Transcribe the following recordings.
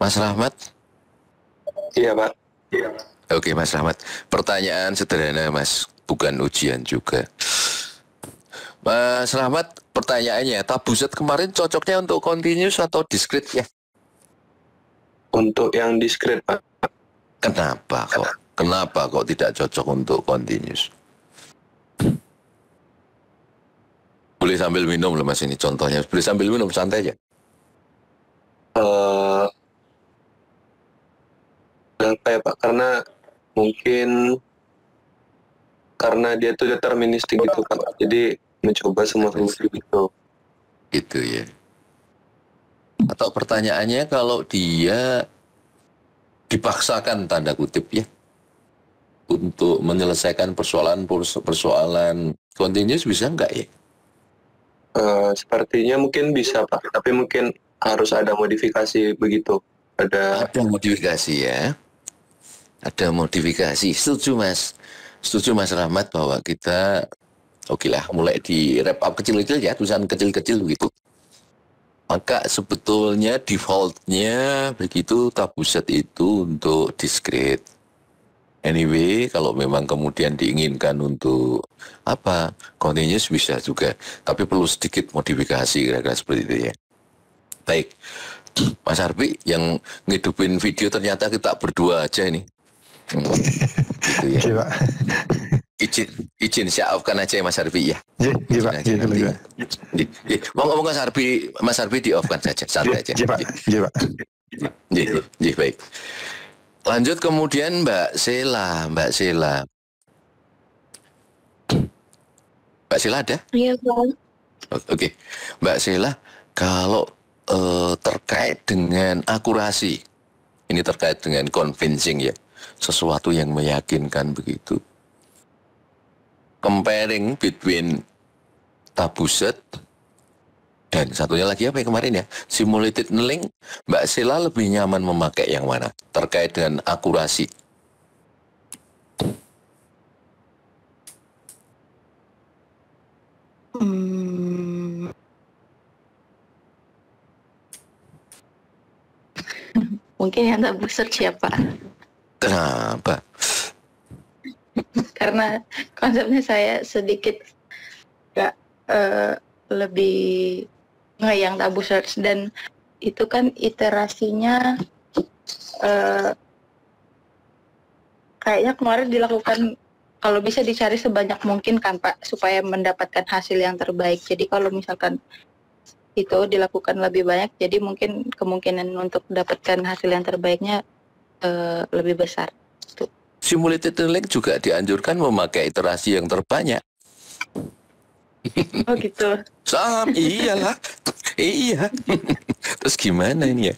Mas Rahmat? Iya, Pak. Iya. Oke, Mas Rahmat. Pertanyaan sederhana, Mas. Bukan ujian juga. Mas Rahmat, pertanyaannya, tabuset kemarin cocoknya untuk continuous atau discrete ya? Untuk yang discrete, Pak. Kenapa kok? Kenapa kok tidak cocok untuk continuous? Boleh sambil minum loh mas ini contohnya. Boleh sambil minum santai aja. Uh, apa ya Pak? Karena mungkin karena dia tuh deterministik gitu Pak. Jadi mencoba semua solusi gitu. Gitu ya. Atau pertanyaannya kalau dia dipaksakan tanda kutip ya untuk menyelesaikan persoalan persoalan continuous bisa enggak ya? Uh, sepertinya mungkin bisa pak, tapi mungkin harus ada modifikasi begitu. Ada ada modifikasi ya. Ada modifikasi. Setuju mas. Setuju mas Rahmat bahwa kita oke lah mulai di wrap up kecil-kecil ya tulisan kecil-kecil begitu maka sebetulnya defaultnya begitu tabuset itu untuk discrete. Anyway, kalau memang kemudian diinginkan untuk apa continuous bisa juga, tapi perlu sedikit modifikasi kira-kira seperti itu ya. Baik, Mas Arbi yang ngidupin video ternyata kita berdua aja ini. Gitu ya izin izin saya aja ya Mas Arbi ya. Iya, iya Pak. Iya, iya. iya. Mau ngomong Mas Arbi, Mas Arbi di offkan saja, santai aja. Iya Pak. Iya Pak. Iya, iya, baik. Lanjut kemudian Mbak Sela, Mbak Sela. Mbak Sela ada? Iya, Pak. Oke. Mbak Sela, kalau uh, terkait dengan akurasi, ini terkait dengan convincing ya, sesuatu yang meyakinkan begitu. Comparing between tabuset dan satunya lagi apa yang kemarin ya? Simulated link Mbak Sela lebih nyaman memakai yang mana? Terkait dengan akurasi. Hmm. mungkin yang tabuset siapa kenapa karena konsepnya saya sedikit gak uh, lebih ngeyang tabu search dan itu kan iterasinya uh, kayaknya kemarin dilakukan kalau bisa dicari sebanyak mungkin kan Pak supaya mendapatkan hasil yang terbaik. Jadi kalau misalkan itu dilakukan lebih banyak, jadi mungkin kemungkinan untuk mendapatkan hasil yang terbaiknya uh, lebih besar. Simulated learning juga dianjurkan memakai iterasi yang terbanyak. Oh gitu. Sam, iyalah. iya. Terus gimana ini ya?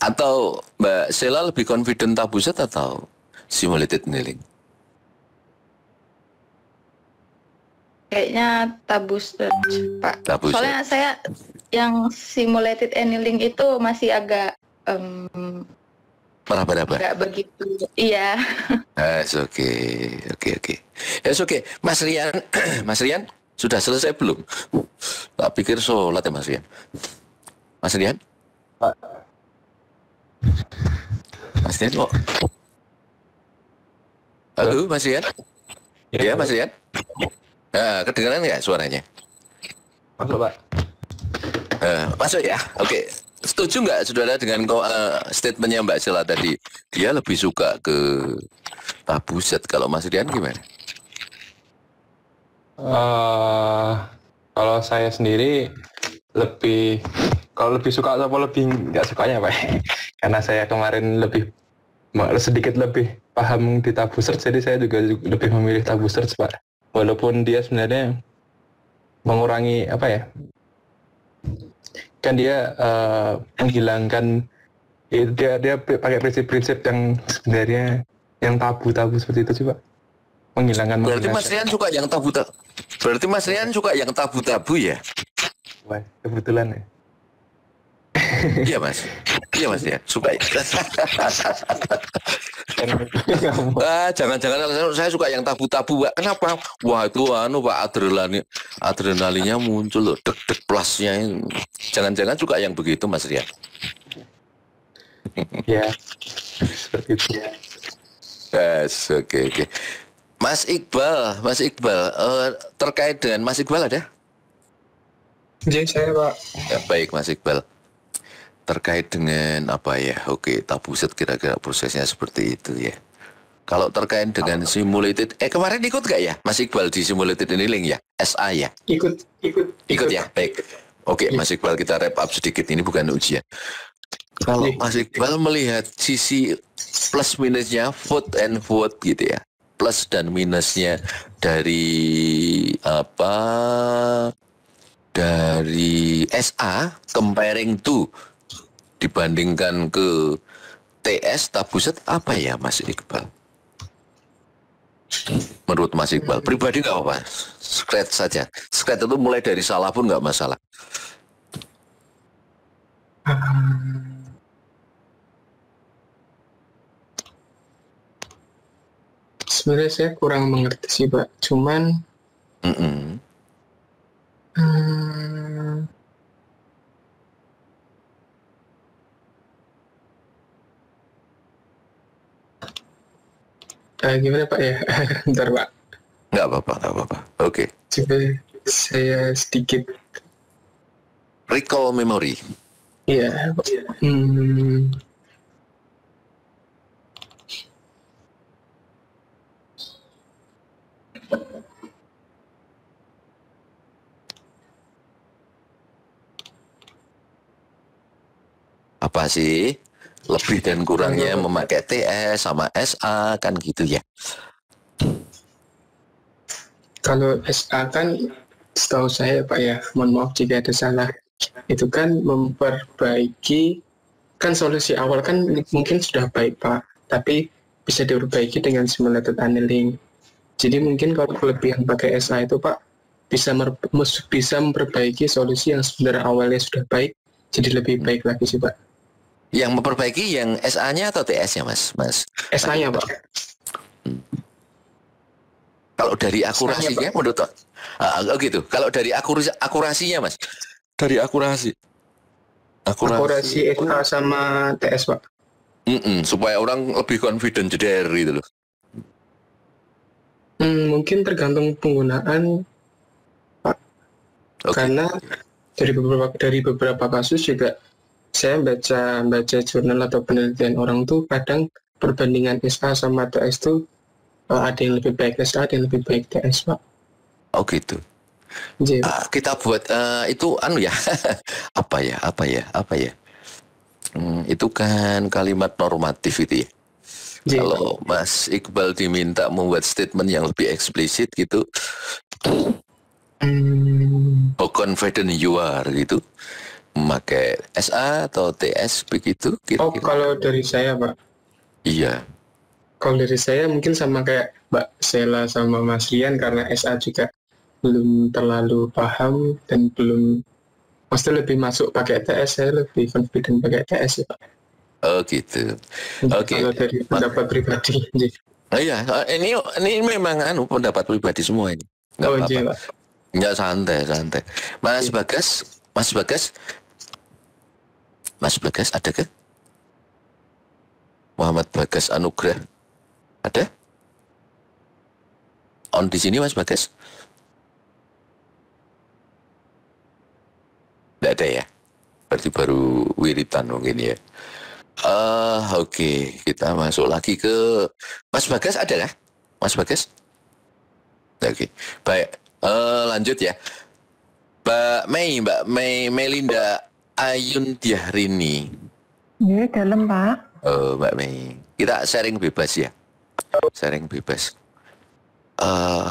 Atau Mbak Sela lebih confident tabuset atau simulated kneeling? Kayaknya tabus Pak. Tabuset. Soalnya saya yang simulated annealing itu masih agak um, meraba-raba. Enggak begitu. Iya. Ah, oke, oke, oke. Ya, oke. Mas Rian, Mas Rian, sudah selesai belum? Tak pikir sholat ya Mas Rian. Mas Rian? Pak. Mas Rian kok? Halo, Mas Rian? Ya, ya Mas Rian? Nah, kedengaran nggak suaranya? Masuk, Pak. Uh, masuk ya? Oke. Okay. Setuju nggak saudara dengan uh, statementnya Mbak Sela tadi? Dia lebih suka ke tabuset. Kalau Mas Rian gimana? Uh, kalau saya sendiri lebih kalau lebih suka atau lebih nggak sukanya pak karena saya kemarin lebih sedikit lebih paham di tabu search jadi saya juga lebih memilih tabu search pak walaupun dia sebenarnya mengurangi apa ya kan dia uh, menghilangkan ya, dia dia pakai prinsip-prinsip yang sebenarnya yang tabu-tabu seperti itu sih pak. Menghilangkan berarti Mas Rian suka yang tabu-tabu berarti Mas Rian suka yang tabu-tabu ya? Wah, kebetulan ya. Iya mas iya mas ya suka. Ah jangan-jangan saya suka yang tabu-tabu pak kenapa? Wah itu anu pak adrenalin adrenalinnya muncul loh. Deg-deg plusnya Jangan-jangan suka yang begitu Mas Rian. ya seperti itu. Yes, oke oke. Mas Iqbal, Mas Iqbal, eh, terkait dengan Mas Iqbal ada? Jadi saya Pak, Ya, baik Mas Iqbal. Terkait dengan apa ya? Oke, tabuset kira-kira prosesnya seperti itu ya. Kalau terkait dengan simulated, eh kemarin ikut gak ya Mas Iqbal di simulated ini ya? SA ya? ikut ikut Ikut ya, baik. Oke, Mas Iqbal kita wrap up sedikit. Ini bukan ujian. Kalau Iya. Mas Iqbal melihat sisi plus minusnya vote and vote gitu ya, plus dan minusnya dari apa? Dari SA comparing to dibandingkan ke TS tabuset apa ya Mas Iqbal? Menurut Mas Iqbal, pribadi nggak apa-apa, scratch saja. Scratch itu mulai dari salah pun nggak masalah. sebenarnya saya kurang mengerti sih Pak. Cuman Mm-mm. hmm, eh, gimana Pak ya? Bentar Pak. Nggak apa-apa, nggak apa-apa. Oke, Coba saya sedikit recall memory. Iya. Hmm, Apa sih lebih dan kurangnya memakai TS sama SA kan gitu ya? kalau SA kan setahu saya Pak ya, mohon maaf jika ada salah, itu kan memperbaiki kan solusi awal kan mungkin sudah baik Pak, tapi bisa diperbaiki dengan simulated annealing. Jadi mungkin kalau kelebihan pakai SA itu Pak bisa bisa memperbaiki solusi yang sebenarnya awalnya sudah baik jadi lebih baik lagi sih Pak. Yang memperbaiki yang SA-nya atau TS-nya mas? Mas, SA-nya Pak. kalau dari akurasinya menurut ah, oh gitu. Kalau dari akurasi akurasinya mas, dari akurasi. Akurasi SA sama TS Pak. Mm-mm, supaya orang lebih confident jeder gitu loh. Hmm, mungkin tergantung penggunaan Oke. karena dari beberapa dari beberapa kasus juga saya baca baca jurnal atau penelitian orang tuh kadang perbandingan SA sama TS tuh eh, ada yang lebih baik SA ada yang lebih baik TS pak. Oh gitu. Jadi, Ah, kita buat eh, itu anu ya apa ya apa ya apa ya? Hmm, itu kan kalimat normatif itu ya. Jadi, kalau Mas Iqbal diminta membuat statement yang lebih eksplisit gitu hmm, how confident you are gitu memakai SA atau TS begitu oh kira-kira kalau dari saya pak. Iya. Kalau dari saya mungkin sama kayak Mbak Sela sama Mas Rian karena SA juga belum terlalu paham dan belum pasti lebih masuk pakai TS saya lebih confident pakai TS ya Pak. oh gitu. Oke. Kalau dari pendapat pribadi. Oh iya. Ini ini memang anu pendapat pribadi semua ini. Nggak Oh apa-apa. iya Pak. nggak santai santai. Mas Bagas Mas Bagas Mas Bagas ada kan Muhammad Bagas Anugrah. Ada? On di sini Mas Bagas? Nggak ada ya? Berarti baru wiritan mungkin ya. Eh oke. Kita masuk lagi ke Mas Bagas ada kah? Mas Bagas? Oke, baik. Eh, lanjut ya. Mbak Mei, Mbak Mei Melinda Ayun Diahrini. Iya, dalam Pak. Eh, Mbak Mei, kita sharing bebas ya. Sharing bebas. Eh,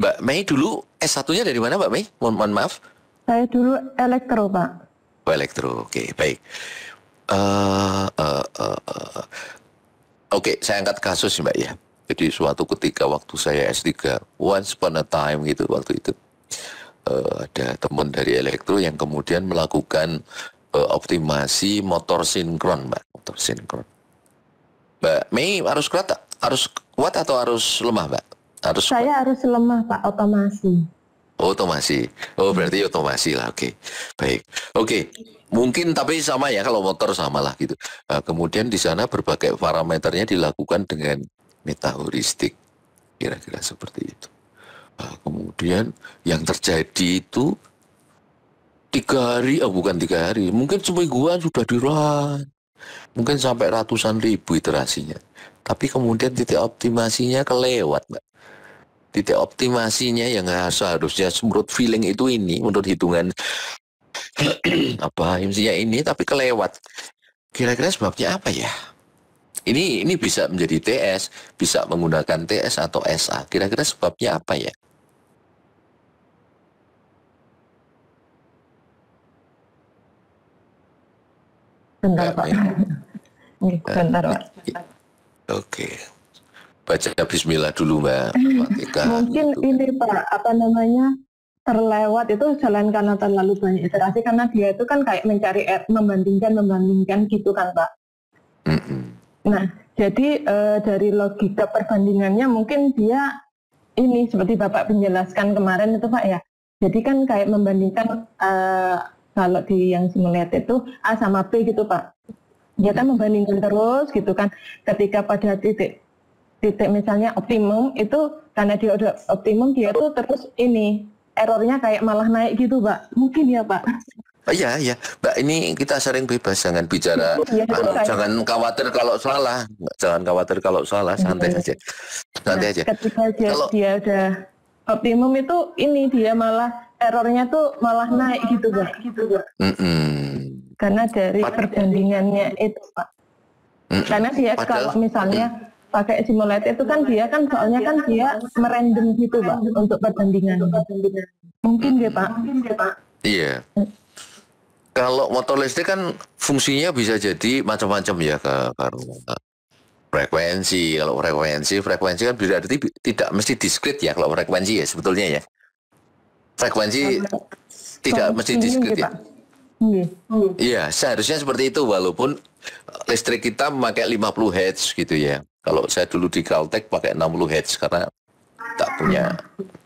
Mbak Mei dulu S1-nya dari mana Mbak Mei? Mohon, mohon maaf. Saya dulu elektro, Pak. Oh, elektro. Oke, baik. Eh, eh, eh, eh. Oke, saya angkat kasus Mbak ya. Jadi suatu ketika waktu saya S3, once upon a time gitu waktu itu. Eh, ada teman dari elektro yang kemudian melakukan eh, optimasi motor sinkron, Mbak. Motor sinkron. Mbak Mei harus kuat, harus kuat atau harus lemah, Mbak? Harus kuat. Saya harus lemah, Pak, otomasi. Otomasi. Oh berarti otomasi lah. Oke. Baik. Oke. Mungkin tapi sama ya kalau motor sama lah gitu. Nah, kemudian di sana berbagai parameternya dilakukan dengan metaheuristik. Kira-kira seperti itu. Nah, kemudian yang terjadi itu tiga hari, oh bukan tiga hari, mungkin semingguan sudah di run. Mungkin sampai ratusan ribu iterasinya. Tapi kemudian titik optimasinya kelewat, Mbak. Titik optimasinya yang seharusnya menurut feeling itu ini menurut hitungan apa mestinya ini tapi kelewat. Kira-kira sebabnya apa ya? Ini ini bisa menjadi TS bisa menggunakan TS atau SA kira-kira sebabnya apa ya Bentar, Pak. Oke, bentar, Pak. oke baca Bismillah dulu mbak Mungkin gitu. ini Pak, apa namanya terlewat itu jalan karena terlalu banyak iterasi karena dia itu kan kayak mencari R, membandingkan membandingkan gitu kan Pak. Mm-mm. Nah, jadi eh, dari logika perbandingannya mungkin dia ini seperti Bapak menjelaskan kemarin itu Pak ya. Jadi kan kayak membandingkan eh, kalau di yang simulator itu A sama B gitu Pak. Dia kan membandingkan terus gitu kan. Ketika pada titik titik misalnya optimum itu karena dia udah optimum dia tuh terus ini errornya kayak malah naik gitu Pak. Mungkin ya Pak. Oh, iya iya mbak ini kita sering bebas jangan bicara Iya, anu, jangan khawatir kalau salah jangan khawatir kalau salah santai saja santai Nah, aja Ketika dia, Kalau- dia udah optimum itu ini dia malah errornya tuh malah naik gitu Pak. Gitu Pak. Mm-mm. Karena dari Pad- perbandingannya itu Pak. Karena dia Padahal- kalau misalnya pakai simulator itu kan dia kan soalnya kan dia merandom gitu Pak untuk perbandingan. Mungkin ya Pak. Mungkin ya Pak. Iya. Kalau motor listrik kan fungsinya bisa jadi macam-macam ya ke karena frekuensi. Kalau frekuensi, frekuensi kan berarti tidak mesti diskrit ya kalau frekuensi ya sebetulnya ya. Frekuensi tidak mesti diskrit ya. Pak. Iya. Iya, seharusnya seperti itu walaupun listrik kita memakai 50 Hz gitu ya. Kalau saya dulu di Caltech pakai 60 Hz karena tak punya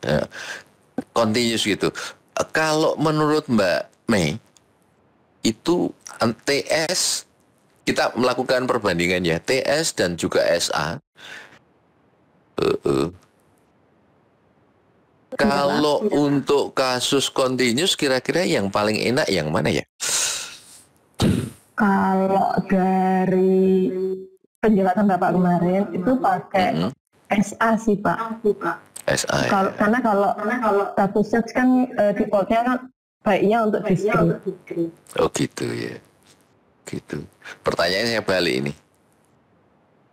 ya, continuous gitu. Kalau menurut Mbak Mei itu TS kita melakukan perbandingan ya TS dan juga SA. Eh, eh. Kalau untuk kasus continuous kira-kira yang paling enak yang mana ya? Kalau dari penjelasan Bapak kemarin itu pakai Mm-mm. SA sih Pak. SA ya. Kalau karena kalau karena kalau status search kan eh, defaultnya kan baiknya untuk diskrit. Oh gitu ya. Gitu. Pertanyaannya balik ini.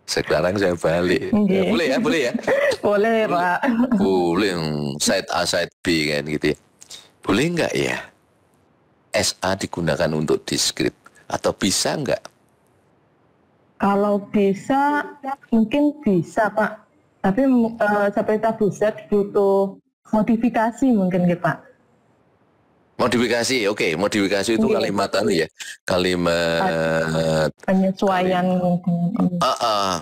Sekarang saya balik. Oke. Ya, boleh ya, boleh ya. Boleh Pak. Boleh yang side A, side B kan gitu ya. Boleh nggak ya? SA digunakan untuk diskrit atau bisa nggak? Kalau bisa mungkin bisa Pak. Tapi eh, seperti tabuset butuh modifikasi mungkin ya Pak. Modifikasi, oke. Modifikasi itu Iya. kalimat anu ya. Kalimat Penyesuaian mungkin. Ah, ah.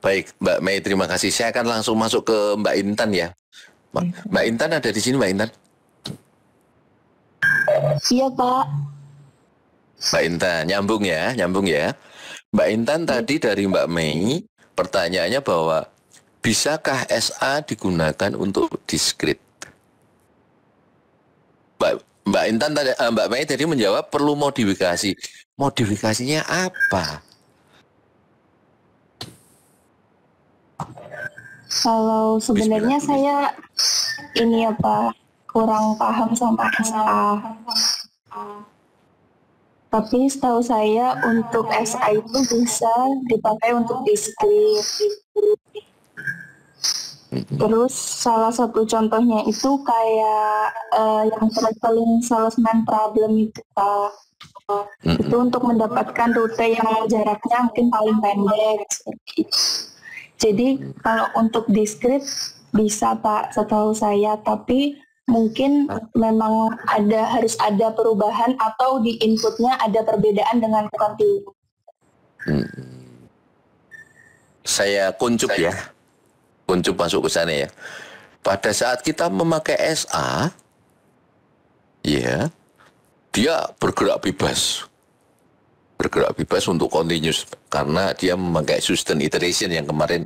Baik, Mbak Mei, terima kasih. Saya akan langsung masuk ke Mbak Intan ya. Mbak, Mbak Intan ada di sini, Mbak Intan. Iya Pak. Mbak Intan, nyambung ya, nyambung ya. Mbak Intan tadi dari Mbak Mei, pertanyaannya bahwa bisakah SA digunakan untuk diskrit? Mbak, Mbak Intan tadi, eh, Mbak Mei tadi menjawab perlu modifikasi. Modifikasinya apa? Kalau sebenarnya saya ini Pak kurang paham sama SA. Tapi setahu saya untuk SA itu bisa dipakai untuk diskrit. Terus salah satu contohnya itu kayak eh, yang traveling salesman problem itu Pak. Mm-mm. Itu untuk mendapatkan rute yang jaraknya mungkin paling pendek. Jadi kalau untuk diskrit bisa Pak setahu saya, tapi mungkin memang ada harus ada perubahan atau di inputnya ada perbedaan dengan kontinu. Hmm. Saya kuncup ya. Kuncup masuk ke sana ya. pada saat kita memakai SA, ya, dia bergerak bebas. Bergerak bebas untuk continuous karena dia memakai sustain iteration yang kemarin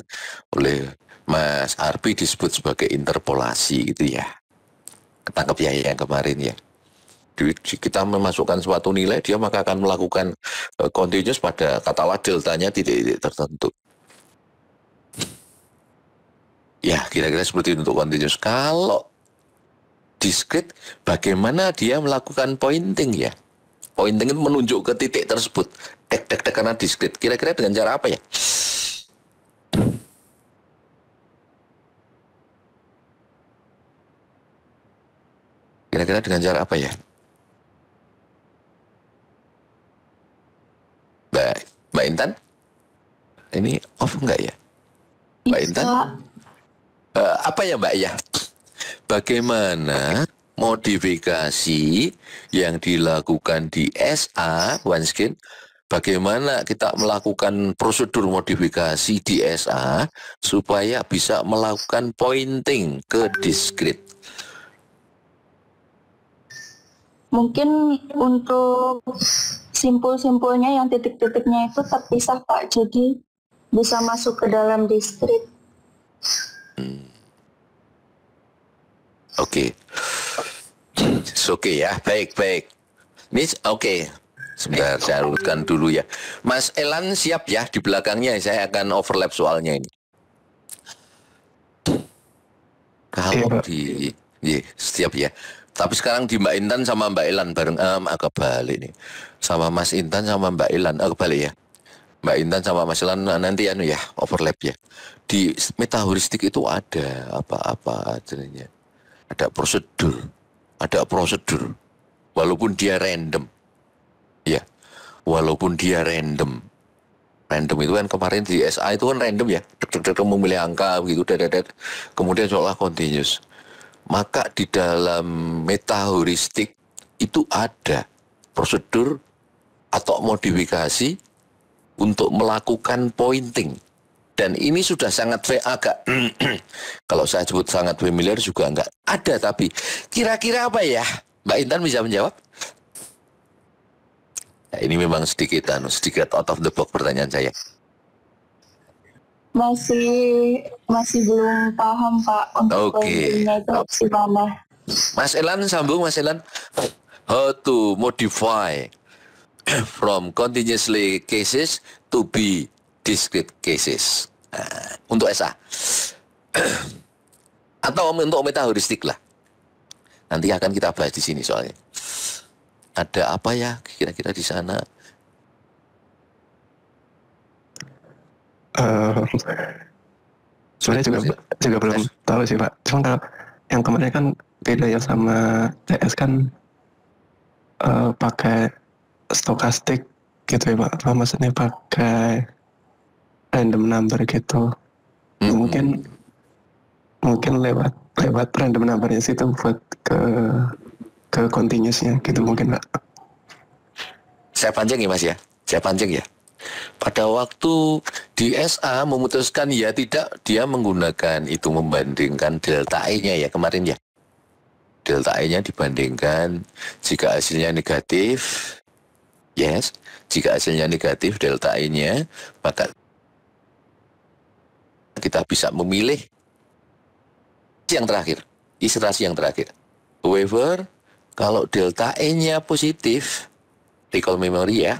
oleh Mas Arpi disebut sebagai interpolasi gitu ya. Ketangkep ya yang kemarin ya. Kita memasukkan suatu nilai dia maka akan melakukan eh, continuous pada katalah deltanya titik-titik tertentu. Ya, kira-kira seperti itu untuk continuous. Kalau discrete, bagaimana dia melakukan pointing ya? Pointing itu menunjuk ke titik tersebut. Tek, tek, tek, karena discrete. Kira-kira dengan cara apa ya? Kira-kira dengan cara apa ya? Mbak, Mbak Intan? Ini off enggak ya? Mbak Intan? Eh, apa ya Mbak ya? Bagaimana modifikasi yang dilakukan di SA OneSkin? Bagaimana kita melakukan prosedur modifikasi di SA supaya bisa melakukan pointing ke discrete? Mungkin untuk simpul-simpulnya yang titik-titiknya itu terpisah Pak, jadi bisa masuk ke dalam distrik. Oke. Oke ya, baik baik. Ini oke. Sebentar saya urutkan dulu ya. Mas Elan siap ya di belakangnya saya akan overlap soalnya ini. Kalau Iya, di iya, siap ya. Tapi sekarang di Mbak Intan sama Mbak Elan bareng em agak balik nih. Sama Mas Intan sama Mbak Elan agak balik ya. Mbak Intan sama Mas Elan nah, nanti anu ya overlap ya. Di metaheuristik itu ada apa-apa adanya. Ada prosedur, ada prosedur. Walaupun dia random. Ya. Walaupun dia random. Random itu kan kemarin di SA itu kan random ya. Dek, dek, memilih angka begitu. dek. Kemudian seolah continuous. Maka di dalam metaheuristik itu ada prosedur atau modifikasi untuk melakukan pointing. Dan ini sudah sangat agak kalau saya sebut sangat familiar juga enggak ada tapi kira-kira apa ya? Mbak Intan bisa menjawab? Nah, ini memang sedikit anu sedikit out of the box pertanyaan saya. Masih masih belum paham Pak untuk itu opsi mana. Mas Elan sambung Mas Elan. How to modify from continuously cases to be discrete cases. Nah, untuk SA. Atau untuk metaheuristik lah. Nanti akan kita bahas di sini soalnya. Ada apa ya kira-kira di sana? Eh, sebenarnya juga juga belum tahu sih pak. Cuma kalau yang kemarin kan beda ya sama CS kan eh, pakai stokastik gitu ya pak. Maksudnya pakai random number gitu. Mm-mm. Mungkin mungkin lewat lewat random numbernya situ buat ke ke continuousnya gitu mungkin pak. Saya pancing ya Mas ya. Saya pancing ya. Pada waktu di SA memutuskan ya tidak, dia menggunakan itu membandingkan delta E-nya ya kemarin ya. Delta E-nya dibandingkan jika hasilnya negatif, yes. Jika hasilnya negatif delta E-nya, maka kita bisa memilih yang terakhir, iterasi yang terakhir. However, kalau delta E-nya positif, recall memory ya,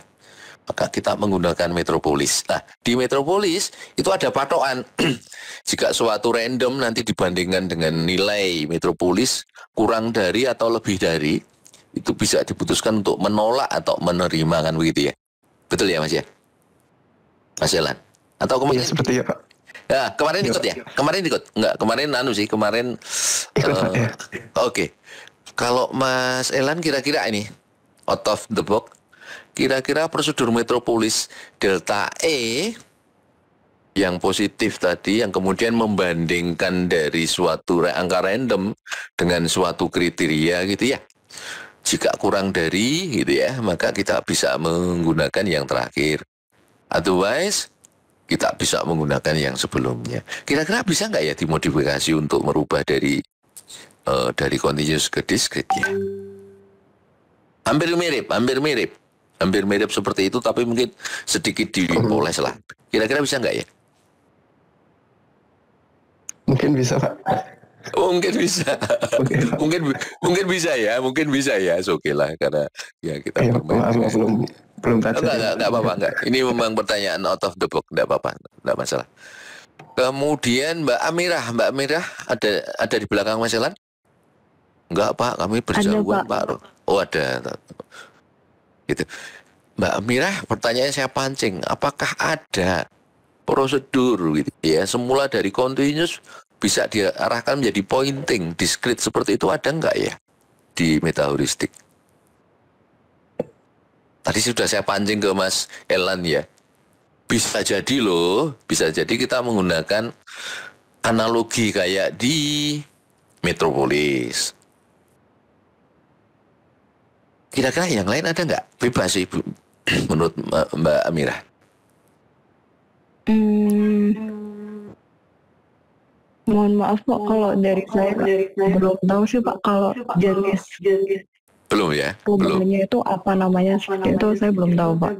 maka kita menggunakan metropolis. Nah, di metropolis itu ada patokan. Jika suatu random nanti dibandingkan dengan nilai metropolis kurang dari atau lebih dari, itu bisa diputuskan untuk menolak atau menerima kan begitu ya. Betul ya Mas ya? Mas Elan? Atau? Iya seperti ya pak. Ya, kemarin Iya, ikut ya? Kemarin ikut? Enggak, kemarin anu sih, kemarin Ikut, ya. Oke. Kalau Mas Elan kira-kira ini out of the box kira-kira prosedur metropolis delta E yang positif tadi yang kemudian membandingkan dari suatu angka random dengan suatu kriteria gitu ya. Jika kurang dari gitu ya, maka kita bisa menggunakan yang terakhir. Otherwise kita bisa menggunakan yang sebelumnya. Kira-kira bisa nggak ya dimodifikasi untuk merubah dari eh, dari continuous ke discrete ya? Hampir mirip, hampir mirip, hampir mirip seperti itu, tapi mungkin sedikit dipoles lah. Kira-kira bisa nggak ya? Mungkin bisa Pak. Mungkin bisa, mungkin mungkin bisa ya, mungkin bisa ya, oke lah karena ya kita maaf, dengan- belum belum Enggak, enggak, enggak apa-apa, enggak. Ini memang pertanyaan out of the box, enggak apa-apa, enggak masalah. Kemudian Mbak Amirah, Mbak Amirah ada ada di belakang Mas Elan? Enggak, Pak, kami berjauhan, Pak. Pak. Oh, ada. Gitu. Mbak Amirah, pertanyaan saya pancing, apakah ada prosedur gitu ya, semula dari continuous bisa diarahkan menjadi pointing, discrete seperti itu ada enggak ya di metaheuristik? Tadi sudah saya pancing ke Mas Elan ya. Bisa jadi loh, bisa jadi kita menggunakan analogi kayak di Metropolis. Kira-kira yang lain ada nggak? Bebas sih, Bu. menurut Mbak Amira. Hmm, mohon maaf Pak kalau dari saya belum tahu sih Pak kalau jenis Belum ya? Belum. perubahannya itu apa namanya seperti itu saya belum tahu Pak.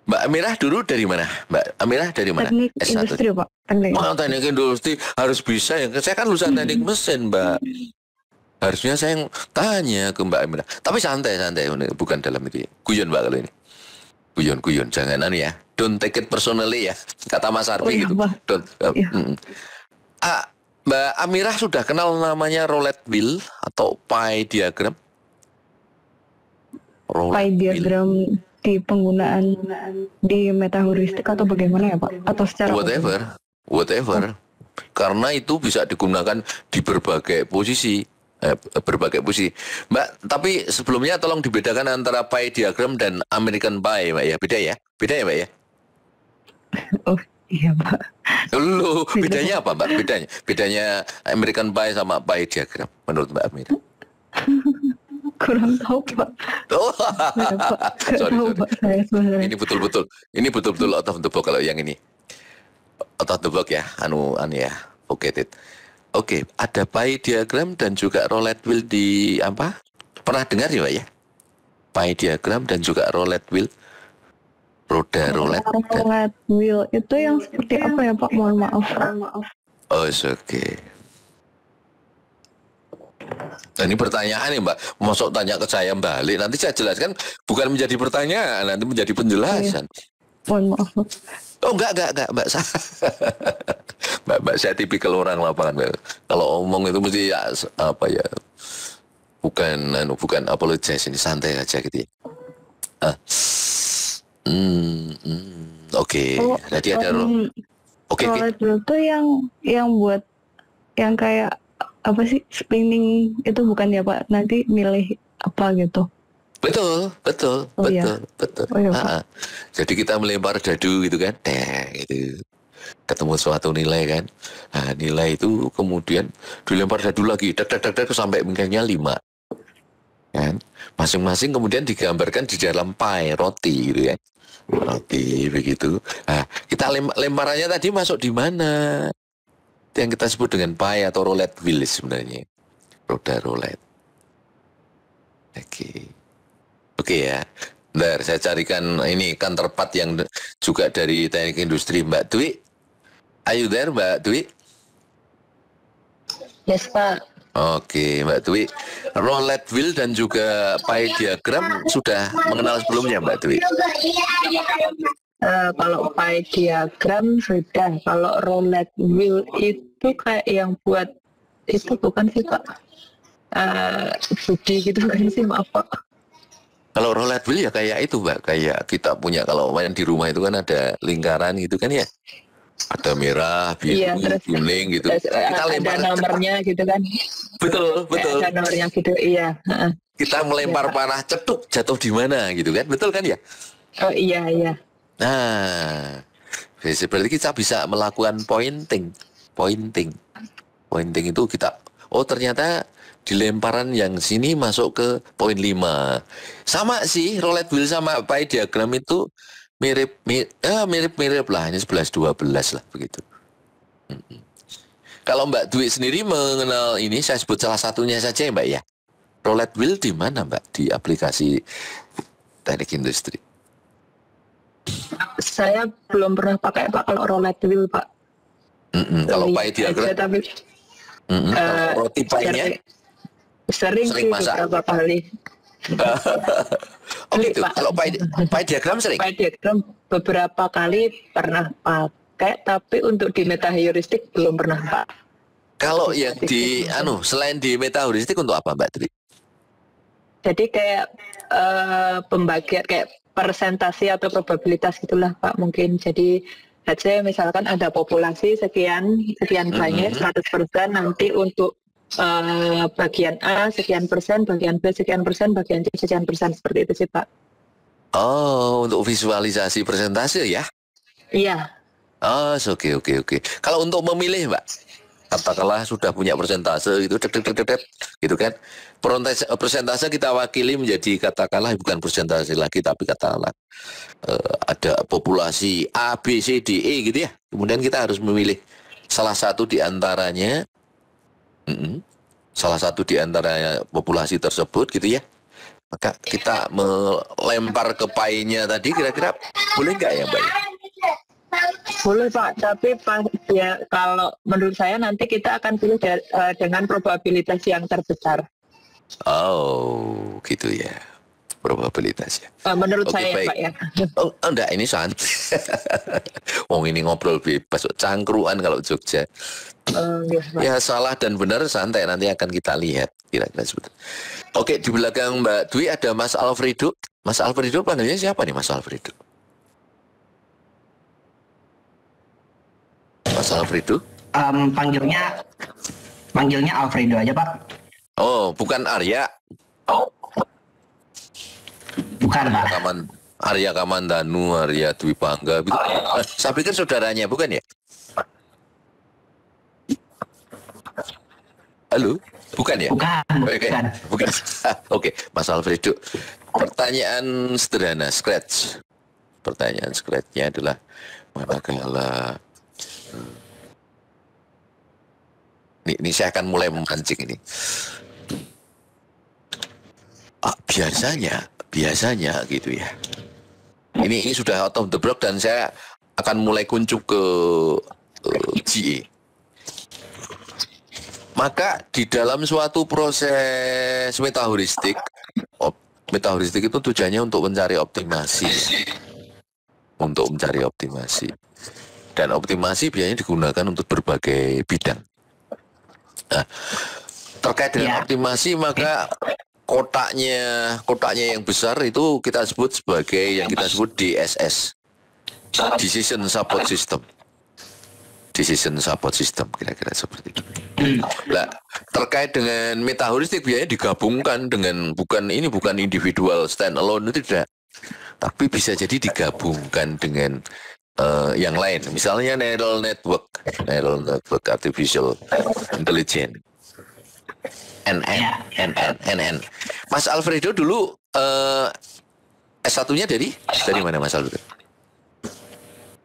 Mbak Amirah dulu dari mana? Mbak Amirah dari mana? Teknik S1. industri Pak. Teknik. Oh, teknik industri harus bisa ya. Saya kan lulusan teknik mesin, Mbak. Harusnya saya yang tanya ke Mbak Amira. Tapi santai, santai. Bukan dalam itu. ya. Guyon, Mbak, kalau ini. Guyon, guyon. Jangan anu ya. Don't take it personally ya. Kata Mas Oh, Arfi iya, gitu. Pak. Don't. uh, Iya. mm. Ah, Mbak Amirah sudah kenal namanya roulette wheel atau pie diagram? Pie diagram di penggunaan di metaheuristik atau bagaimana ya Pak? Atau secara whatever, whatever. Karena itu bisa digunakan di berbagai posisi, eh, berbagai posisi. Mbak, tapi sebelumnya tolong dibedakan antara pie diagram dan American pie, Mbak ya. Beda ya? Beda ya, Mbak ya? Oh iya Pak. Loh, Beda. bedanya apa, Mbak? Bedanya, bedanya American pie sama pie diagram menurut Mbak Amira. Kurang tahu Pak. Oh, Pak. Sorry, tahu sorry. Pak saya sebenarnya. Ini betul-betul, ini betul-betul out of the box kalau yang ini. Out of the box ya, anu, anu ya, forget it. Oke, ada pie diagram dan juga roulette wheel di apa? Pernah dengar ya, Pak ya? Pie diagram dan juga roulette wheel. Roda roulette. Roulette wheel itu yang seperti apa ya Pak? Mohon maaf. Oh, it's okay. Nah, ini pertanyaan ya Mbak, masuk tanya ke saya balik, nanti saya jelaskan bukan menjadi pertanyaan, nanti menjadi penjelasan. Mohon maaf. Oh enggak enggak enggak Mbak saya Mbak Mbak saya tipikal orang lapangan Mbak. Kalau omong itu mesti ya apa ya bukan anu bukan apologize ini santai aja gitu ya. Ah. Hmm, hmm, oke. Oh, Jadi ada Um, Oke, roulette wheel tuh yang yang buat yang kayak apa sih spinning itu bukan ya Pak? Nanti milih apa gitu. Betul, betul, Oh, iya. betul, betul. Oh, iya, Pak. Jadi kita melempar dadu gitu kan, teh gitu. Ketemu suatu nilai kan. Nah, nilai itu kemudian dilempar dadu lagi, dak dak dak dak sampai mungkinnya lima. Kan? Masing-masing kemudian digambarkan di dalam pie, roti gitu kan. Roti begitu. Nah, kita lem- lemparannya tadi masuk di mana? Yang kita sebut dengan pie atau roulette wheel sebenarnya. Roda roulette. Oke. Oke ya. Bentar, saya carikan ini counterpart yang juga dari teknik industri Mbak Dwi. Are you there Mbak Dwi? Yes, Pak. Oke Mbak Dwi. Roulette wheel dan juga pie diagram sudah mengenal sebelumnya Mbak Dwi? Eh, kalau pie diagram sudah. Kalau roulette wheel itu kayak yang buat itu bukan sih Pak? Eh, judi gitu kan sih maaf Pak. Kalau roulette wheel ya kayak itu Mbak. Kayak kita punya kalau main di rumah itu kan ada lingkaran gitu kan ya. Ada merah, biru, Iya, terus- kuning gitu. Terus, eh, Kita ada lempar nomornya gitu kan? Betul, betul. Ada nomornya gitu. Iya. Kita melempar Iya. panah cetuk jatuh di mana gitu kan. Betul kan ya? Oh iya iya. Nah, berarti kita bisa melakukan pointing, pointing, pointing itu kita, oh ternyata di lemparan yang sini masuk ke poin 5. Sama sih, roulette wheel sama pie diagram itu mirip mirip eh, mirip mirip lah ini 11 12 lah begitu. Kalau Mbak Dwi sendiri mengenal ini saya sebut salah satunya saja ya Mbak ya. Roulette wheel di mana Mbak di aplikasi teknik industri? Saya belum pernah pakai Pak kalau roulette wheel Pak. Mm-mm. Kalau Lihat pie diagram, aja, tapi mm-mm. Kalau eh, roti pie-nya, sering, sering, Sering sih masak? beberapa kali. oh Beli, gitu. Pak. Kalau pie, pie diagram sering. Pak diagram beberapa kali pernah pakai, tapi untuk di meta heuristik belum pernah Pak. Kalau yang di anu selain di meta heuristik untuk apa Mbak Dwi? Jadi kayak eh, pembagian kayak persentase atau probabilitas gitulah Pak mungkin. Jadi let's say misalkan ada populasi sekian sekian banyak 100% nanti untuk eh, bagian A sekian persen, bagian B sekian persen, bagian C sekian persen seperti itu sih Pak. Oh, untuk visualisasi presentase ya? Iya. Oh, oke oke oke. Kalau untuk memilih, Mbak, katakanlah sudah punya persentase itu, dek, dek, dek, dek, gitu kan? Persentase, persentase kita wakili menjadi katakanlah bukan persentase lagi, tapi katakanlah eh, ada populasi A, B, C, D, E gitu ya. Kemudian kita harus memilih salah satu di antaranya, mm-mm, salah satu di antara populasi tersebut gitu ya. Maka kita melempar ke pie-nya tadi kira-kira boleh nggak ya, Mbak? ya? Boleh Pak, tapi pas ya kalau menurut saya nanti kita akan pilih da- eh, dengan probabilitas yang terbesar. Oh, gitu ya. Probabilitas ya. Eh, menurut Oke, saya baik. Pak ya. Oh, enggak, ini santai. Wong ini ngobrol bebas, cangkruan kalau Jogja. Iya, Pak. Ya salah dan benar santai nanti akan kita lihat kira-kira seperti. Oke, di belakang Mbak Dwi ada Mas Alfredo. Mas Alfredo panggilnya siapa nih Mas Alfredo? Mas Alfredo? Em, panggilnya panggilnya Alfredo aja pak Oh, bukan Arya. bukan pak Kaman Arya Kamandanu, Arya Dwi Bangga. gitu. Eh, saya pikir saudaranya, bukan ya? Halo? Bukan ya? bukan Oke, bukan bukan. Oke, Mas Alfredo. Pertanyaan sederhana, scratch. Pertanyaan scratchnya adalah manakala ini, ini saya akan mulai memancing ini. Ah, biasanya, biasanya gitu ya. Ini, ini sudah out of the block dan saya akan mulai kuncup ke eh, GE. Maka di dalam suatu proses metaheuristik, op- metaheuristik itu tujuannya untuk mencari optimasi, untuk mencari optimasi. Dan optimasi biasanya digunakan untuk berbagai bidang. Nah, terkait dengan Ya. optimasi maka kotaknya kotaknya yang besar itu kita sebut sebagai yang kita sebut DSS, Decision Support System. Decision Support System kira-kira seperti itu. Nah, terkait dengan metaheuristik biasanya digabungkan dengan bukan ini bukan individual stand alone itu tidak. Tapi bisa jadi digabungkan dengan eh, yang lain. Misalnya neural network, neural network artificial intelligence. NN, NN, NN. Mas Alfredo dulu eh, S1-nya dari dari mana Mas Alfredo?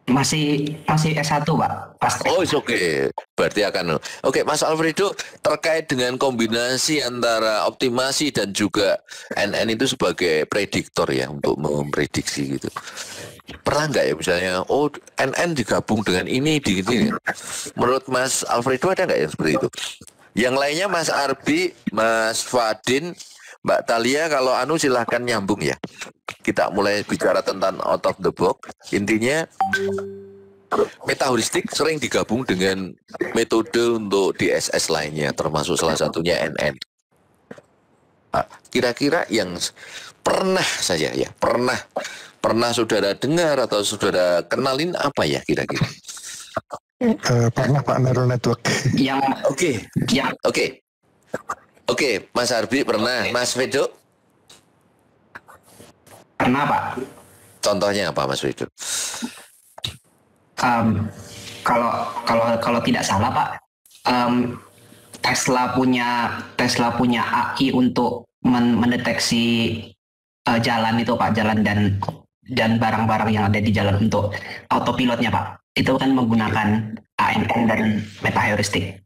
masih masih S1 pak pas Oh, oke. Okay. Berarti akan Oke, Mas Alfredo terkait dengan kombinasi antara optimasi dan juga NN itu sebagai prediktor ya untuk memprediksi gitu. Pernah nggak ya misalnya oh NN digabung dengan ini di ini. Menurut Mas Alfredo ada nggak yang seperti itu? Yang lainnya Mas Arbi, Mas Fadin, Mbak Talia kalau anu silahkan nyambung ya. Kita mulai bicara tentang out of the box. Intinya metaheuristik sering digabung dengan metode untuk DSS lainnya, termasuk salah satunya NN. Kira-kira yang pernah saja ya, pernah pernah saudara dengar atau saudara kenalin apa ya kira-kira? Eh, pernah Pak neural network. yang Oke, yang oke, oke, Mas Arbi pernah, Mas Vedo, pernah pak contohnya apa Mas Vedo? Em, kalau kalau kalau tidak salah pak em, Tesla punya Tesla punya AI untuk men- mendeteksi eh, jalan itu pak jalan dan dan barang-barang yang ada di jalan untuk autopilotnya Pak. Itu kan menggunakan ANN dan meta heuristik.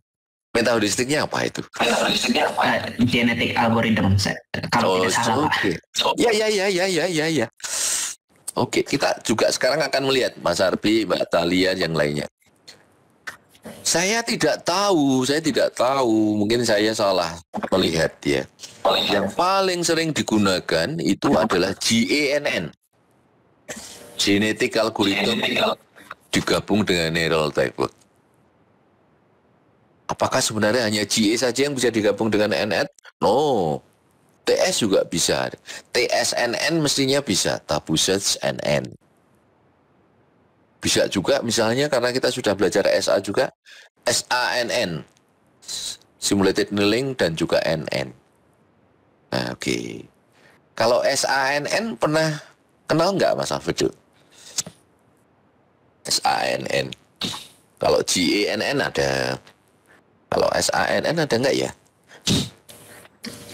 Meta heuristiknya apa itu? Uh, genetic algorithm kalau tidak salah Pak. oke. Ya, ya, ya, ya, ya, ya, ya. Oke, kita juga sekarang akan melihat Mas Arbi, Mbak Talia, yang lainnya. Saya tidak tahu, saya tidak tahu. Mungkin saya salah melihat ya. Yang paling sering digunakan itu adalah GANN. Genetic Algorithm digabung dengan Neural Network. Apakah sebenarnya hanya GA saja yang bisa digabung dengan NN? No. TS juga bisa. TSNN mestinya bisa. Tabu search NN. Bisa juga misalnya karena kita sudah belajar SA juga. SANN. Simulated Annealing dan juga NN. Nah, oke. Kalau SANN pernah kenal nggak Mas Alfredo? SANN. Kalau GANN ada. Kalau SANN ada nggak ya?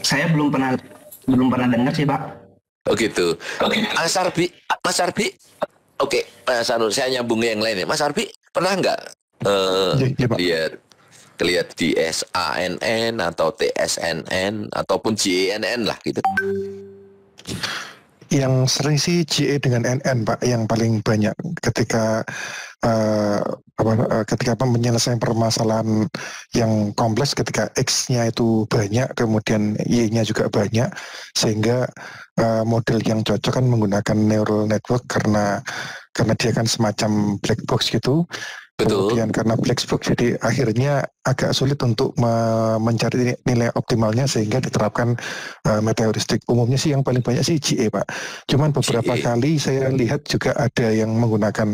Saya belum pernah belum pernah dengar sih Pak. Oh gitu. Oke. Mas Arbi, Mas Arbi. Oke, Mas Arul, saya nyambung yang lain ya. Mas Arbi, pernah nggak eh, Iya, iya, Pak. lihat lihat di SANN atau TSNN ataupun GANN lah gitu? Yang sering sih GA dengan NN Pak yang paling banyak ketika eh, apa eh, ketika penyelesaian permasalahan yang kompleks ketika X-nya itu banyak kemudian Y-nya juga banyak sehingga eh, model yang cocok kan menggunakan neural network karena karena dia kan semacam black box gitu Betul. Kemudian karena black box jadi akhirnya agak sulit untuk me- mencari nilai optimalnya sehingga diterapkan uh, meta heuristik. Umumnya sih yang paling banyak sih GA Pak. Cuman beberapa GA. kali saya lihat juga ada yang menggunakan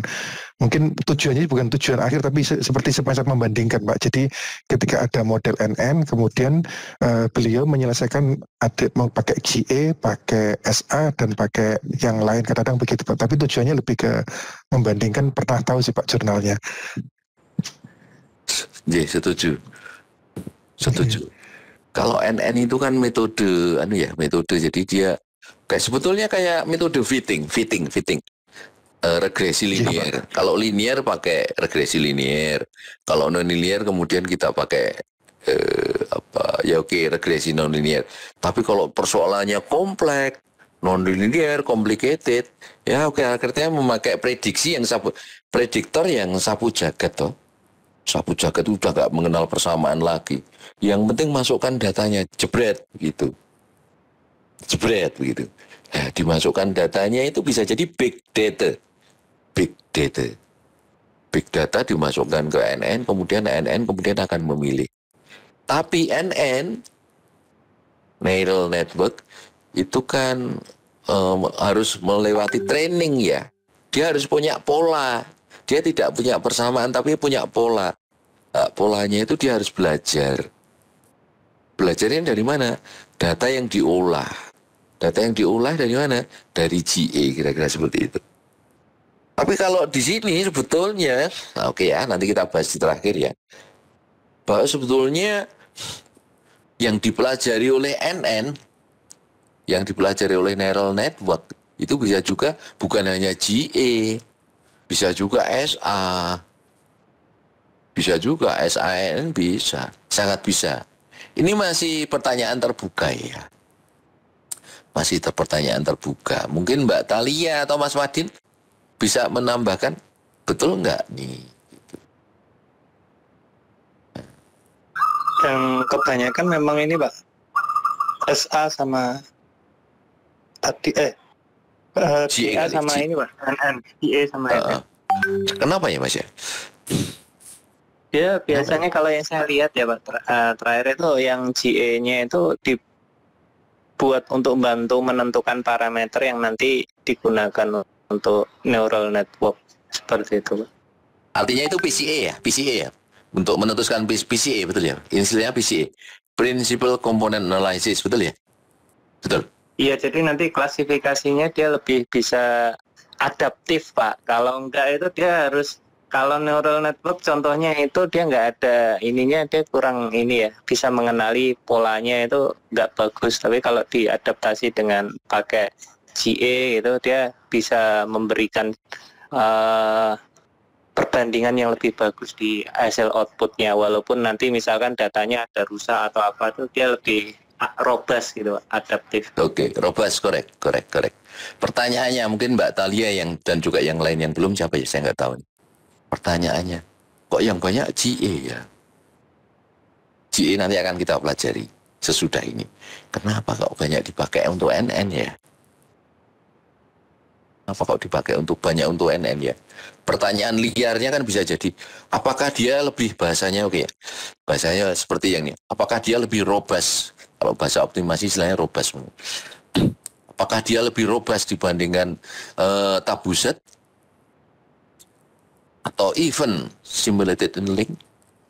mungkin tujuannya bukan tujuan akhir tapi se- seperti semacam membandingkan Pak. Jadi ketika ada model NN kemudian uh, beliau menyelesaikan ada mau pakai GA, pakai SA dan pakai yang lain kadang-kadang begitu Pak. Tapi tujuannya lebih ke membandingkan pernah tahu sih Pak jurnalnya. Iya, setuju. Setuju. Kalau NN itu kan metode anu ya, metode jadi dia kayak sebetulnya kayak metode fitting, fitting, fitting. Eh, regresi linear. Kalau linear pakai regresi linear. Kalau non linear kemudian kita pakai eh, apa ya oke regresi non linear. Tapi kalau persoalannya kompleks, non linear, complicated, ya oke akhirnya memakai prediksi yang sapu prediktor yang sapu jagat toh sapu jagat itu udah gak mengenal persamaan lagi. Yang penting masukkan datanya, jebret gitu. Jebret begitu. Nah, dimasukkan datanya itu bisa jadi big data. Big data. Big data dimasukkan ke NN, kemudian NN kemudian akan memilih. Tapi NN, neural network, itu kan em, harus melewati training ya. Dia harus punya pola. Dia tidak punya persamaan tapi punya pola. Nah, polanya itu dia harus belajar. Belajarnya dari mana? Data yang diolah. Data yang diolah dari mana? Dari GA kira-kira seperti itu. Tapi kalau di sini sebetulnya, nah oke ya, nanti kita bahas di terakhir ya. Bahwa sebetulnya yang dipelajari oleh NN, yang dipelajari oleh neural network, itu bisa juga bukan hanya GA, bisa juga SA, bisa juga SAN bisa, sangat bisa. Ini masih pertanyaan terbuka ya. Masih pertanyaan terbuka. Mungkin Mbak Talia atau Mas Wadin bisa menambahkan, betul nggak nih? Yang kebanyakan memang ini Pak SA sama tadi eh eh, GA GA sama G. ini Pak NN GA sama Uh, NN uh. Kenapa ya Mas ya? Dia biasanya kalau yang saya lihat ya Pak ter- eh, terakhir itu yang GA-nya itu dibuat untuk membantu menentukan parameter yang nanti digunakan untuk neural network seperti itu. Artinya itu PCA ya, PCA ya. Untuk menentukan P- PCA betul ya. Istilahnya PCA. Principal Component Analysis betul ya? Betul. Iya, jadi nanti klasifikasinya dia lebih bisa adaptif, Pak. Kalau enggak itu dia harus kalau neural network contohnya itu dia nggak ada ininya dia kurang ini ya bisa mengenali polanya itu nggak bagus tapi kalau diadaptasi dengan pakai GA itu dia bisa memberikan uh, perbandingan yang lebih bagus di hasil outputnya. Walaupun nanti misalkan datanya ada rusak atau apa tuh dia lebih robust gitu adaptif. Oke okay, robust korek korek korek. Pertanyaannya mungkin Mbak Talia yang dan juga yang lain yang belum siapa ya? Saya nggak tahu pertanyaannya kok yang banyak GA ya? GA nanti akan kita pelajari sesudah ini. Kenapa kok banyak dipakai untuk NN ya apa kok dipakai untuk banyak untuk NN ya? Pertanyaan liarnya kan bisa jadi, apakah dia lebih bahasanya oke okay, ya? Bahasanya seperti yang ini. Apakah dia lebih robust? Kalau bahasa optimasi istilahnya robust. Apakah dia lebih robust dibandingkan uh, tabuset atau even simulated link?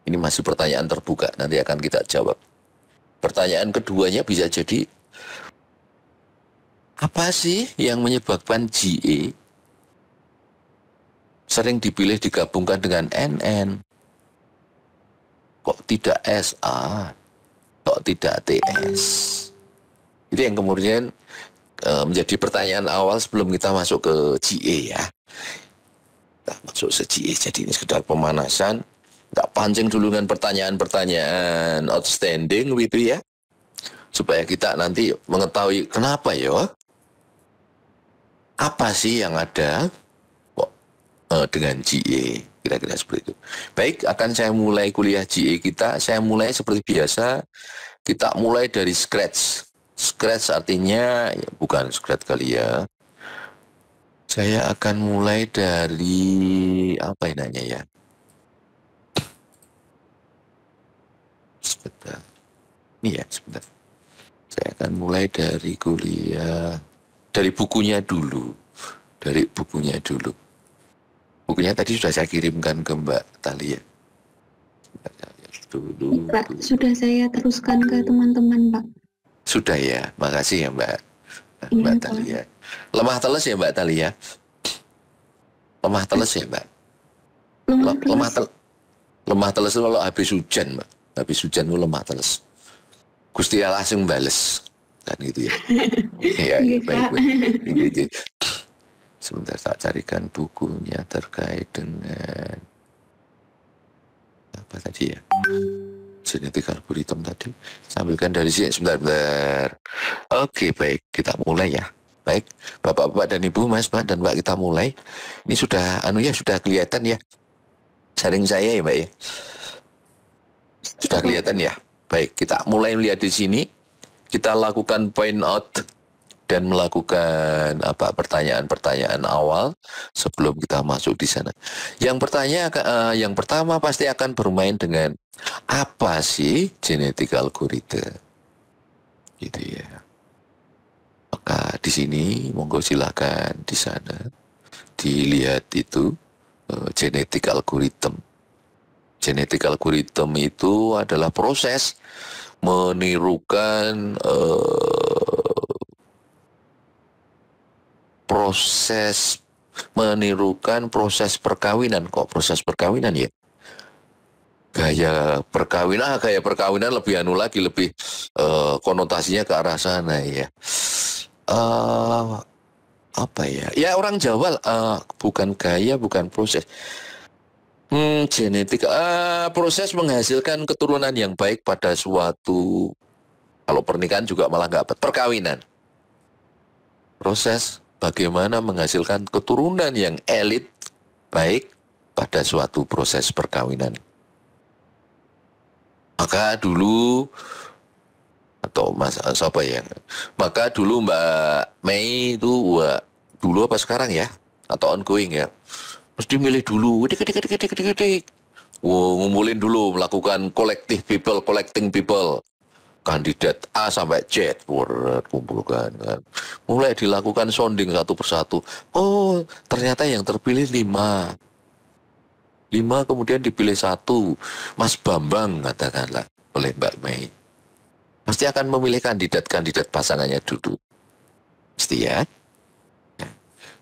Ini masih pertanyaan terbuka, nanti akan kita jawab. Pertanyaan keduanya bisa jadi apa sih yang menyebabkan GE sering dipilih digabungkan dengan NN? Kok tidak SA? Kok tidak TS? Itu yang kemudian e, menjadi pertanyaan awal sebelum kita masuk ke GE ya. Kita masuk ke GE, jadi ini sekedar pemanasan. Nggak pancing dulu dengan pertanyaan-pertanyaan outstanding gitu ya supaya kita nanti mengetahui kenapa ya apa sih yang ada uh, dengan GE kira-kira seperti itu. Baik, akan saya mulai kuliah GE kita. Saya mulai seperti biasa. Kita mulai dari scratch. Scratch artinya ya, bukan scratch kali ya. Saya akan mulai dari apa nanya ya? Sebentar. Ini ya, sebentar. Saya akan mulai dari kuliah dari bukunya dulu. Dari bukunya dulu. Bukunya tadi sudah saya kirimkan ke Mbak Talia. Dulu, Pak, dulu. sudah saya teruskan ke teman-teman, Pak. Sudah ya, makasih ya Mbak. Iya, Mbak Pak. Talia. Lemah teles ya Mbak Talia? Lemah teles ya Mbak? Lemah teles. Lemah, tel lemah teles kalau habis hujan Mbak. Habis hujan itu lemah teles. Gusti Allah langsung bales kan gitu ya. Iya, ya, baik, baik. Gitu. Sebentar tak carikan bukunya terkait dengan apa tadi ya? Genetik algoritm tadi. Sambilkan dari sini sebentar, sebentar. Oke, baik. Kita mulai ya. Baik, Bapak-bapak dan Ibu, Mas, Mbak dan Mbak kita mulai. Ini sudah anu ya, sudah kelihatan ya. Sharing saya ya, Mbak ya. Sudah kelihatan ya. Baik, kita mulai melihat di sini kita lakukan point out dan melakukan apa pertanyaan-pertanyaan awal sebelum kita masuk di sana. Yang pertanyaan uh, yang pertama pasti akan bermain dengan apa sih genetik algoritma? Gitu ya. Maka di sini monggo silakan di sana dilihat itu uh, genetik algoritma. Genetik algoritma itu adalah proses menirukan uh, proses menirukan proses perkawinan. Kok proses perkawinan ya? Gaya perkawinan ah, gaya perkawinan lebih anu lagi lebih uh, konotasinya ke arah sana ya. Uh, apa ya? Ya orang Jawa uh, bukan gaya bukan proses Hmm, genetik uh, proses menghasilkan keturunan yang baik pada suatu kalau pernikahan juga malah nggak perkawinan. Proses bagaimana menghasilkan keturunan yang elit baik pada suatu proses perkawinan. Maka dulu atau Mas siapa ya? Maka dulu Mbak Mei itu wah, dulu apa sekarang ya? Atau ongoing ya? Mesti milih dulu. Dik dik dik dik dik wow, ngumpulin dulu melakukan kolektif people collecting people. Kandidat A sampai Z. Word, kumpulkan kan. Mulai dilakukan sounding satu persatu. Oh ternyata yang terpilih lima. Lima kemudian dipilih satu. Mas Bambang katakanlah oleh Mbak Mei. Pasti akan memilih kandidat-kandidat pasangannya dulu. Pasti ya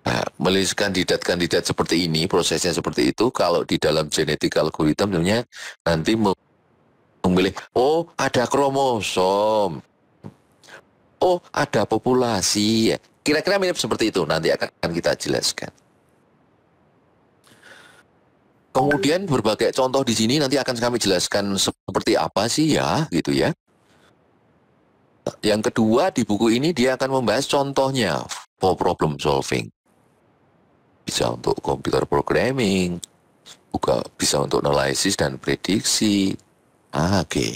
Nah, melihat kandidat-kandidat seperti ini, prosesnya seperti itu, kalau di dalam genetik algoritma sebenarnya nanti memilih, oh ada kromosom. oh ada populasi. Kira-kira mirip seperti itu nanti akan kita jelaskan. Kemudian berbagai contoh di sini nanti akan kami jelaskan seperti apa sih ya, gitu ya. Yang kedua di buku ini dia akan membahas contohnya for problem solving. Bisa untuk computer programming, juga bisa untuk analisis dan prediksi. Ah, Oke. Okay.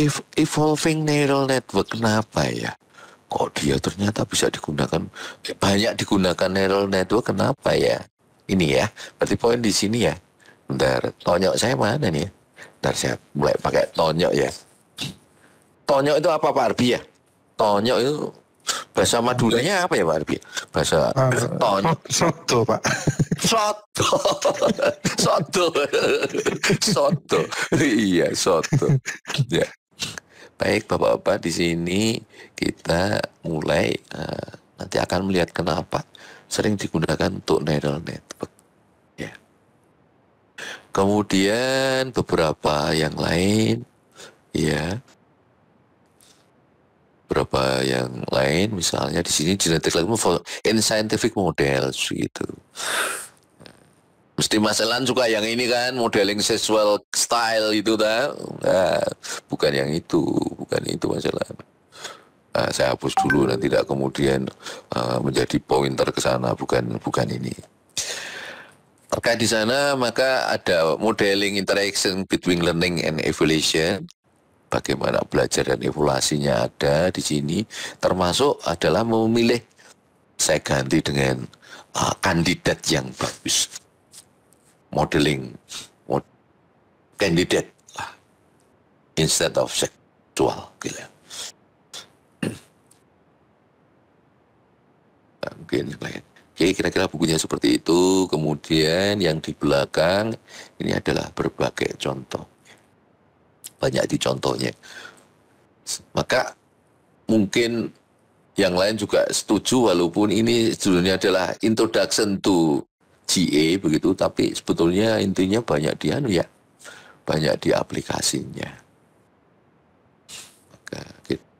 If evolving neural network kenapa ya? Kok dia ternyata bisa digunakan banyak digunakan neural network kenapa ya? ini ya. Berarti poin di sini ya. Bentar, tonyok saya mana nih? Bentar saya mulai pakai tonyok ya. Tonyok itu apa Pak Arbi ya? Tonyok itu bahasa Maduranya apa ya Pak Arbi? Bahasa uh. Soto Pak. Soto. soto. soto. iya soto. Ya. Baik Bapak-bapak di sini kita mulai uh, nanti akan melihat kenapa sering digunakan untuk neural network. Ya. Kemudian beberapa yang lain, ya, beberapa yang lain, misalnya di sini genetic algorithm in scientific models gitu. Mesti masalah juga yang ini kan modeling sexual style itu dah. Nah, bukan yang itu, bukan itu masalah. Uh, saya hapus dulu dan tidak kemudian uh, menjadi pointer ke sana bukan bukan ini. Terkait di sana maka ada modeling interaction between learning and evaluation. Bagaimana belajar dan evaluasinya ada di sini termasuk adalah memilih saya ganti dengan uh, kandidat yang bagus. Modeling mod, kandidat instead of seksual gitu. mungkin lain. Oke, kira-kira bukunya seperti itu. Kemudian yang di belakang ini adalah berbagai contoh. Banyak di contohnya. Maka mungkin yang lain juga setuju walaupun ini sebetulnya adalah introduction to GA begitu, tapi sebetulnya intinya banyak di anu ya, banyak di aplikasinya. Maka kita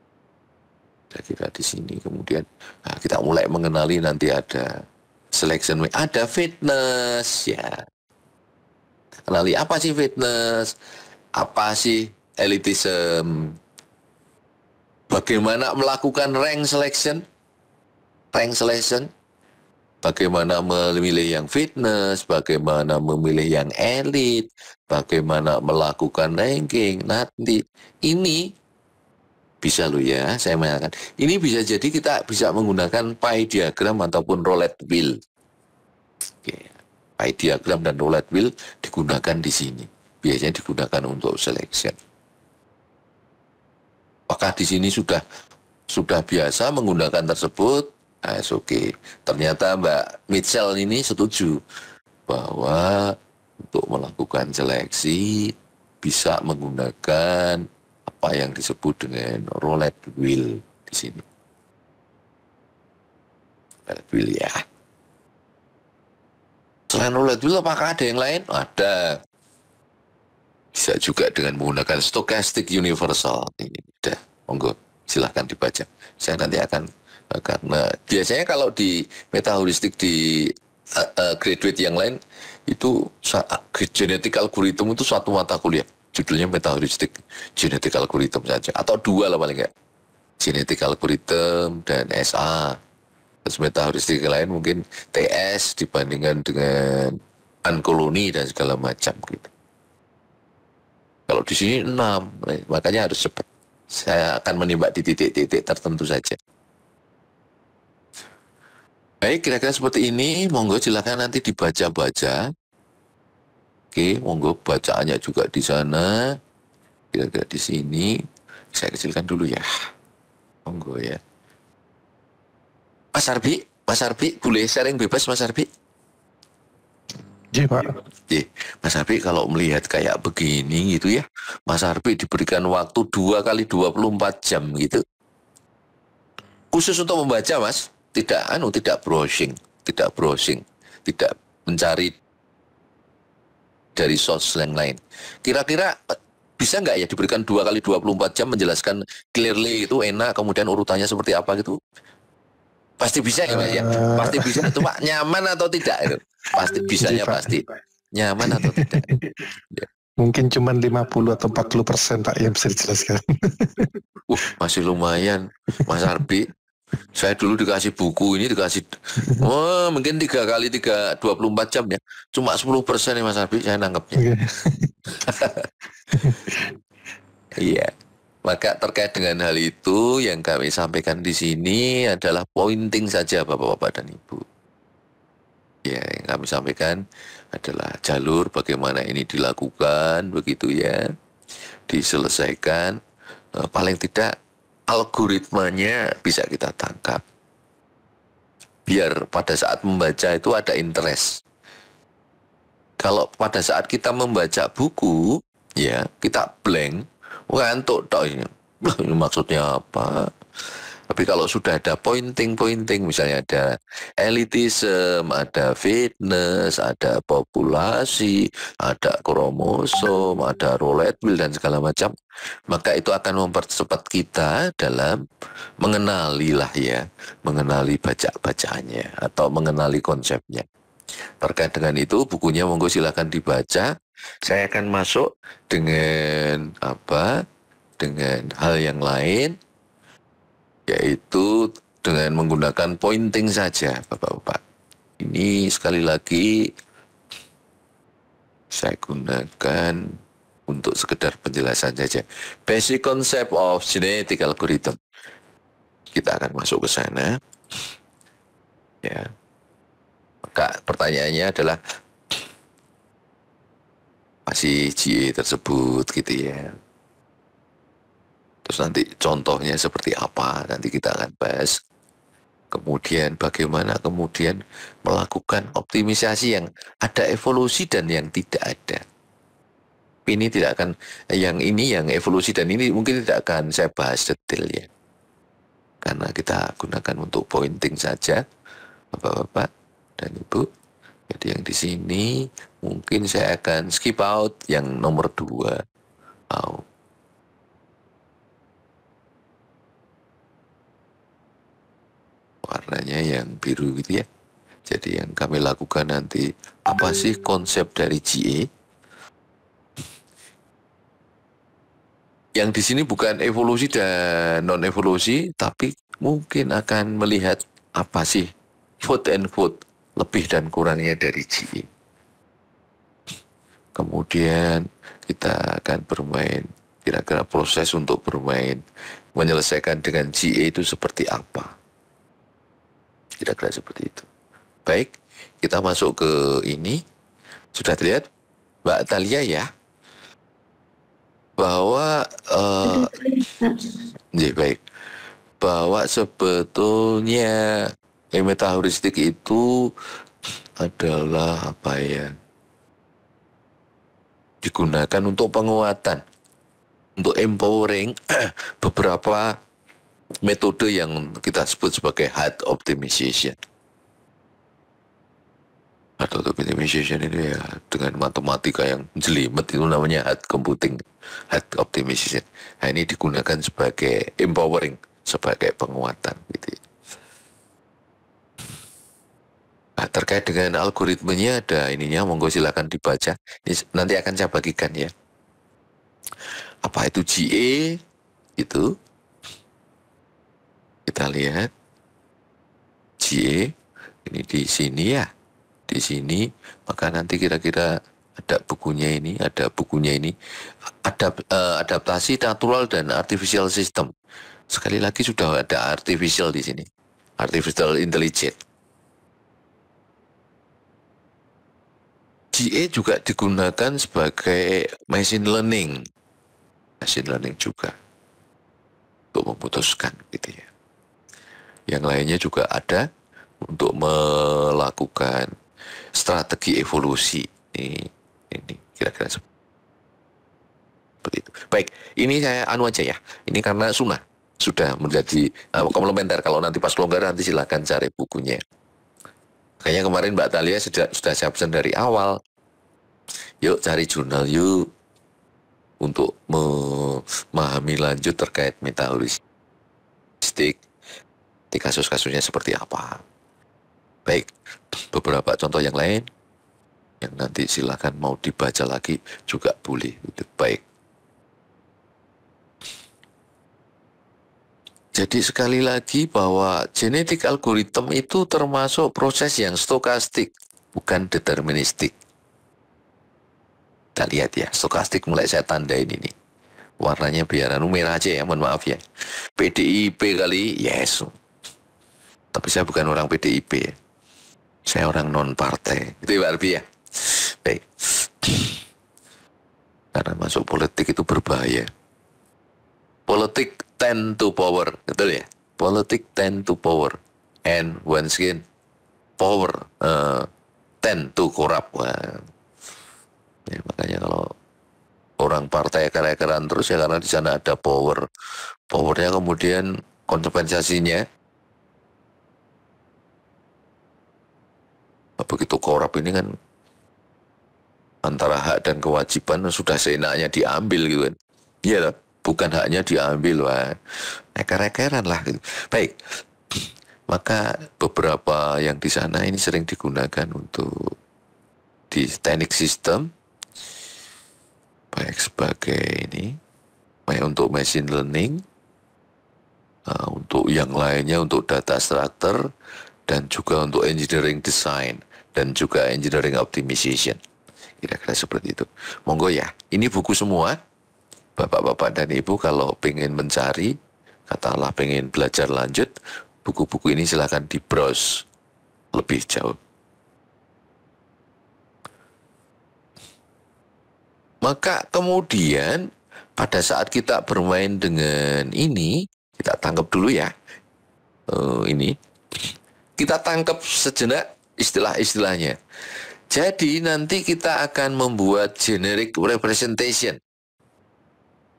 kira-kira di sini kemudian nah, kita mulai mengenali nanti ada selection ada fitness ya kenali apa sih fitness apa sih elitism bagaimana melakukan rank selection rank selection bagaimana memilih yang fitness, bagaimana memilih yang elit, bagaimana melakukan ranking. Nanti ini bisa lo ya, saya mengatakan. Ini bisa jadi kita bisa menggunakan pie diagram ataupun roulette wheel. Oke. Pie diagram dan roulette wheel digunakan di sini. Biasanya digunakan untuk selection. Apakah di sini sudah sudah biasa menggunakan tersebut? Nah, oke. Okay. Ternyata Mbak Mitchell ini setuju bahwa untuk melakukan seleksi bisa menggunakan apa yang disebut dengan roulette wheel di sini. Roulette wheel ya. Selain roulette wheel apakah ada yang lain? Ada. Bisa juga dengan menggunakan stochastic universal. Ini udah, monggo silahkan dibaca. Saya nanti akan eh, karena biasanya kalau di meta heuristik di uh, uh, graduate yang lain itu genetik algorithm itu suatu mata kuliah. Judulnya metaheuristik genetic algorithm saja. Atau dua lah paling enggak genetic algorithm dan SA terus metaheuristik lain mungkin TS dibandingkan dengan ankoloni dan segala macam gitu kalau di sini enam makanya harus cepat saya akan menembak di titik-titik tertentu saja Baik, kira-kira seperti ini. Monggo silakan nanti dibaca-baca. Oke, monggo bacaannya juga di sana. Kira-kira di sini. Saya kecilkan dulu ya. Monggo ya. Mas Arbi, Mas Arbi, boleh sharing bebas Mas Arbi? Iya Pak. Iya, Mas Arbi kalau melihat kayak begini gitu ya, Mas Arbi diberikan waktu dua kali 24 jam gitu. Khusus untuk membaca Mas, tidak anu, tidak browsing, tidak browsing, tidak mencari dari source yang lain. Kira-kira bisa nggak ya diberikan dua kali 24 jam menjelaskan clearly itu enak, kemudian urutannya seperti apa gitu? Pasti bisa ya, Pak, ya? Pasti bisa itu Pak, nyaman atau tidak itu? Pasti bisanya Pak. pasti. Nyaman atau tidak? Mungkin cuma 50 atau 40 persen Pak yang bisa dijelaskan. Uh, masih lumayan, Mas Arbi. Saya dulu dikasih buku ini dikasih, oh mungkin tiga kali tiga 24 jam ya, cuma 10 persen ya Mas Arbi saya nanggapnya. Iya. Maka terkait dengan hal itu yang kami sampaikan di sini adalah pointing saja Bapak-bapak dan Ibu. Ya, yang kami sampaikan adalah jalur bagaimana ini dilakukan begitu ya. Diselesaikan eh, paling tidak algoritmanya bisa kita tangkap. Biar pada saat membaca itu ada interest. Kalau pada saat kita membaca buku, ya kita blank, ngantuk tok ini. Maksudnya apa? Tapi kalau sudah ada pointing-pointing, misalnya ada elitism, ada fitness, ada populasi, ada kromosom, ada roulette wheel dan segala macam, maka itu akan mempercepat kita dalam mengenali lah ya, mengenali baca-bacaannya atau mengenali konsepnya. Terkait dengan itu, bukunya monggo silakan dibaca. Saya akan masuk dengan apa? Dengan hal yang lain, yaitu dengan menggunakan pointing saja, Bapak-bapak. Ini sekali lagi saya gunakan untuk sekedar penjelasan saja. Basic concept of genetic algorithm. Kita akan masuk ke sana. Ya. Maka pertanyaannya adalah masih GA tersebut gitu ya. Terus nanti contohnya seperti apa nanti kita akan bahas. Kemudian bagaimana kemudian melakukan optimisasi yang ada evolusi dan yang tidak ada. Ini tidak akan yang ini yang evolusi dan ini mungkin tidak akan saya bahas detail ya. Karena kita gunakan untuk pointing saja Bapak-bapak dan Ibu. Jadi yang di sini mungkin saya akan skip out yang nomor dua. Out. warnanya yang biru gitu ya. Jadi yang kami lakukan nanti apa sih konsep dari GA? Yang di sini bukan evolusi dan non evolusi, tapi mungkin akan melihat apa sih food and food lebih dan kurangnya dari GA. Kemudian kita akan bermain kira-kira proses untuk bermain menyelesaikan dengan GA itu seperti apa kira-kira seperti itu. Baik, kita masuk ke ini. Sudah terlihat Mbak Talia ya? Bahwa uh, baik. Bahwa sebetulnya metaheuristik itu adalah apa ya? Digunakan untuk penguatan, untuk empowering beberapa metode yang kita sebut sebagai hard optimization. Hard optimization ini ya dengan matematika yang jelimet itu namanya hard computing, hard optimization. Nah ini digunakan sebagai empowering, sebagai penguatan gitu. Nah, terkait dengan algoritmenya ada ininya, monggo silakan dibaca. Ini nanti akan saya bagikan ya. Apa itu GA? Itu kita lihat. J ini di sini ya. Di sini. Maka nanti kira-kira ada bukunya ini ada bukunya ini. Ada uh, adaptasi natural dan artificial system. Sekali lagi sudah ada artificial di sini. Artificial intelligence GA juga digunakan sebagai machine learning machine learning juga untuk memutuskan gitu ya yang lainnya juga ada untuk melakukan strategi evolusi. Ini, ini kira-kira seperti itu. Baik, ini saya anu aja ya. Ini karena sunnah sudah menjadi uh, komplementer. Kalau nanti pas longgar nanti silakan cari bukunya. Kayaknya kemarin Mbak Talia sudah sudah pesan dari awal. Yuk cari jurnal yuk. untuk memahami lanjut terkait metabolistik di kasus-kasusnya seperti apa. Baik, beberapa contoh yang lain yang nanti silakan mau dibaca lagi juga boleh. Baik. Jadi sekali lagi bahwa genetik algoritma itu termasuk proses yang stokastik, bukan deterministik. Kita lihat ya, stokastik mulai saya tandain ini. Warnanya biar anu merah aja ya, mohon maaf ya. PDIP kali, yes. Tapi saya bukan orang PDIP ya. Saya orang non partai. Itu Pak ya. Baik. Karena masuk politik itu berbahaya. Politik tend to power, betul ya? Politik tend to power. And once again, power uh, tend to corrupt. Wah. Ya, makanya kalau orang partai kere-keran terus ya karena di sana ada power. Powernya kemudian konsekuensinya begitu korup ini kan antara hak dan kewajiban sudah seenaknya diambil gitu kan. Iya bukan haknya diambil wah. Eker-ekeran lah gitu. Baik. Maka beberapa yang di sana ini sering digunakan untuk di teknik sistem baik sebagai ini baik untuk machine learning uh, untuk yang lainnya untuk data structure dan juga untuk engineering design dan juga engineering optimization. Kira-kira seperti itu. Monggo ya. Ini buku semua. Bapak-bapak dan ibu kalau pengen mencari katakanlah pengen belajar lanjut buku-buku ini silahkan di browse lebih jauh maka kemudian pada saat kita bermain dengan ini kita tangkap dulu ya uh, ini kita tangkap sejenak istilah-istilahnya jadi nanti kita akan membuat generic representation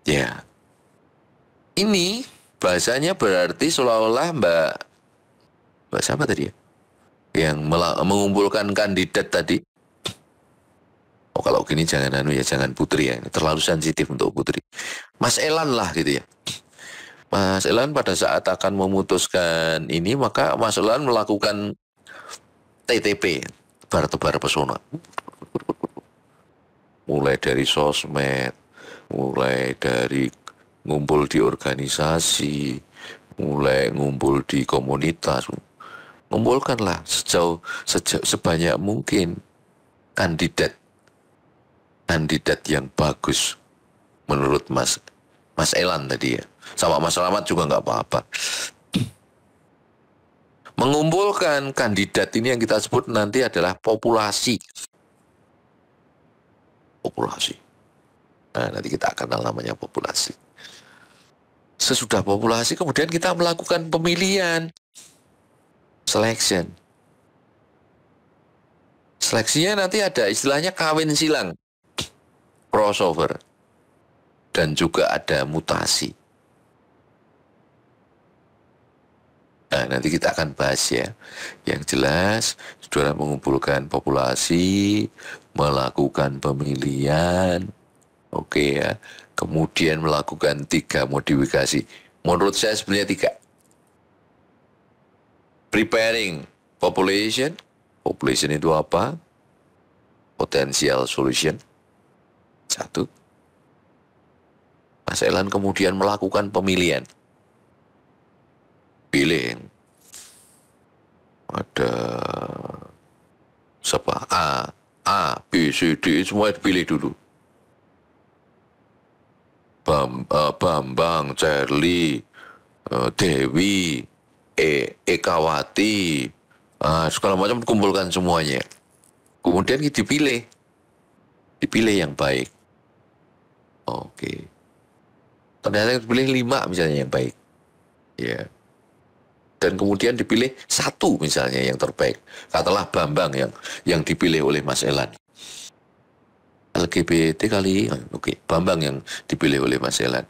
Ya. Ini bahasanya berarti seolah-olah Mbak Mbak siapa tadi ya? Yang mengumpulkan kandidat tadi. Oh kalau gini jangan anu ya, jangan Putri ya. Terlalu sensitif untuk Putri. Mas Elan lah gitu ya. Mas Elan pada saat akan memutuskan ini maka Mas Elan melakukan TTP, tebar-tebar pesona. Mulai dari sosmed, mulai dari ngumpul di organisasi, mulai ngumpul di komunitas, ngumpulkanlah sejauh, sejauh sebanyak mungkin kandidat kandidat yang bagus menurut Mas Mas Elan tadi ya. Sama Mas Selamat juga nggak apa-apa. Mengumpulkan kandidat ini yang kita sebut nanti adalah populasi. Populasi. Nah, nanti kita akan kenal namanya populasi. Sesudah populasi kemudian kita melakukan pemilihan. Selection. Seleksinya nanti ada istilahnya kawin silang. Crossover. Dan juga ada mutasi. Nah, nanti kita akan bahas ya. Yang jelas, saudara mengumpulkan populasi, melakukan pemilihan, Oke ya. Kemudian melakukan tiga modifikasi. Menurut saya sebenarnya tiga. Preparing population. Population itu apa? Potential solution. Satu. Mas Elan kemudian melakukan pemilihan. Pilih. Ada siapa? A, A, B, C, D, semua dipilih dulu uh, Bambang, Charlie, uh, Dewi, e, Ekawati, uh, segala macam kumpulkan semuanya. Kemudian dipilih, dipilih yang baik. Oke. Ternyata dipilih lima misalnya yang baik. Ya. Dan kemudian dipilih satu misalnya yang terbaik. Katalah Bambang yang yang dipilih oleh Mas Elan. LGBT kali, oke, okay. Bambang yang dipilih oleh Mas Elan.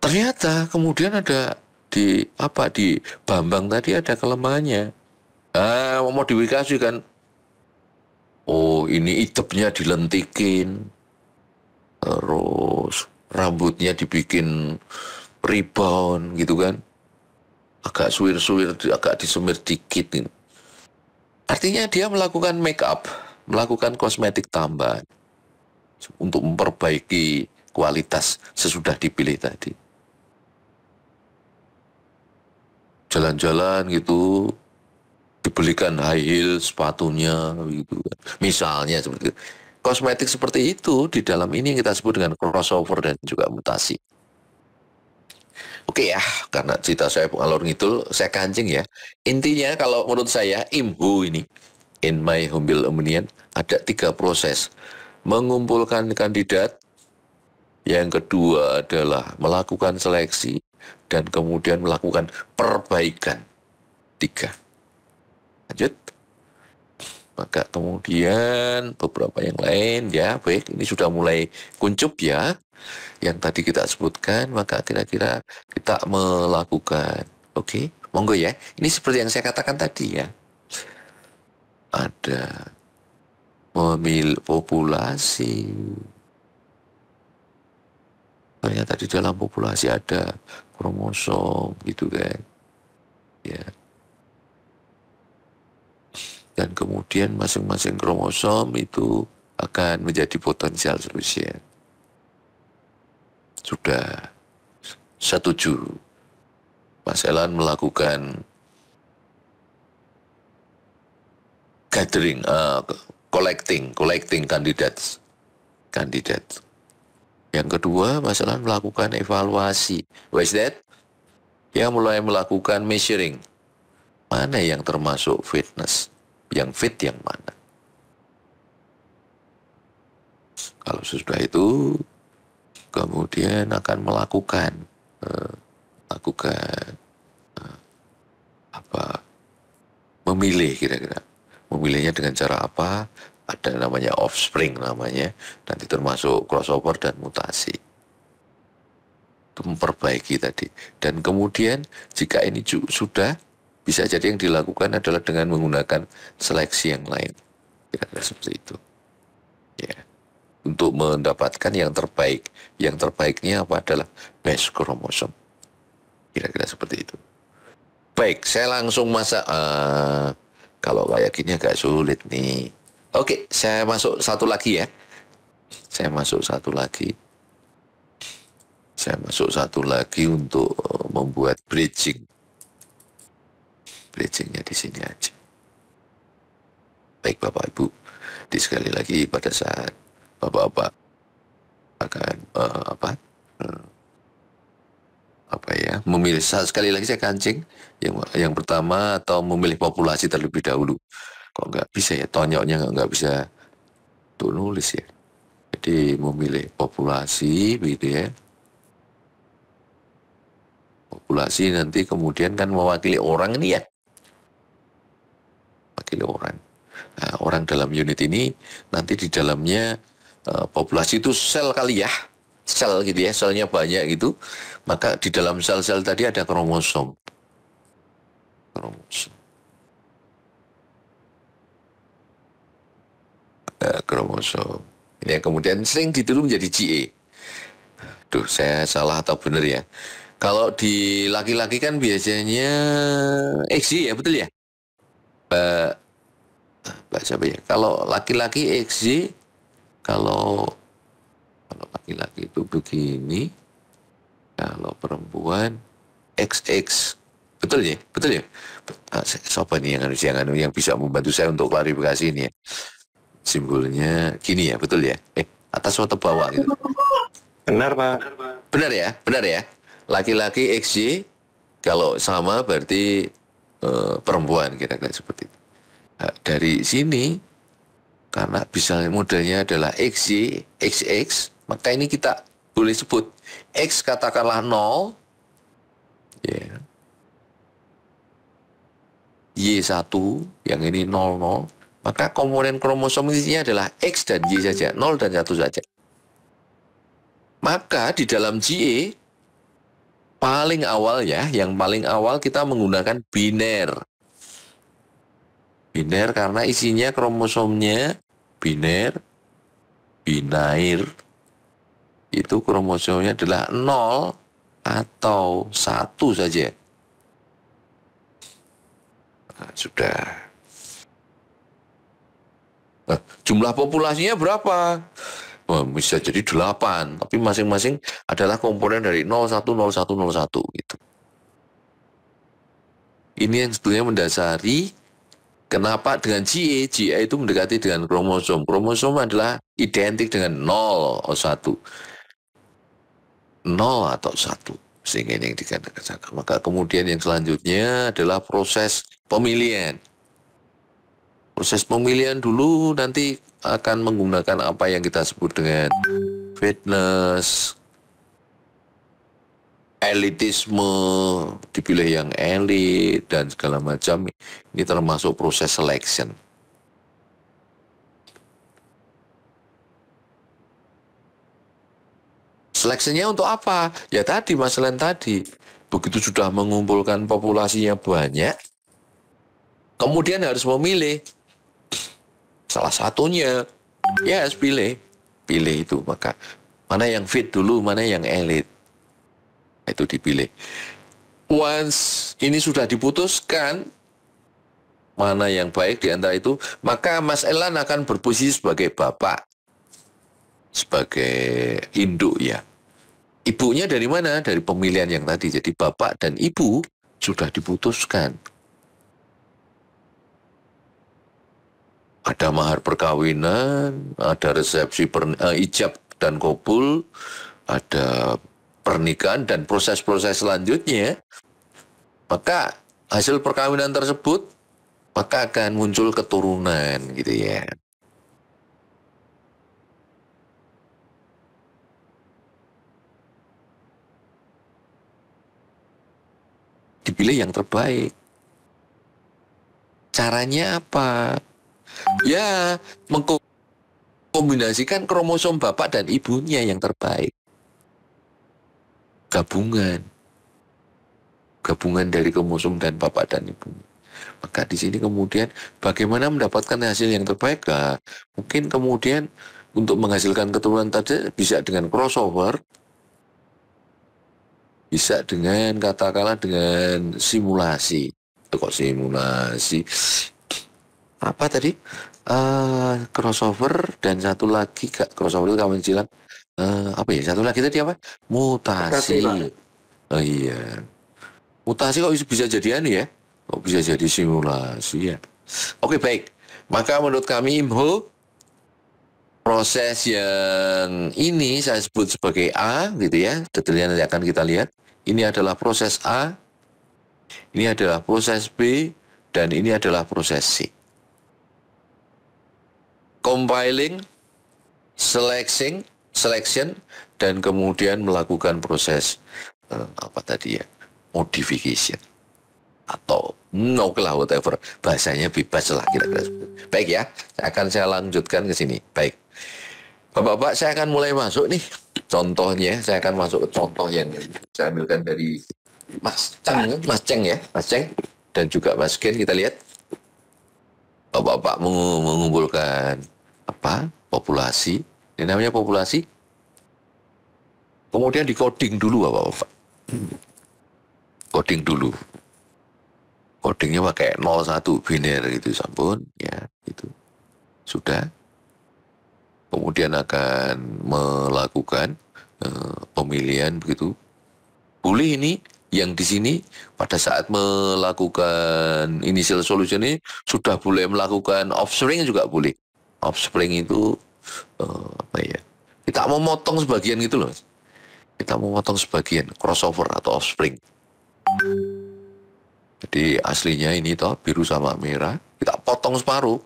Ternyata kemudian ada di apa di Bambang tadi ada kelemahannya. Ah, mau modifikasi kan. Oh, ini itepnya dilentikin. Terus rambutnya dibikin rebound gitu kan agak suwir-suwir agak disemir dikit gitu. artinya dia melakukan make up melakukan kosmetik tambahan untuk memperbaiki kualitas sesudah dipilih tadi jalan-jalan gitu dibelikan high heel sepatunya gitu kan. misalnya seperti itu kosmetik seperti itu di dalam ini yang kita sebut dengan crossover dan juga mutasi Oke ya, karena cerita saya pengalor ngidul, saya kancing ya. Intinya kalau menurut saya, IMHU ini, in my humble opinion, ada tiga proses. Mengumpulkan kandidat, yang kedua adalah melakukan seleksi, dan kemudian melakukan perbaikan. Tiga. Lanjut. Maka kemudian beberapa yang lain. Ya baik. Ini sudah mulai kuncup ya. Yang tadi kita sebutkan maka kira-kira kita melakukan. Oke monggo ya. Ini seperti yang saya katakan tadi ya. Ada memil populasi. Ternyata di dalam populasi ada kromosom gitu kan. Ya dan kemudian masing-masing kromosom itu akan menjadi potensial solution. Sudah setuju Mas Elan melakukan gathering, uh, collecting, collecting candidates, kandidat. Yang kedua, Mas Elan melakukan evaluasi. What is that? Yang mulai melakukan measuring. Mana yang termasuk fitness? Yang fit yang mana. Kalau sudah itu, kemudian akan melakukan, uh, melakukan uh, apa, memilih kira-kira. Memilihnya dengan cara apa? Ada namanya offspring namanya, nanti termasuk crossover dan mutasi. Memperbaiki tadi. Dan kemudian jika ini sudah bisa jadi yang dilakukan adalah dengan menggunakan seleksi yang lain. Kira-kira seperti itu. Ya. Untuk mendapatkan yang terbaik. Yang terbaiknya apa adalah best kromosom. Kira-kira seperti itu. Baik, saya langsung masa uh, kalau kayak gini agak sulit nih. Oke, saya masuk satu lagi ya. Saya masuk satu lagi. Saya masuk satu lagi untuk membuat bridging bridgingnya di sini aja. Baik Bapak Ibu, di sekali lagi pada saat Bapak-Bapak akan uh, apa? Uh, apa ya? Memilih sekali lagi saya kancing. Yang yang pertama atau memilih populasi terlebih dahulu. Kok nggak bisa ya? Tonyoknya nggak nggak bisa tuh nulis ya. Jadi memilih populasi gitu ya. Populasi nanti kemudian kan mewakili orang ini ya wakili orang. Nah, orang dalam unit ini nanti di dalamnya uh, populasi itu sel kali ya, sel gitu ya, selnya banyak gitu. Maka di dalam sel-sel tadi ada kromosom. Kromosom. Uh, kromosom. Ini yang kemudian sering ditulis menjadi GA. Duh, saya salah atau benar ya. Kalau di laki-laki kan biasanya XY ya, betul ya? Mbak Mbak siapa ya? Kalau laki-laki XY, kalau kalau laki-laki itu begini, kalau perempuan XX. Betul ya? Betul ya? Ah, siapa nih yang harus yang, yang bisa membantu saya untuk klarifikasi ini ya? Simbolnya gini ya, betul ya? Eh, atas atau bawah gitu. Benar, Pak. Benar ya? Benar ya? Laki-laki XY, kalau sama berarti uh, perempuan kira-kira seperti itu. Nah, dari sini karena bisa modelnya adalah XY, XX, maka ini kita boleh sebut X katakanlah 0, ya. Y1, yang ini 00, maka komponen kromosom isinya adalah X dan Y saja, 0 dan 1 saja. Maka di dalam GA paling awal ya, yang paling awal kita menggunakan biner. Biner karena isinya kromosomnya biner, binair, itu kromosomnya adalah 0 atau 1 saja. Nah, sudah. Nah, jumlah populasinya berapa? Wah, bisa jadi 8, tapi masing-masing adalah komponen dari 01, 01, 01 gitu. Ini yang sebetulnya mendasari kenapa dengan GA, GA itu mendekati dengan kromosom. Kromosom adalah identik dengan 0 atau 1. 0 atau 1 sehingga ini yang dikatakan maka kemudian yang selanjutnya adalah proses pemilihan proses pemilihan dulu nanti akan menggunakan apa yang kita sebut dengan fitness elitisme dipilih yang elit dan segala macam ini termasuk proses selection Seleksinya untuk apa? Ya tadi masalah tadi. Begitu sudah mengumpulkan populasinya banyak, kemudian harus memilih salah satunya. Ya harus pilih. Pilih itu maka mana yang fit dulu, mana yang elit. Itu dipilih. Once ini sudah diputuskan, mana yang baik di antara itu, maka Mas Elan akan berposisi sebagai bapak, sebagai induk ya. Ibunya dari mana? Dari pemilihan yang tadi. Jadi bapak dan ibu sudah diputuskan. Ada mahar perkawinan, ada resepsi per, uh, ijab dan kopul, ada pernikahan dan proses-proses selanjutnya. Maka hasil perkawinan tersebut maka akan muncul keturunan gitu ya. dipilih yang terbaik. Caranya apa? Ya, mengkombinasikan kromosom bapak dan ibunya yang terbaik. Gabungan. Gabungan dari kromosom dan bapak dan ibu. Maka di sini kemudian bagaimana mendapatkan hasil yang terbaik? Nah, mungkin kemudian untuk menghasilkan keturunan tadi bisa dengan crossover bisa dengan katakanlah dengan simulasi itu kok simulasi apa tadi? Uh, crossover dan satu lagi kak crossover itu kawan cilan? Uh, apa ya? Satu lagi tadi apa? Mutasi. Oh iya. Mutasi kok bisa jadi anu ya? Kok bisa jadi simulasi ya? Oke baik. Maka menurut kami IMHO proses yang ini saya sebut sebagai A gitu ya. Detailnya nanti akan kita lihat. Ini adalah proses A, ini adalah proses B, dan ini adalah proses C. Compiling, selecting, selection, dan kemudian melakukan proses uh, apa tadi ya, modification atau no lah whatever bahasanya bebas lah kira-kira. Baik ya, akan saya lanjutkan ke sini. Baik. Bapak-bapak, saya akan mulai masuk nih. Contohnya, saya akan masuk contoh yang saya ambilkan dari Mas Ceng, Mas Ceng ya, Mas Ceng, dan juga Mas Ken. Kita lihat. Bapak-bapak mengumpulkan apa? Populasi. Ini namanya populasi. Kemudian di coding dulu Bapak-bapak. Coding dulu. Codingnya pakai 01 biner gitu sampun ya, itu. Sudah kemudian akan melakukan uh, pemilihan begitu. Boleh ini yang di sini pada saat melakukan initial solution ini sudah boleh melakukan offspring juga boleh. Offspring itu uh, apa ya? Kita mau motong sebagian gitu loh. Kita mau motong sebagian crossover atau offspring. Jadi aslinya ini toh biru sama merah, kita potong separuh.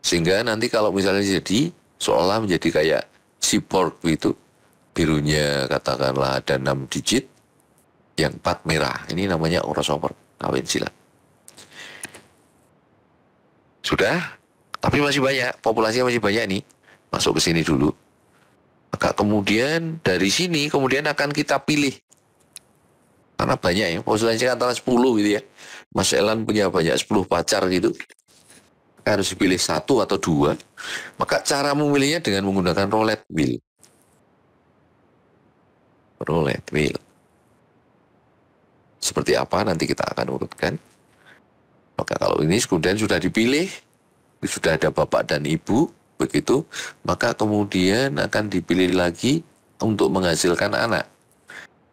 Sehingga nanti kalau misalnya jadi seolah menjadi kayak cyborg itu birunya katakanlah ada enam digit yang empat merah. Ini namanya crossover kawin silat. Sudah? Tapi masih banyak populasinya masih banyak nih. Masuk ke sini dulu. Maka kemudian dari sini kemudian akan kita pilih. Karena banyak ya populasinya antara 10 gitu ya. Mas Elan punya banyak 10 pacar gitu. Harus dipilih satu atau dua, maka cara memilihnya dengan menggunakan roulette wheel. Neurolet wheel. Seperti apa nanti kita akan urutkan. Maka kalau ini kemudian sudah dipilih, sudah ada bapak dan ibu, begitu, maka kemudian akan dipilih lagi untuk menghasilkan anak.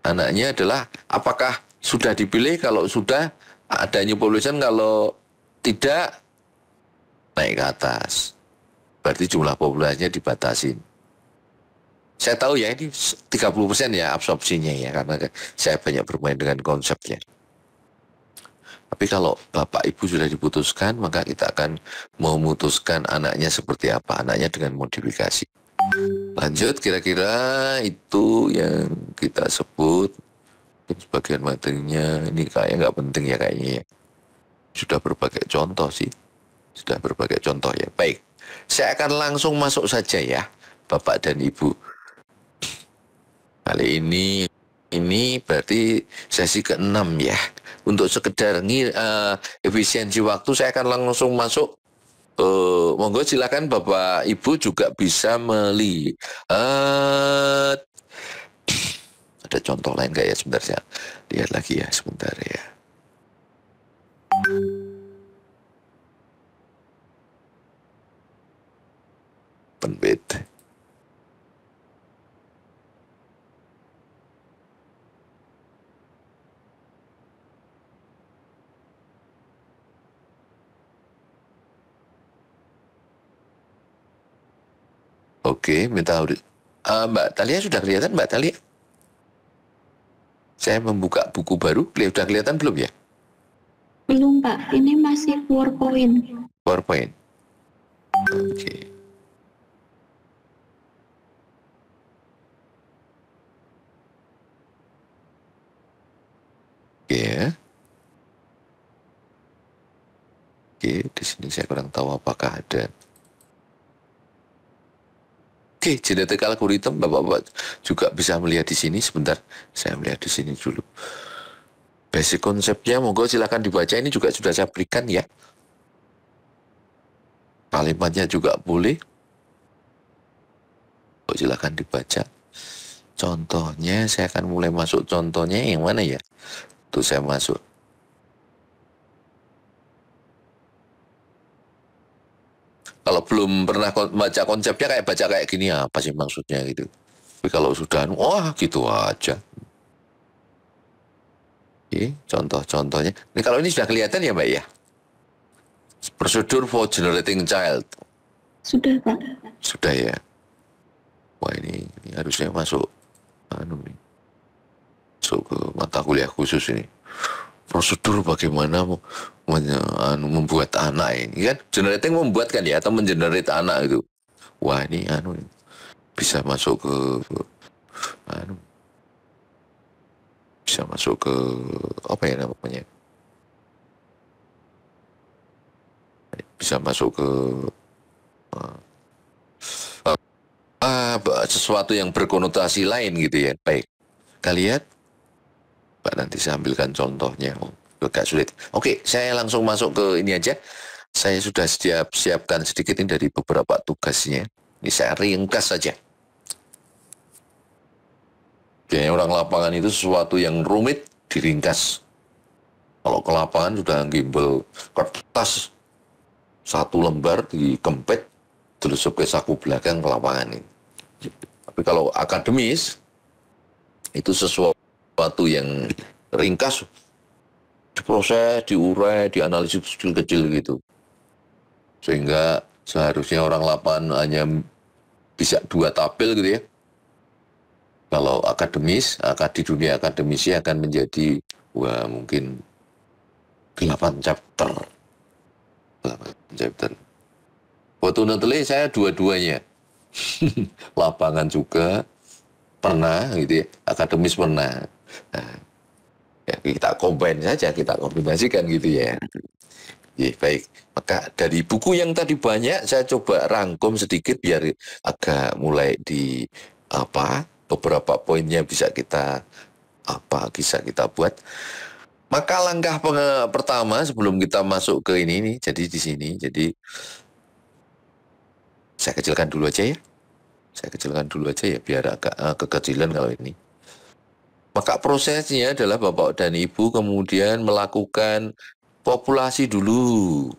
Anaknya adalah apakah sudah dipilih, kalau sudah ada new population, kalau tidak naik ke atas. Berarti jumlah populasinya dibatasin. Saya tahu ya ini 30% ya absorpsinya ya karena saya banyak bermain dengan konsepnya. Tapi kalau bapak ibu sudah diputuskan, maka kita akan memutuskan anaknya seperti apa, anaknya dengan modifikasi. Lanjut, kira-kira itu yang kita sebut sebagian materinya ini kayaknya nggak penting ya kayaknya ya. Sudah berbagai contoh sih, sudah berbagai contoh ya. Baik, saya akan langsung masuk saja ya, bapak dan ibu. Kali ini ini berarti sesi ke-6 ya. Untuk sekedar uh, efisiensi waktu saya akan langsung masuk uh, monggo silakan Bapak Ibu juga bisa melihat ada contoh lain nggak ya sebentar saya lihat lagi ya sebentar ya. Penbit. Oke, minta audit. Uh, Mbak Talia sudah kelihatan Mbak Talia? Saya membuka buku baru, sudah kelihatan belum ya? Belum Pak, ini masih PowerPoint. PowerPoint. Oke. Oke ya. Oke, di sini saya kurang tahu apakah ada Oke, genetik algoritma Bapak-bapak juga bisa melihat di sini sebentar. Saya melihat di sini dulu. Basic konsepnya monggo silakan dibaca ini juga sudah saya berikan ya. Kalimatnya juga boleh. Oh, silakan dibaca. Contohnya saya akan mulai masuk contohnya yang mana ya? Tuh saya masuk. Kalau belum pernah baca konsepnya kayak baca kayak gini apa sih maksudnya gitu? Tapi kalau sudah wah gitu aja. Oke, contoh-contohnya. Ini kalau ini sudah kelihatan ya mbak ya? Prosedur for generating child. Sudah pak. Sudah ya? Wah ini, ini harusnya masuk anu nih masuk ke mata kuliah khusus ini prosedur bagaimana anu, membuat anak ini kan? Generating membuat kan ya? Atau mengenerate anak itu wah ini anu bisa masuk ke anu bisa masuk ke apa ya namanya? Bisa masuk ke uh, uh, sesuatu yang berkonotasi lain gitu ya? Baik. Kita Pak nanti saya ambilkan contohnya. Oh, agak sulit. Oke, saya langsung masuk ke ini aja. Saya sudah siap siapkan sedikit ini dari beberapa tugasnya. Ini saya ringkas saja. Kayaknya orang lapangan itu sesuatu yang rumit diringkas. Kalau ke lapangan sudah gimbal kertas satu lembar dikempet terus ke saku belakang ke lapangan ini. Tapi kalau akademis itu sesuatu sesuatu yang ringkas diproses, diurai, dianalisis kecil-kecil gitu. Sehingga seharusnya orang lapan hanya bisa dua tabel gitu ya. Kalau akademis, akad di dunia akademisi akan menjadi wah mungkin 8 chapter. 8 chapter. Fortunately saya dua-duanya. Lapangan juga pernah gitu ya, akademis pernah. Nah, ya kita combine saja, kita kombinasikan gitu ya. Ya, baik. Maka dari buku yang tadi banyak saya coba rangkum sedikit biar agak mulai di apa beberapa poinnya bisa kita apa bisa kita buat. Maka langkah pertama sebelum kita masuk ke ini nih, jadi di sini, jadi saya kecilkan dulu aja ya. Saya kecilkan dulu aja ya biar agak uh, kekecilan kalau ini. Maka prosesnya adalah Bapak dan Ibu kemudian melakukan populasi dulu.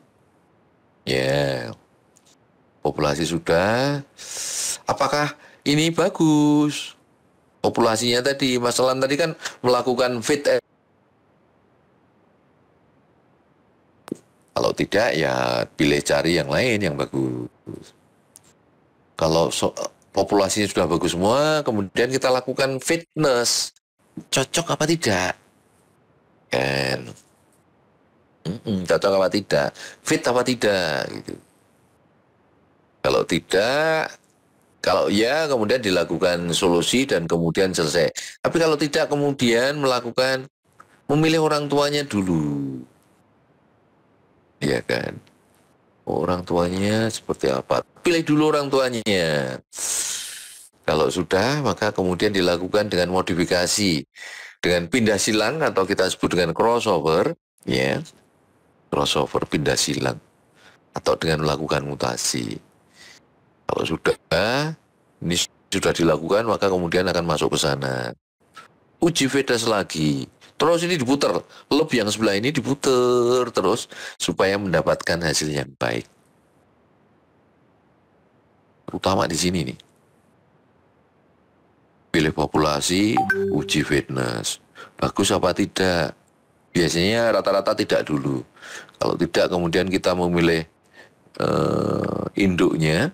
Ya. Populasi sudah. Apakah ini bagus? Populasinya tadi, masalah tadi kan melakukan fit Kalau tidak ya pilih cari yang lain yang bagus. Kalau so, populasinya sudah bagus semua, kemudian kita lakukan fitness, cocok apa tidak? Kan? Mm-mm, cocok apa tidak? Fit apa tidak? Gitu. Kalau tidak, kalau ya kemudian dilakukan solusi dan kemudian selesai. Tapi kalau tidak kemudian melakukan memilih orang tuanya dulu. Iya kan? Orang tuanya seperti apa? Pilih dulu orang tuanya. Kalau sudah, maka kemudian dilakukan dengan modifikasi, dengan pindah silang atau kita sebut dengan crossover, ya, crossover pindah silang, atau dengan melakukan mutasi. Kalau sudah, ini sudah dilakukan, maka kemudian akan masuk ke sana. Uji fitness lagi, terus ini diputer, lob yang sebelah ini diputer terus supaya mendapatkan hasil yang baik. Terutama di sini nih pilih populasi, uji fitness. Bagus apa tidak? Biasanya rata-rata tidak dulu. Kalau tidak kemudian kita memilih uh, induknya,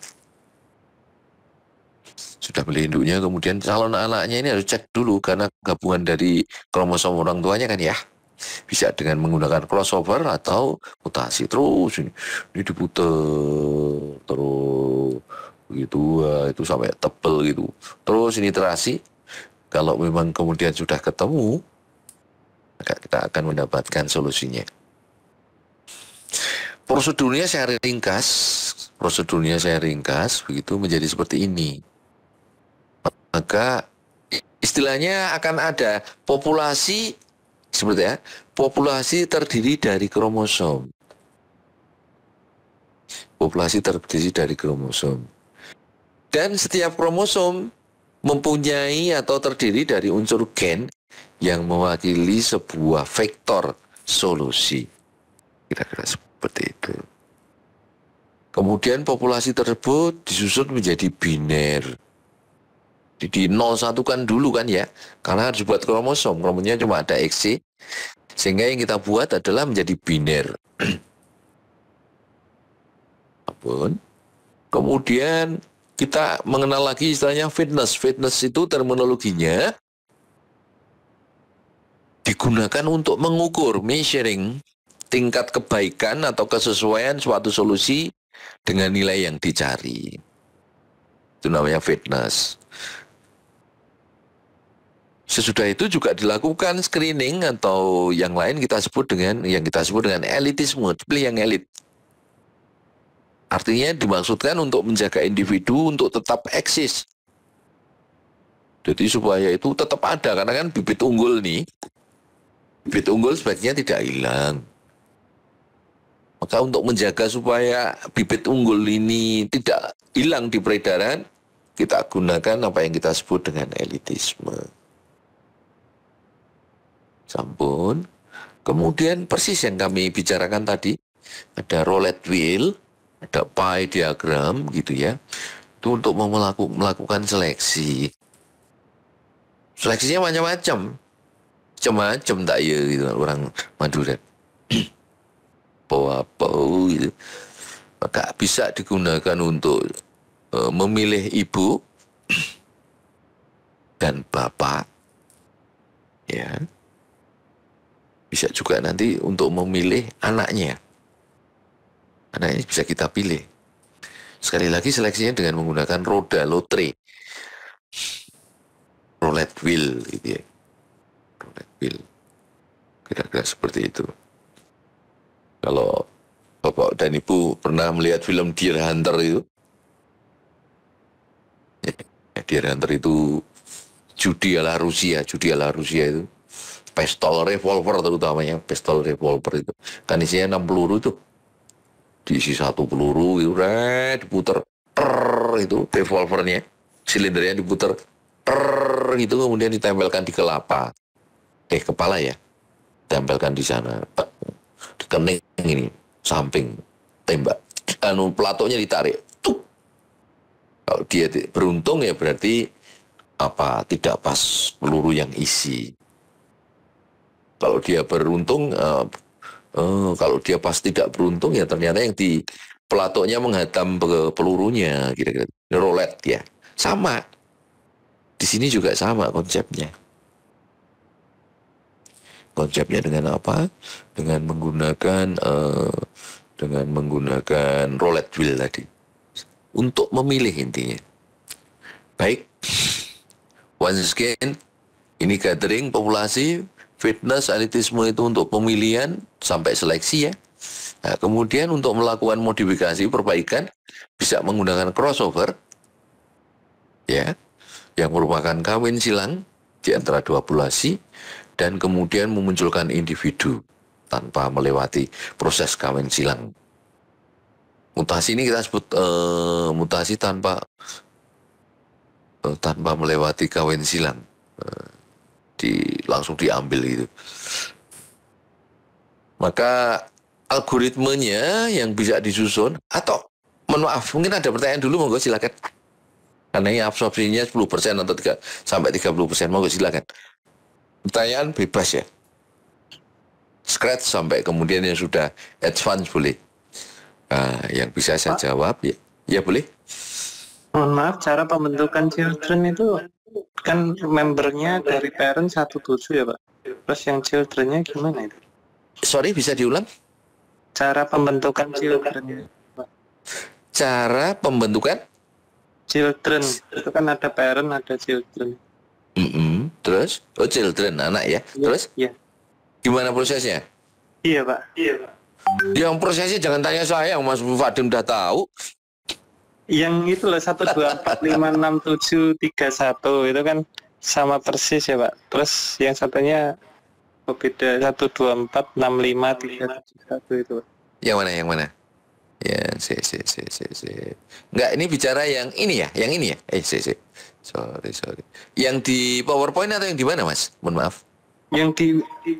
sudah pilih induknya, kemudian calon anaknya ini harus cek dulu karena gabungan dari kromosom orang tuanya kan ya bisa dengan menggunakan crossover atau mutasi terus ini, ini diputer terus begitu itu sampai tebel gitu. Terus ini terasi kalau memang kemudian sudah ketemu maka kita akan mendapatkan solusinya. Prosedurnya saya ringkas prosedurnya saya ringkas begitu menjadi seperti ini. Maka istilahnya akan ada populasi seperti ya populasi terdiri dari kromosom. Populasi terdiri dari kromosom dan setiap kromosom mempunyai atau terdiri dari unsur gen yang mewakili sebuah vektor solusi. Kira-kira seperti itu. Kemudian populasi tersebut disusun menjadi biner. Jadi 01 kan dulu kan ya, karena harus buat kromosom, kromosomnya cuma ada XC, sehingga yang kita buat adalah menjadi biner. Kemudian kita mengenal lagi istilahnya fitness. Fitness itu terminologinya digunakan untuk mengukur, measuring tingkat kebaikan atau kesesuaian suatu solusi dengan nilai yang dicari. Itu namanya fitness. Sesudah itu juga dilakukan screening atau yang lain kita sebut dengan yang kita sebut dengan elitisme, pilih yang elit. Artinya dimaksudkan untuk menjaga individu untuk tetap eksis. Jadi supaya itu tetap ada karena kan bibit unggul nih. Bibit unggul sebaiknya tidak hilang. Maka untuk menjaga supaya bibit unggul ini tidak hilang di peredaran, kita gunakan apa yang kita sebut dengan elitisme. Sampun. Kemudian persis yang kami bicarakan tadi, ada roulette wheel, ada pie diagram gitu ya. Itu untuk melaku, melakukan seleksi. Seleksinya macam-macam. Macam-macam tak ya gitu. Orang Madura. Bawa bau gitu. Maka bisa digunakan untuk uh, memilih ibu dan bapak. Ya. Bisa juga nanti untuk memilih anaknya Anak ini bisa kita pilih. Sekali lagi seleksinya dengan menggunakan roda lotre. Roulette wheel gitu ya. Roulette wheel. Kira-kira seperti itu. Kalau Bapak dan Ibu pernah melihat film Deer Hunter itu, ya, Deer Hunter itu judi ala Rusia, judi ala Rusia itu. Pistol revolver terutamanya, pistol revolver itu. Kan isinya 6 peluru itu diisi satu peluru itu red diputer ter itu revolvernya silindernya diputer ter gitu kemudian ditempelkan di kelapa eh kepala ya tempelkan di sana di kening ini samping tembak anu pelatonya ditarik Tuk. kalau dia beruntung ya berarti apa tidak pas peluru yang isi kalau dia beruntung eh, eh, kalau dia pas tidak beruntung ya ternyata yang di pelatonya menghadam pe- pelurunya kira-kira. Rolet ya. Sama. Di sini juga sama konsepnya. Konsepnya dengan apa? Dengan menggunakan eh, dengan menggunakan roulette wheel tadi. Untuk memilih intinya. Baik. Once again ini gathering populasi fitness elitisme itu untuk pemilihan sampai seleksi ya Nah, kemudian untuk melakukan modifikasi perbaikan bisa menggunakan crossover ya yang merupakan kawin silang di antara dua populasi dan kemudian memunculkan individu tanpa melewati proses kawin silang. Mutasi ini kita sebut eh, mutasi tanpa eh, tanpa melewati kawin silang. Eh, di langsung diambil gitu. Maka algoritmenya yang bisa disusun atau mohon maaf mungkin ada pertanyaan dulu monggo silakan. Karena ini absorpsinya 10% atau 3, sampai 30% monggo silakan. Pertanyaan bebas ya. Scratch sampai kemudian yang sudah advance boleh. Nah, yang bisa saya jawab ya. Ya boleh. Mohon maaf, cara pembentukan children itu kan membernya dari parent 17 ya Pak. Terus yang childrennya gimana itu? sorry bisa diulang Cara pembentukan children. cara pembentukan Children, itu kan ada parent, ada children. Mm-mm. terus oh children anak ya terus Iya. gimana prosesnya Iya Pak. Iya Pak. yang prosesnya jangan tanya saya Mas Fadim udah tahu Yang itu loh satu dua empat lima enam tujuh tiga satu itu kan sama persis ya Pak. Terus yang satunya oh, beda satu dua empat enam lima tiga satu itu. Pak. Yang mana yang mana? Ya, si si si si si. Enggak, ini bicara yang ini ya, yang ini ya. Eh, si si. Sorry sorry. Yang di PowerPoint atau yang di mana, Mas? Mohon maaf. Yang di, di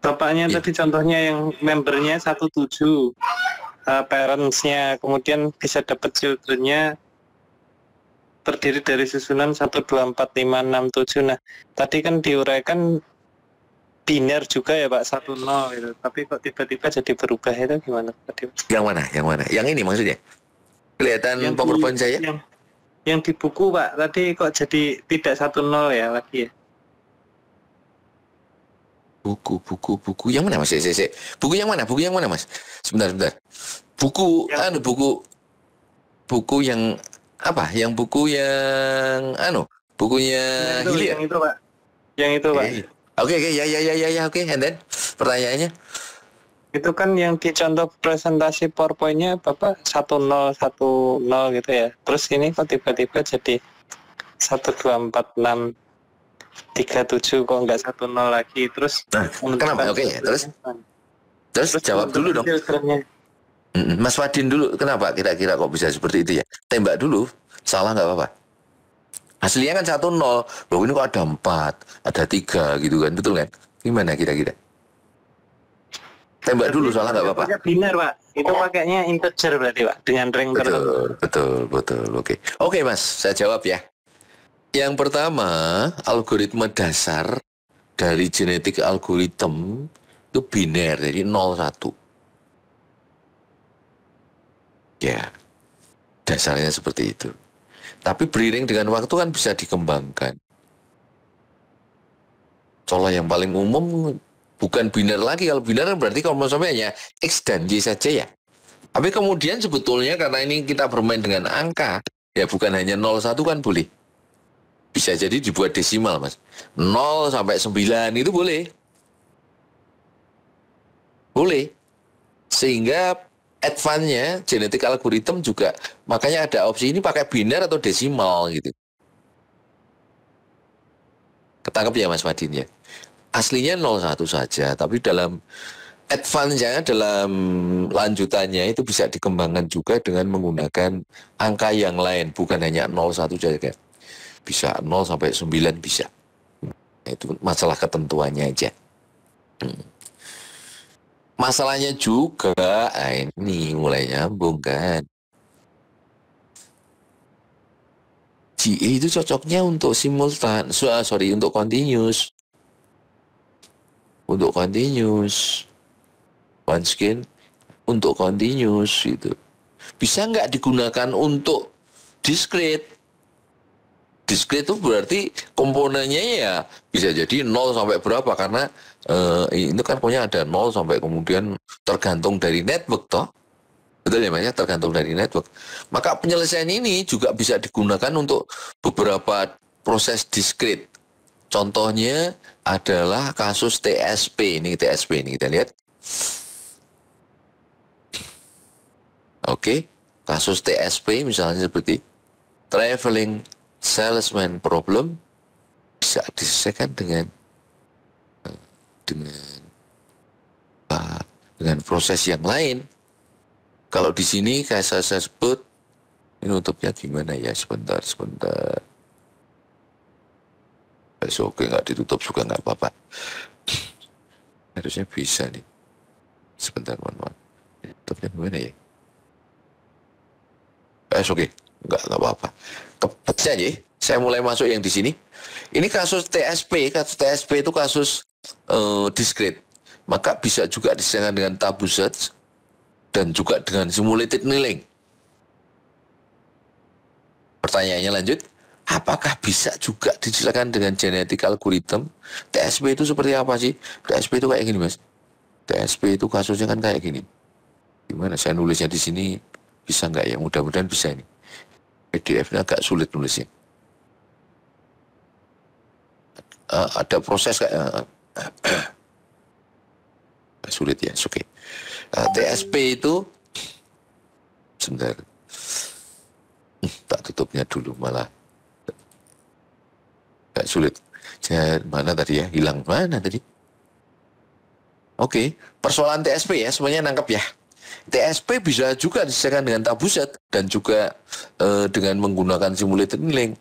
bapaknya tadi contohnya yang membernya satu tujuh uh, parentsnya kemudian bisa dapat childrennya terdiri dari susunan satu dua empat lima enam tujuh nah tadi kan diuraikan biner juga ya pak satu nol gitu tapi kok tiba-tiba jadi berubah itu gimana tadi Yang mana? Yang mana? Yang ini maksudnya? Kelihatan Yang di- PowerPoint saya? yang yang di buku pak tadi kok jadi tidak satu nol ya lagi ya Buku, buku, buku. Yang mana, Mas? Si, si, si. Buku yang mana? Buku yang mana, Mas? Sebentar, sebentar. Buku, anu, buku, buku yang apa? Yang buku yang anu, bukunya yang itu, yang itu pak yang itu pak Oke, oke, ya, ya, ya, ya, ya, oke. And then pertanyaannya? itu kan yang di contoh presentasi PowerPoint-nya Bapak 1010 gitu ya. Terus ini kok tiba-tiba jadi 1246 37 kok nggak 10 lagi terus Nah, kenapa? Oke, ya, terus? Terus jawab dulu dong. Mas Wadin dulu, kenapa kira-kira kok bisa seperti itu ya? Tembak dulu, salah nggak apa-apa. Aslinya kan satu nol, loh ini kok ada empat, ada tiga gitu kan, betul kan? Gimana kira-kira? Tembak dulu, salah nggak apa-apa. Biner Pak. Itu pakainya integer berarti Pak dengan rank tertentu. Betul, betul, betul. Oke, oke Mas, saya jawab ya. Yang pertama, algoritma dasar dari genetik algoritma itu biner, jadi 01. Ya, dasarnya seperti itu. Tapi beriring dengan waktu kan bisa dikembangkan. Contoh yang paling umum bukan biner lagi. Kalau biner kan berarti kalau sampai hanya X dan Y saja ya. Tapi kemudian sebetulnya karena ini kita bermain dengan angka, ya bukan hanya 01 kan boleh. Bisa jadi dibuat desimal, Mas. 0 sampai 9 itu boleh. Boleh. Sehingga advance-nya genetik algorithm juga makanya ada opsi ini pakai biner atau desimal gitu. Ketangkep ya Mas Madin ya. Aslinya 01 saja, tapi dalam advance-nya dalam lanjutannya itu bisa dikembangkan juga dengan menggunakan angka yang lain, bukan hanya 01 saja. Bisa 0 sampai 9 bisa. Itu masalah ketentuannya aja. Hmm. Masalahnya juga, ah ini mulai nyambung kan. GA itu cocoknya untuk simultan, so, ah, sorry, untuk continuous. Untuk continuous. One skin untuk continuous itu. Bisa nggak digunakan untuk discrete? Discrete itu berarti komponennya ya bisa jadi 0 sampai berapa karena uh, itu kan punya ada 0 sampai kemudian tergantung dari network toh. Betul ya Mas ya, tergantung dari network. Maka penyelesaian ini juga bisa digunakan untuk beberapa proses discrete. Contohnya adalah kasus TSP ini TSP ini kita lihat. Oke, kasus TSP misalnya seperti traveling salesman problem bisa diselesaikan dengan dengan uh, dengan proses yang lain. Kalau di sini kayak saya, saya sebut ini nutupnya gimana ya sebentar sebentar. Oke nggak ditutup juga nggak apa-apa. Harusnya bisa nih. Sebentar mohon maaf. Tutupnya gimana ya? Eh, oke, okay. nggak nggak apa-apa. Kepecah aja. Saya mulai masuk yang di sini. Ini kasus TSP, kasus TSP itu kasus uh. Maka bisa juga diselesaikan dengan tabu search dan juga dengan simulated annealing. Pertanyaannya lanjut, apakah bisa juga dijelaskan dengan genetic algorithm? TSP itu seperti apa sih? TSP itu kayak gini mas. TSP itu kasusnya kan kayak gini. Gimana saya nulisnya di sini bisa nggak ya? Mudah-mudahan bisa ini. PDF-nya agak sulit nulisnya. Uh, ada proses kayak uh, sulit ya, oke. Okay. Uh, TSP itu sebentar. Tak tutupnya dulu malah agak sulit. Jangan, mana tadi ya? Hilang mana tadi? Oke, okay. persoalan TSP ya, semuanya nangkep ya. TSP bisa juga diselesaikan dengan tabu set dan juga uh, dengan menggunakan simulated link.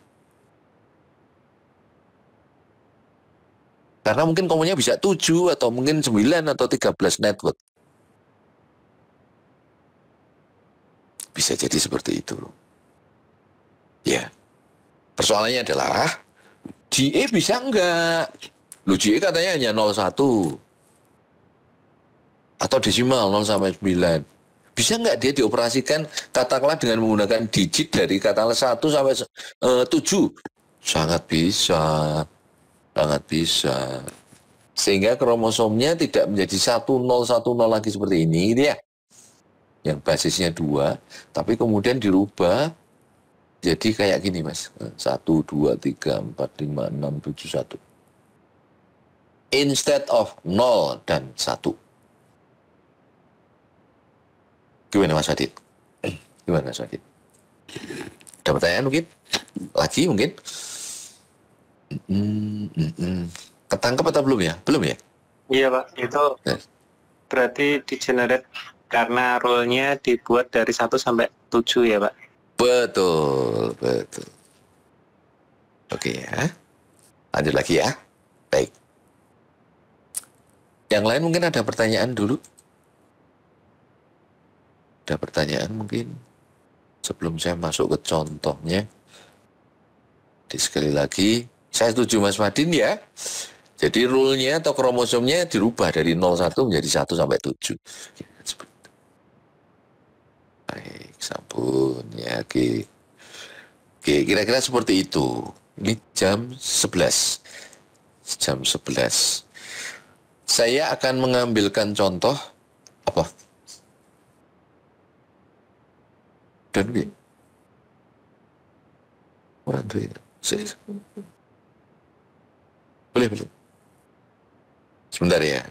Karena mungkin komponya bisa 7 atau mungkin 9 atau 13 network. Bisa jadi seperti itu. Ya. Persoalannya adalah GA bisa enggak? Lu GA katanya hanya 01 atau desimal 0 sampai 9 bisa nggak dia dioperasikan katakanlah dengan menggunakan digit dari katakanlah 1 sampai uh, 7? Sangat bisa. Sangat bisa. Sehingga kromosomnya tidak menjadi 1010 lagi seperti ini gitu ya. Yang basisnya dua, tapi kemudian dirubah jadi kayak gini mas. 1, 2, 3, 4, 5, 6, 7, 1. Instead of 0 dan 1. Gimana Mas Adit? Gimana Mas Adit? Ada pertanyaan mungkin? Lagi mungkin? Mm, mm, mm. Ketangkep atau belum ya? Belum ya? Iya Pak, itu yes. berarti di generate karena rule-nya dibuat dari 1 sampai 7 ya Pak? Betul, betul. Oke ya. Lanjut lagi ya. Baik. Yang lain mungkin ada pertanyaan dulu? Ada pertanyaan mungkin sebelum saya masuk ke contohnya. Di sekali lagi, saya setuju Mas Madin ya. Jadi rule-nya atau kromosomnya dirubah dari 01 menjadi 1 sampai 7. Baik, sampun ya, oke. Oke, kira-kira seperti itu. Ini jam 11. Jam 11. Saya akan mengambilkan contoh apa? Dan B. Orang tua Boleh, boleh. Sebentar ya.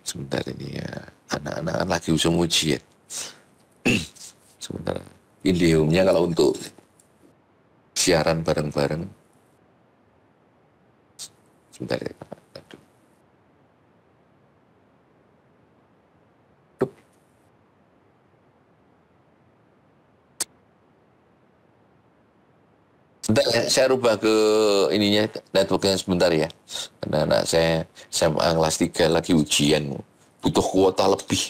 Sebentar ini ya. Anak-anak kan lagi usung ujian. Sebentar. Indiumnya kalau untuk siaran bareng-bareng. Sebentar ya. Bentar ya, saya rubah ke ininya networknya sebentar ya. Karena anak saya SMA kelas 3 lagi ujian, butuh kuota lebih.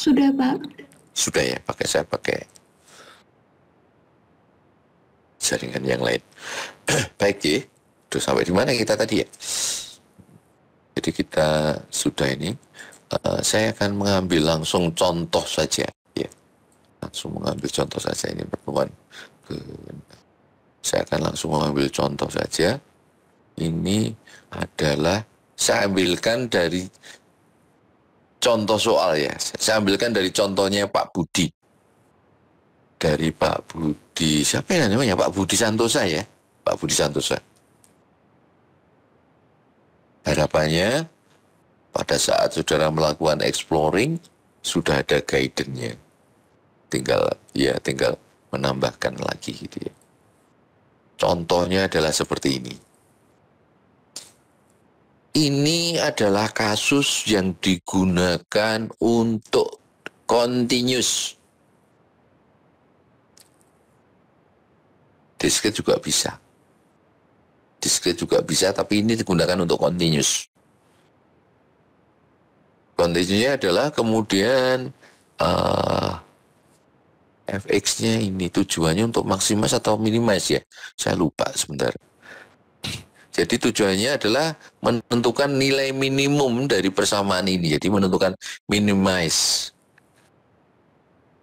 Sudah Pak. Sudah ya, pakai saya pakai jaringan yang lain. Baik ya, Udah sampai di mana kita tadi ya? Jadi kita sudah ini, uh, saya akan mengambil langsung contoh saja ya. Langsung mengambil contoh saja ini pertemuan ke saya akan langsung mengambil contoh saja. Ini adalah saya ambilkan dari contoh soal ya. Saya ambilkan dari contohnya Pak Budi. Dari Pak Budi, siapa yang namanya? Pak Budi Santosa ya. Pak Budi Santosa. Harapannya pada saat saudara melakukan exploring sudah ada guidance-nya. Tinggal ya tinggal menambahkan lagi gitu ya. Contohnya adalah seperti ini. Ini adalah kasus yang digunakan untuk continuous. Discrete juga bisa. Discrete juga bisa, tapi ini digunakan untuk continuous. Continuous adalah kemudian uh, fx-nya ini tujuannya untuk maksimas atau minimis ya. Saya lupa sebentar. Jadi tujuannya adalah menentukan nilai minimum dari persamaan ini. Jadi menentukan minimize.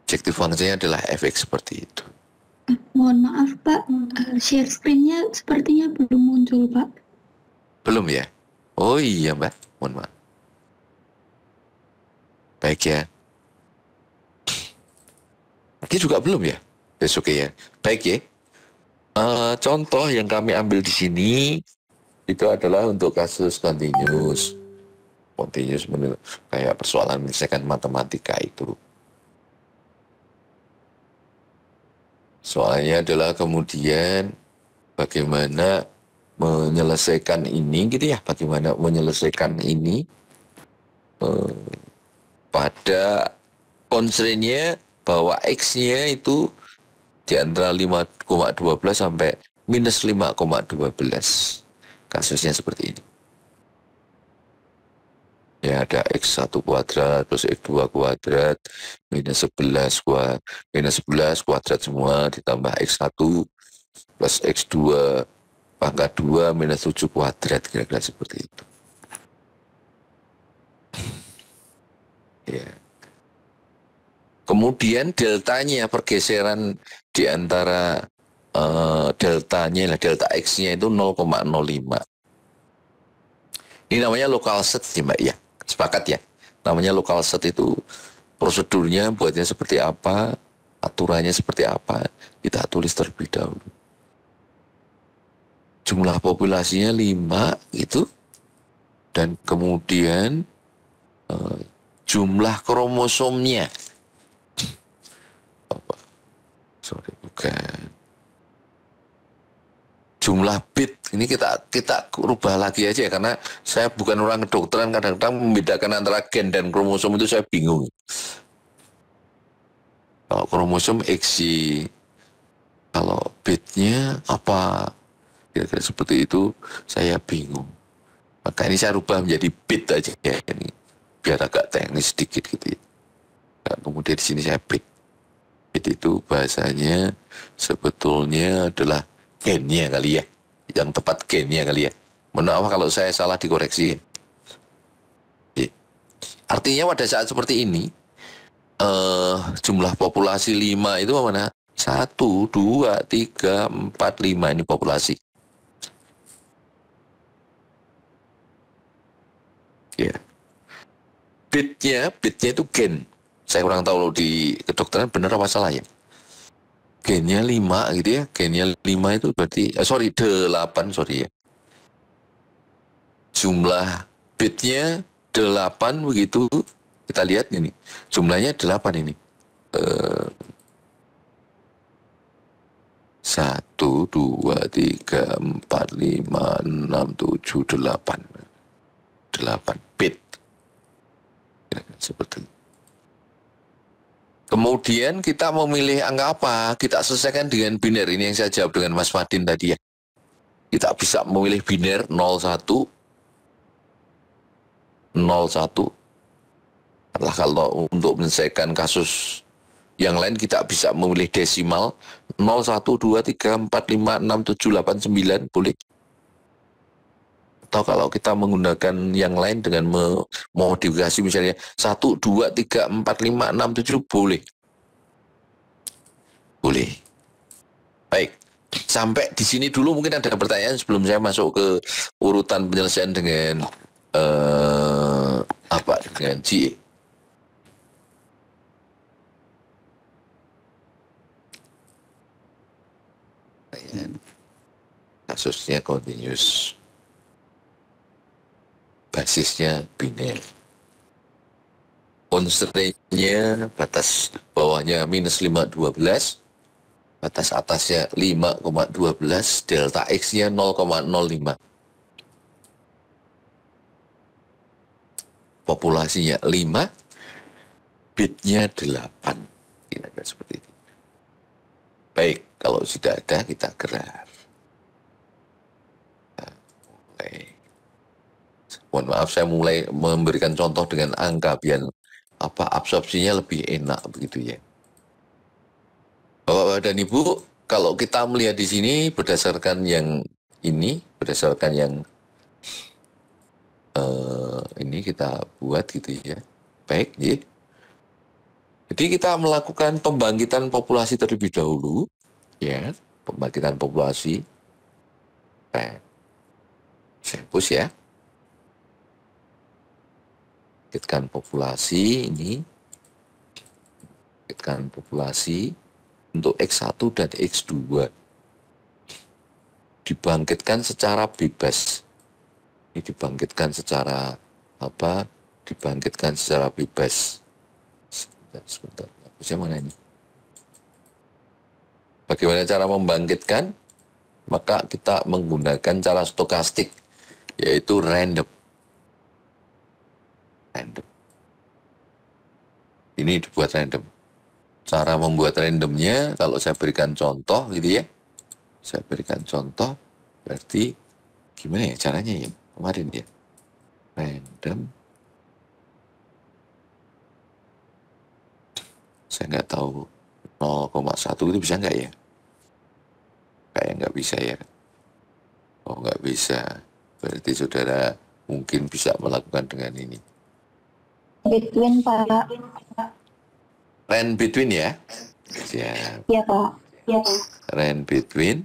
Objektif fungsinya adalah fx seperti itu. Mohon maaf Pak, uh, share screen-nya sepertinya belum muncul Pak. Belum ya? Oh iya Mbak, mohon maaf. Baik ya. Ini juga belum ya? Besok ya. Baik ya. Uh, contoh yang kami ambil di sini itu adalah untuk kasus continuous. Continuous kayak persoalan menyelesaikan matematika itu. Soalnya adalah kemudian bagaimana menyelesaikan ini gitu ya, bagaimana menyelesaikan ini uh, pada constraint-nya bahwa X-nya itu di antara 5,12 sampai minus 5,12. Kasusnya seperti ini. Ya ada X1 kuadrat plus X2 kuadrat minus 11 kuadrat, minus 11 kuadrat semua ditambah X1 plus X2 pangkat 2 minus 7 kuadrat kira-kira seperti itu. Ya. Kemudian deltanya pergeseran di antara uh, deltanya lah delta x-nya itu 0,05. Ini namanya local set sih mbak ya, sepakat ya. Namanya local set itu prosedurnya buatnya seperti apa, aturannya seperti apa, kita tulis terlebih dahulu. Jumlah populasinya 5 itu, dan kemudian uh, jumlah kromosomnya apa? Sorry, bukan. Jumlah bit ini kita kita rubah lagi aja ya karena saya bukan orang kedokteran kadang-kadang membedakan antara gen dan kromosom itu saya bingung. Kalau kromosom X kalau bitnya apa kira-kira seperti itu saya bingung. Maka ini saya rubah menjadi bit aja ya ini biar agak teknis sedikit gitu ya. Kemudian di sini saya bit itu bahasanya sebetulnya adalah gennya kali ya. Yang tepat gennya kali ya. Menurut kalau saya salah dikoreksi. Ya. artinya pada saat seperti ini eh, jumlah populasi 5 itu mana satu dua tiga empat lima ini populasi. Ya bitnya bitnya itu gen saya kurang tahu loh di kedokteran benar apa salah ya. Gennya 5 gitu ya. Gennya 5 itu berarti eh, sorry 8 sorry ya. Jumlah bitnya 8 begitu kita lihat ini. Jumlahnya 8 ini. Eh, satu dua tiga empat lima enam tujuh delapan. Delapan bit seperti itu Kemudian kita memilih angka apa? Kita selesaikan dengan biner. Ini yang saya jawab dengan Mas Fadin tadi ya. Kita bisa memilih biner 01 01 lah kalau untuk menyelesaikan kasus yang lain kita bisa memilih desimal 0, 1, 2, 3, 4, 5, 6, 7, 8, 9 boleh atau kalau kita menggunakan yang lain dengan memodifikasi misalnya 1, 2, 3, 4, 5, 6, 7 boleh. Boleh. Baik. Sampai di sini dulu mungkin ada pertanyaan sebelum saya masuk ke urutan penyelesaian dengan uh, apa? Dengan GE kasusnya continuous basisnya biner constraint-nya batas bawahnya minus 512 batas atasnya 5,12 delta X-nya 0,05 populasinya 5 bitnya 8 kira-kira seperti itu. Baik kalau sudah ada kita gerak. Mulai mohon maaf saya mulai memberikan contoh dengan angka biar apa absorpsinya lebih enak begitu ya. Bapak dan Ibu, kalau kita melihat di sini berdasarkan yang ini, berdasarkan yang uh, ini kita buat gitu ya. Baik, ya. Jadi kita melakukan pembangkitan populasi terlebih dahulu, ya, pembangkitan populasi. Baik. Saya hapus ya. Bangkitkan populasi ini. Bangkitkan populasi untuk X1 dan X2. Dibangkitkan secara bebas. Ini dibangkitkan secara apa? Dibangkitkan secara bebas. Sebentar, sebentar. Hapusnya mana ini? Bagaimana cara membangkitkan? Maka kita menggunakan cara stokastik yaitu random. Random. Ini dibuat random. Cara membuat randomnya, kalau saya berikan contoh gitu ya, saya berikan contoh, berarti gimana ya caranya ya kemarin ya, random. Saya nggak tahu 0,1 itu bisa nggak ya? Kayak nggak bisa ya. Oh nggak bisa. Berarti saudara mungkin bisa melakukan dengan ini. Between Pak. Rand between ya? Siap. Iya Pak. Iya Pak. Rand between.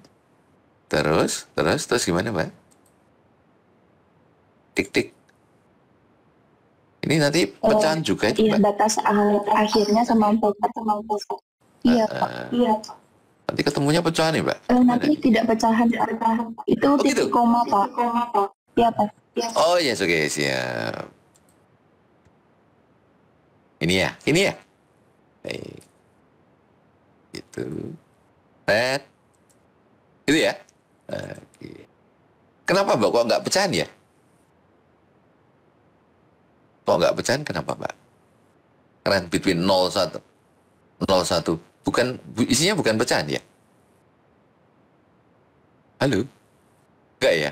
Terus, terus, terus gimana Mbak? Tik tik. Ini nanti pecahan Eh, juga itu Iya Mbak. batas akhirnya sama batas sama batas. Iya Pak. Eh, Iya Pak. nanti ketemunya pecahan nih Mbak. Eh, nanti tidak pecahan Pak. Itu Oh, gitu? titik koma Pak. Koma Pak. Iya Pak. Iya. Oh yes, oke siap. Ini ya, ini ya. Baik. Gitu. Red. Itu ya. Oke. Kenapa Mbak kok nggak pecahan ya? Kok nggak pecahan kenapa Mbak? Rand between 01. 01. Bukan, bu- isinya bukan pecahan ya? Halo? Enggak ya?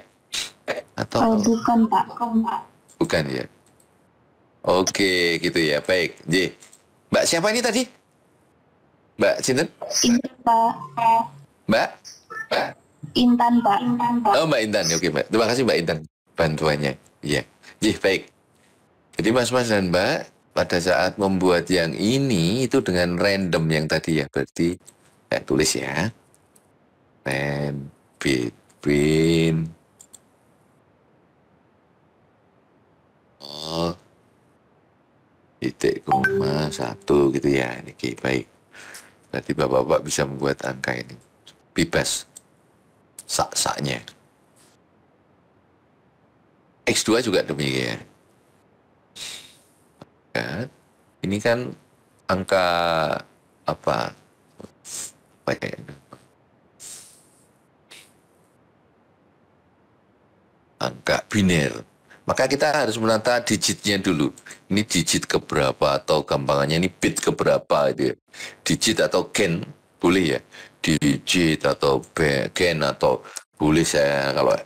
Atau Eh, bukan Pak. Bukan Pak. Bukan ya. Oke, gitu ya. Baik. J. Mbak siapa ini tadi? Mbak Sinten? Ini Pak. Mbak? Intan Pak. Intan Pak. Oh, Mbak Intan. Oke, Mbak. Terima kasih Mbak Intan bantuannya. Iya. J, baik. Jadi Mas-mas dan Mbak pada saat membuat yang ini itu dengan random yang tadi ya. Berarti saya tulis ya. Rand between oh titik koma satu gitu ya ini Oke, baik. Berarti bapak-bapak bisa membuat angka ini. Bebas. Sak-saknya. X2 juga demikian. Kan ini kan angka apa? Apa ya? Angka biner Maka kita harus menata digitnya dulu. Ini digit keberapa atau gampangannya ini bit keberapa itu ya. Digit atau gen boleh ya. Digit atau gen atau boleh saya kalau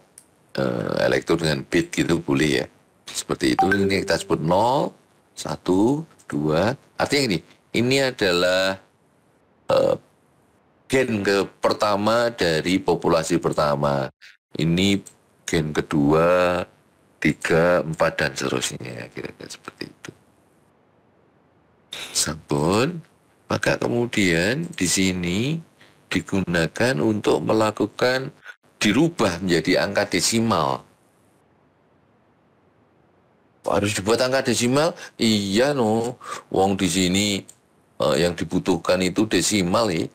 eh, elektro dengan bit gitu boleh ya. Seperti itu ini kita sebut 0, 1, 2. Artinya ini, ini adalah eh, gen ke pertama dari populasi pertama. Ini gen kedua, tiga, empat dan seterusnya kira-kira seperti itu. Sampun, maka kemudian di sini digunakan untuk melakukan dirubah menjadi angka desimal. Harus dibuat angka desimal? Iya no, wong di sini eh, yang dibutuhkan itu desimal ya.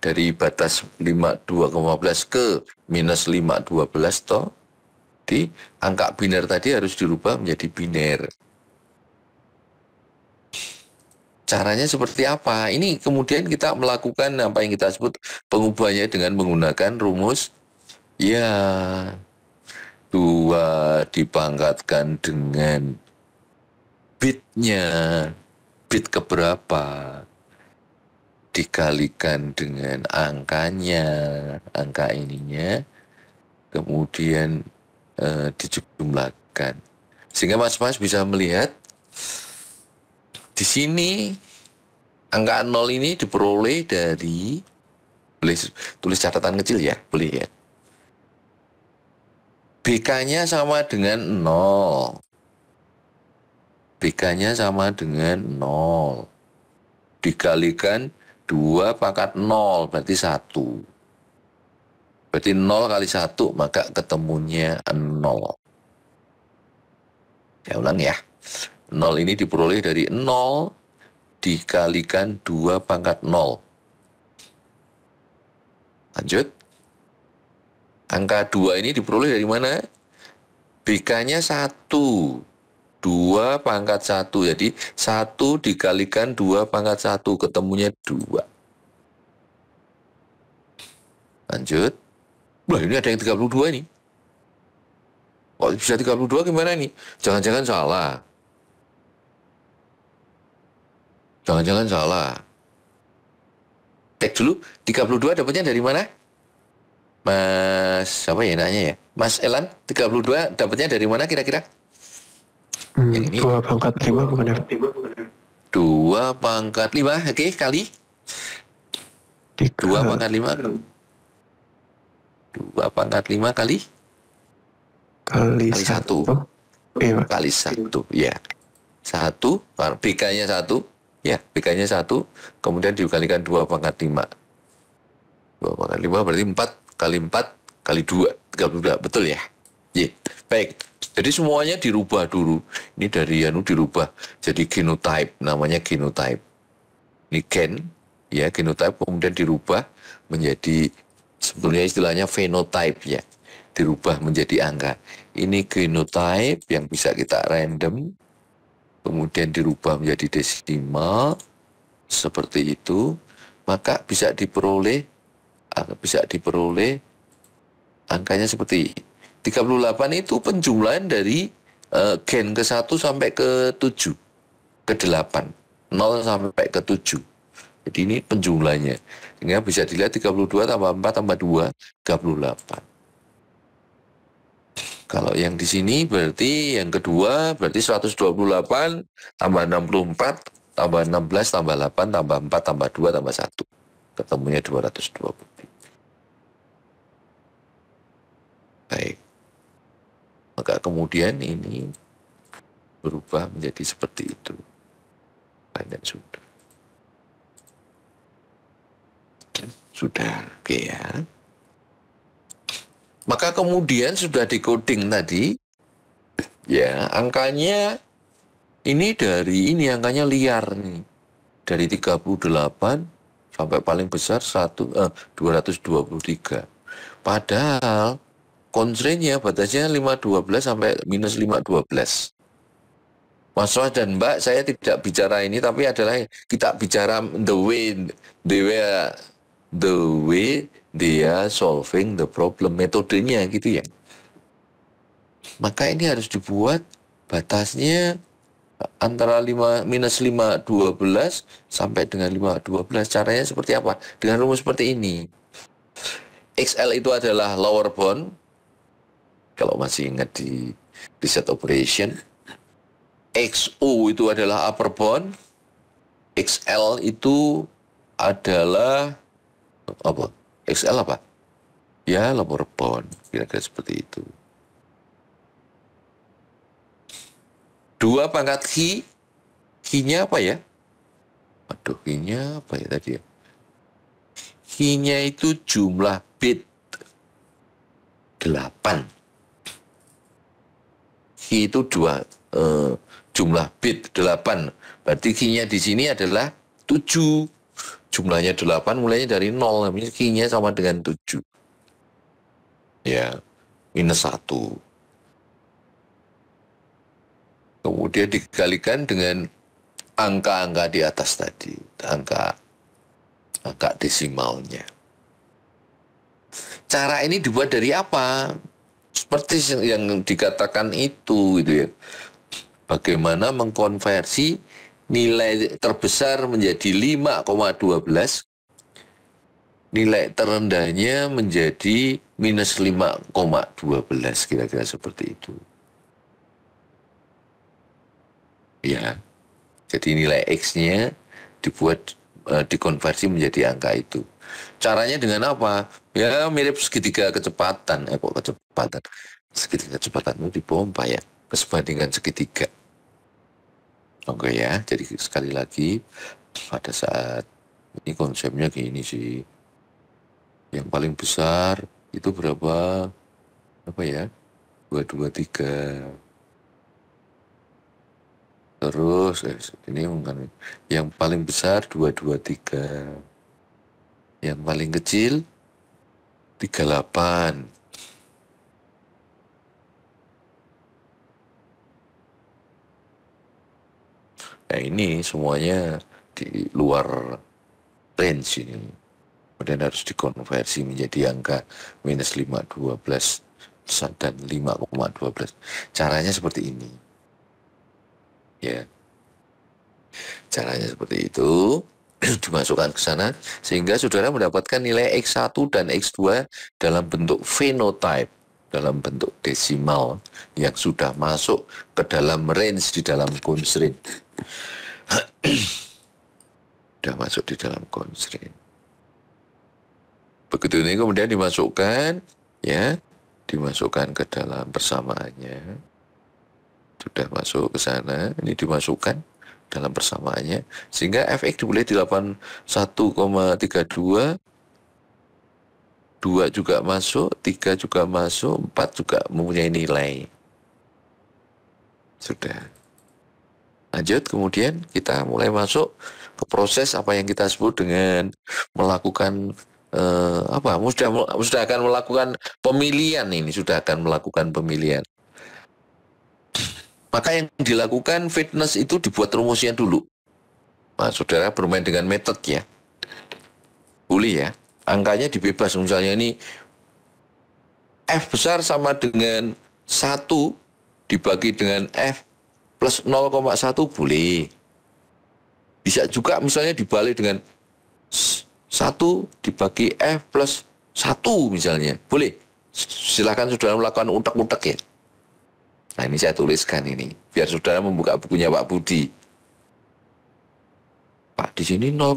Dari batas 52,15 ke minus 512 toh. Jadi angka biner tadi harus dirubah menjadi biner. Caranya seperti apa? Ini kemudian kita melakukan apa yang kita sebut pengubahannya dengan menggunakan rumus ya dua dipangkatkan dengan bitnya bit keberapa dikalikan dengan angkanya angka ininya kemudian eh, dijumlahkan sehingga mas-mas bisa melihat di sini angka nol ini diperoleh dari boleh tulis catatan kecil ya boleh ya BK-nya sama dengan 0. BK-nya sama dengan 0. Dikalikan 2 pangkat 0, berarti 1. Berarti 0 kali 1, maka ketemunya 0. Ya ulang ya. 0 ini diperoleh dari 0 dikalikan 2 pangkat 0. Lanjut. Angka 2 ini diperoleh dari mana? BK-nya 1. 2 pangkat 1. Jadi 1 dikalikan 2 pangkat 1. Ketemunya 2. Lanjut. Wah ini ada yang 32 ini. Kok bisa 32 gimana nih? Jangan-jangan salah. Jangan-jangan salah. Cek dulu, 32 dapatnya dari mana? Mas, siapa ya nanya ya? Mas Elan, 32 dapatnya dari mana kira-kira? Hmm, Yang ini. dua pangkat lima bukan ya? Dua pangkat lima, oke, kali. Tiga. Dua pangkat lima. Dua pangkat lima kali, kali, kali satu. Iya. Kali satu, ya. Satu, BK-nya satu, ya, BK-nya satu, kemudian dikalikan dua pangkat lima. Dua pangkat lima berarti empat kali empat kali dua, tiga puluh betul ya? Iya, baik. Jadi semuanya dirubah dulu. Ini dari anu dirubah jadi genotype, namanya genotype. Ini gen, ya genotype kemudian dirubah menjadi sebetulnya istilahnya phenotype ya. Dirubah menjadi angka. Ini genotype yang bisa kita random, kemudian dirubah menjadi desimal, seperti itu, maka bisa diperoleh ah, bisa diperoleh angkanya seperti 38 itu penjumlahan dari eh, gen ke 1 sampai ke 7 ke 8 0 sampai ke 7 jadi ini penjumlahnya sehingga bisa dilihat 32 tambah 4 tambah 2 38 kalau yang di sini berarti yang kedua berarti 128 tambah 64 tambah 16 tambah 8 tambah 4 tambah 2 tambah 1 ketemunya 220 baik. Maka kemudian ini berubah menjadi seperti itu. Dan sudah sudah oke ya. Maka kemudian sudah decoding tadi ya angkanya ini dari ini angkanya liar nih. Dari 38 sampai paling besar satu eh, 223 padahal constraint-nya batasnya 512 sampai minus 512 Mas Wah dan Mbak, saya tidak bicara ini, tapi adalah kita bicara the way, the way, the way they are solving the problem, metodenya gitu ya. Maka ini harus dibuat batasnya antara 5 minus 5 12 sampai dengan 5 12 caranya seperti apa? Dengan rumus seperti ini. XL itu adalah lower bound kalau masih ingat di di set operation XO itu adalah upper bound XL itu adalah apa XL apa? Ya lower bound kira-kira seperti itu. Dua pangkat ki ki-nya apa ya? Aduh ki-nya apa ya tadi ya? Ki-nya itu jumlah bit 8 ki itu dua eh, jumlah bit 8 berarti ki-nya di sini adalah 7 jumlahnya 8 mulainya dari 0 namanya sama dengan 7 ya minus 1 kemudian dikalikan dengan angka-angka di atas tadi, angka angka desimalnya. Cara ini dibuat dari apa? Seperti yang dikatakan itu gitu ya. Bagaimana mengkonversi nilai terbesar menjadi 5,12 nilai terendahnya menjadi minus 5,12 kira-kira seperti itu. Ya, jadi nilai X-nya dibuat uh, dikonversi menjadi angka itu. Caranya dengan apa? Ya mirip segitiga kecepatan. Eh kok kecepatan? Segitiga kecepatan itu dipompa ya. Kesebandingan segitiga. Oke ya, jadi sekali lagi pada saat ini konsepnya gini sih. Yang paling besar itu berapa? Apa ya? 223 Terus eh, ini bukan yang paling besar 223. Yang paling kecil 38. Nah ini semuanya di luar range ini. Kemudian harus dikonversi menjadi angka minus 512 dan 5,12. Caranya seperti ini ya caranya seperti itu dimasukkan ke sana sehingga saudara mendapatkan nilai X1 dan X2 dalam bentuk phenotype dalam bentuk desimal yang sudah masuk ke dalam range di dalam constraint sudah masuk di dalam constraint begitu ini kemudian dimasukkan ya dimasukkan ke dalam persamaannya sudah masuk ke sana, ini dimasukkan dalam persamaannya, sehingga fx dibeli di 81,32, 2 juga masuk, 3 juga masuk, 4 juga mempunyai nilai. Sudah. Lanjut, kemudian kita mulai masuk ke proses apa yang kita sebut dengan melakukan eh, apa sudah sudah akan melakukan pemilihan ini sudah akan melakukan pemilihan maka yang dilakukan fitness itu dibuat rumusnya dulu. Nah, saudara bermain dengan metode ya. Boleh ya. Angkanya dibebas. Misalnya ini F besar sama dengan 1 dibagi dengan F plus 0,1 boleh. Bisa juga misalnya dibalik dengan 1 dibagi F plus 1 misalnya. Boleh. Silahkan saudara melakukan utak-utak ya. Nah ini saya tuliskan ini, biar saudara membuka bukunya Pak Budi. Pak di sini 0,1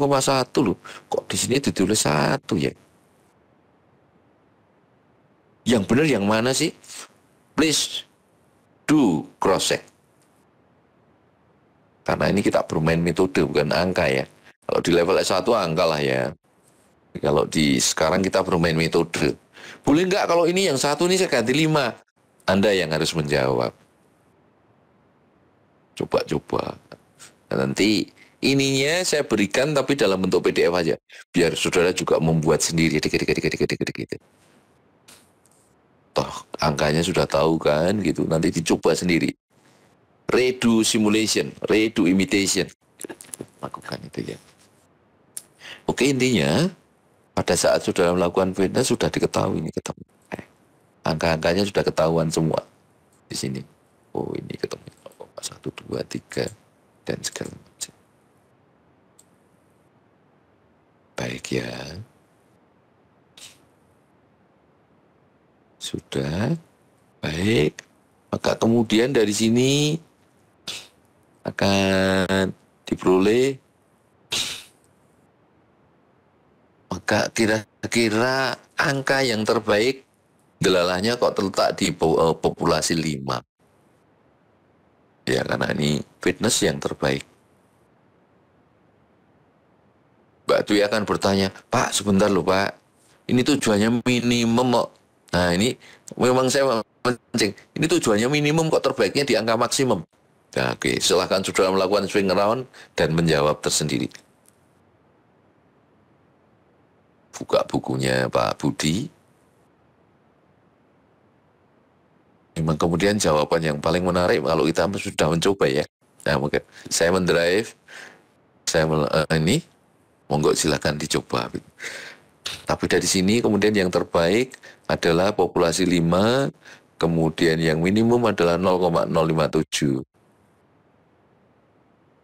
loh, kok di sini ditulis satu ya? Yang benar yang mana sih? Please do cross check. Karena ini kita bermain metode bukan angka ya. Kalau di level S1 angka lah ya. Kalau di sekarang kita bermain metode. Boleh nggak kalau ini yang satu ini saya ganti lima? Anda yang harus menjawab. Coba-coba. Nah, nanti ininya saya berikan tapi dalam bentuk PDF aja. Biar saudara juga membuat sendiri. Dikit, dikit, dikit, dikit, dikit, dikit. Toh angkanya sudah tahu kan gitu. Nanti dicoba sendiri. Redo simulation, redo imitation. Lakukan itu ya. Oke intinya pada saat saudara melakukan fitness sudah diketahui ini ketemu angka-angkanya sudah ketahuan semua. di sini. Oh ini ketemu satu dua tiga dan segala macam. Baik ya. Sudah. Baik. Maka kemudian dari sini akan diperoleh. Maka kira-kira angka yang terbaik delalahnya kok terletak di eh, populasi 5 ya karena ini fitness yang terbaik. Mbak Dwi akan bertanya Pak sebentar loh Pak. Ini tujuannya minimum kok. Nah ini memang saya mancing. Ini tujuannya minimum kok terbaiknya di angka maksimum Oke, silahkan sudah melakukan swing around dan menjawab tersendiri. Buka bukunya Pak Budi. Memang kemudian jawaban yang paling menarik kalau kita sudah mencoba ya. Nah, mungkin saya mendrive, saya mel- eh, ini, monggo silahkan dicoba. Tapi dari sini kemudian yang terbaik adalah populasi 5, kemudian yang minimum adalah 0,057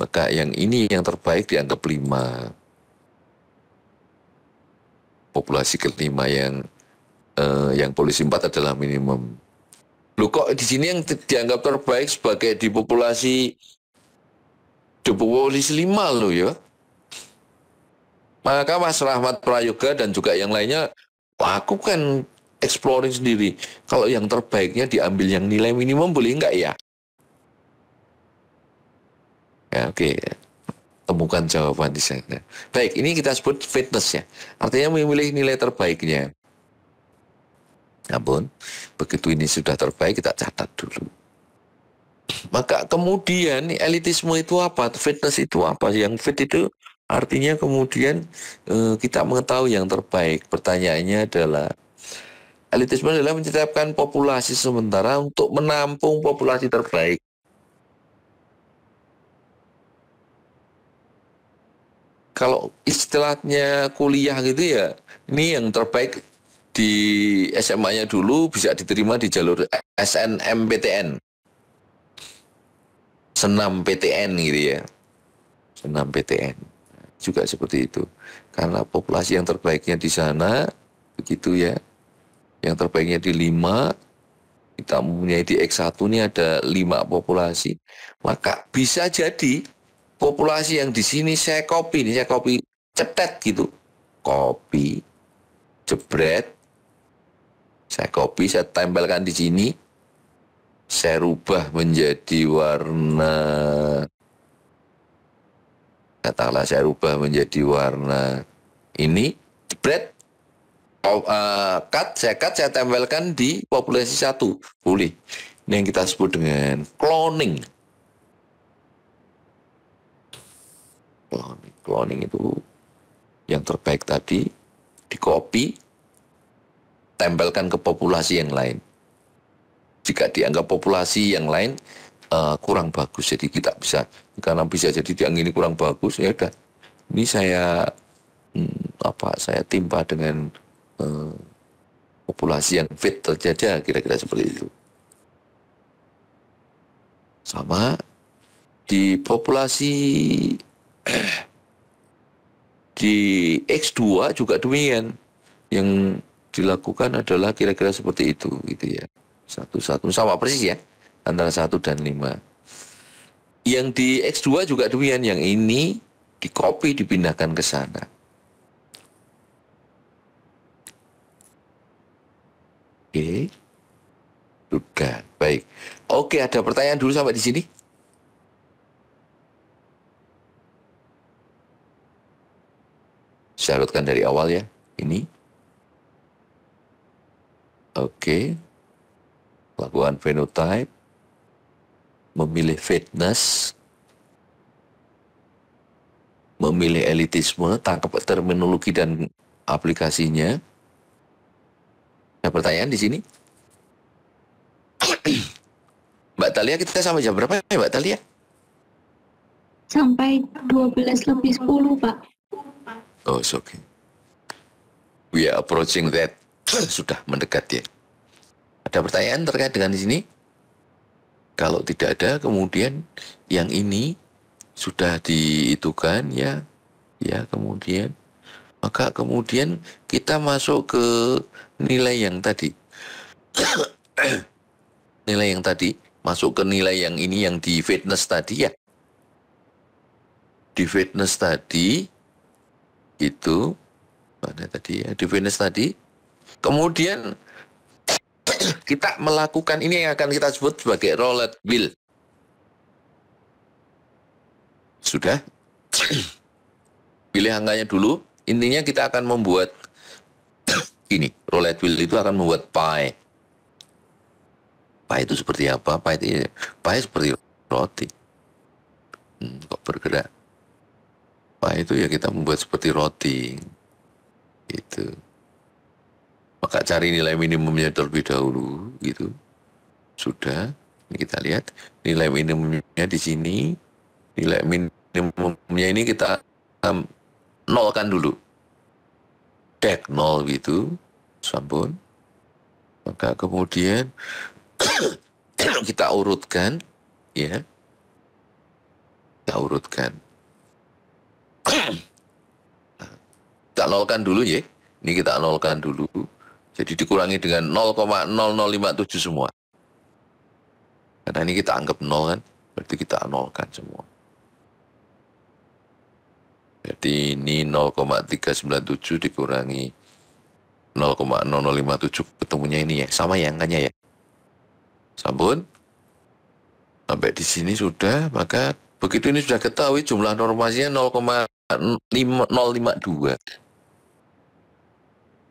maka yang ini yang terbaik dianggap lima. Populasi kelima yang eh, yang polisi empat adalah minimum. Lu kok di sini yang di- dianggap terbaik sebagai di populasi di populasi lima lo ya. Maka Mas Rahmat Prayoga dan juga yang lainnya, wah, aku kan exploring sendiri. Kalau yang terbaiknya diambil yang nilai minimum boleh enggak ya? Ya, oke. Temukan jawaban di sana. Baik, ini kita sebut fitness ya. Artinya memilih nilai terbaiknya. Namun, begitu ini sudah terbaik, kita catat dulu. Maka kemudian elitisme itu apa? Fitness itu apa? Yang fit itu artinya kemudian eh, kita mengetahui yang terbaik. Pertanyaannya adalah elitisme adalah menciptakan populasi sementara untuk menampung populasi terbaik. Kalau istilahnya kuliah gitu ya, ini yang terbaik di SMA-nya dulu bisa diterima di jalur SNMPTN. Senam PTN gitu ya. Senam PTN. Juga seperti itu. Karena populasi yang terbaiknya di sana, begitu ya. Yang terbaiknya di 5, kita mempunyai di X1 ini ada 5 populasi. Maka bisa jadi populasi yang di sini saya copy nih, saya copy cetet gitu. Copy, jebret, saya copy, saya tempelkan di sini, saya rubah menjadi warna, katakanlah saya rubah menjadi warna ini, jebret, oh, eh, cut, saya cut, saya tempelkan di populasi satu, boleh. Ini yang kita sebut dengan cloning. Cloning. Cloning itu yang terbaik tadi di copy, tempelkan ke populasi yang lain. Jika dianggap populasi yang lain uh, kurang bagus, jadi kita bisa karena bisa jadi dianggap ini kurang bagus, ya udah. Ini saya hmm, apa? Saya timpa dengan uh, populasi yang fit terjadi, kira-kira seperti itu. Sama di populasi di X2 juga demikian. Yang dilakukan adalah kira-kira seperti itu gitu ya. Satu-satu sama persis ya antara satu dan lima. Yang di X2 juga demikian. Yang ini di copy dipindahkan ke sana. Oke. Sudah, baik. Oke, ada pertanyaan dulu sampai di sini? Saya urutkan dari awal ya. Ini. Oke. Lakukan phenotype. Memilih fitness. Memilih elitisme, tangkap terminologi dan aplikasinya. Ada pertanyaan di sini? Mbak Talia, kita sampai jam berapa ya Mbak Talia? Sampai 12 lebih 10, Pak. Oh, it's okay. We are approaching that. Sudah mendekat ya. Ada pertanyaan terkait dengan di sini? Kalau tidak ada, kemudian yang ini sudah diitukan ya, ya kemudian maka kemudian kita masuk ke nilai yang tadi. nilai yang tadi masuk ke nilai yang ini yang di fitness tadi ya. Di fitness tadi itu mana tadi ya di fitness tadi. Kemudian kita melakukan ini yang akan kita sebut sebagai roulette wheel. Sudah? Pilih angkanya dulu. Intinya kita akan membuat ini, roulette wheel itu akan membuat pie. Pie itu seperti apa? Pie itu pie seperti roti. Hmm, kok bergerak? Pie itu ya kita membuat seperti roti. Gitu. Maka cari nilai minimumnya terlebih dahulu, gitu. Sudah, ini kita lihat nilai minimumnya di sini, nilai minimumnya ini kita um, nolkan dulu. Dek nol gitu, sampun. Maka kemudian kita urutkan, ya. Kita urutkan. Kita nolkan dulu ya. Ini kita nolkan dulu. Jadi dikurangi dengan 0,0057 semua. Karena ini kita anggap nol kan, berarti kita nolkan semua. Jadi ini 0,397 dikurangi 0,0057 ketemunya ini ya. Sama ya angkanya ya. Sambun. Sampai di sini sudah, maka begitu ini sudah ketahui jumlah normasinya 0,052.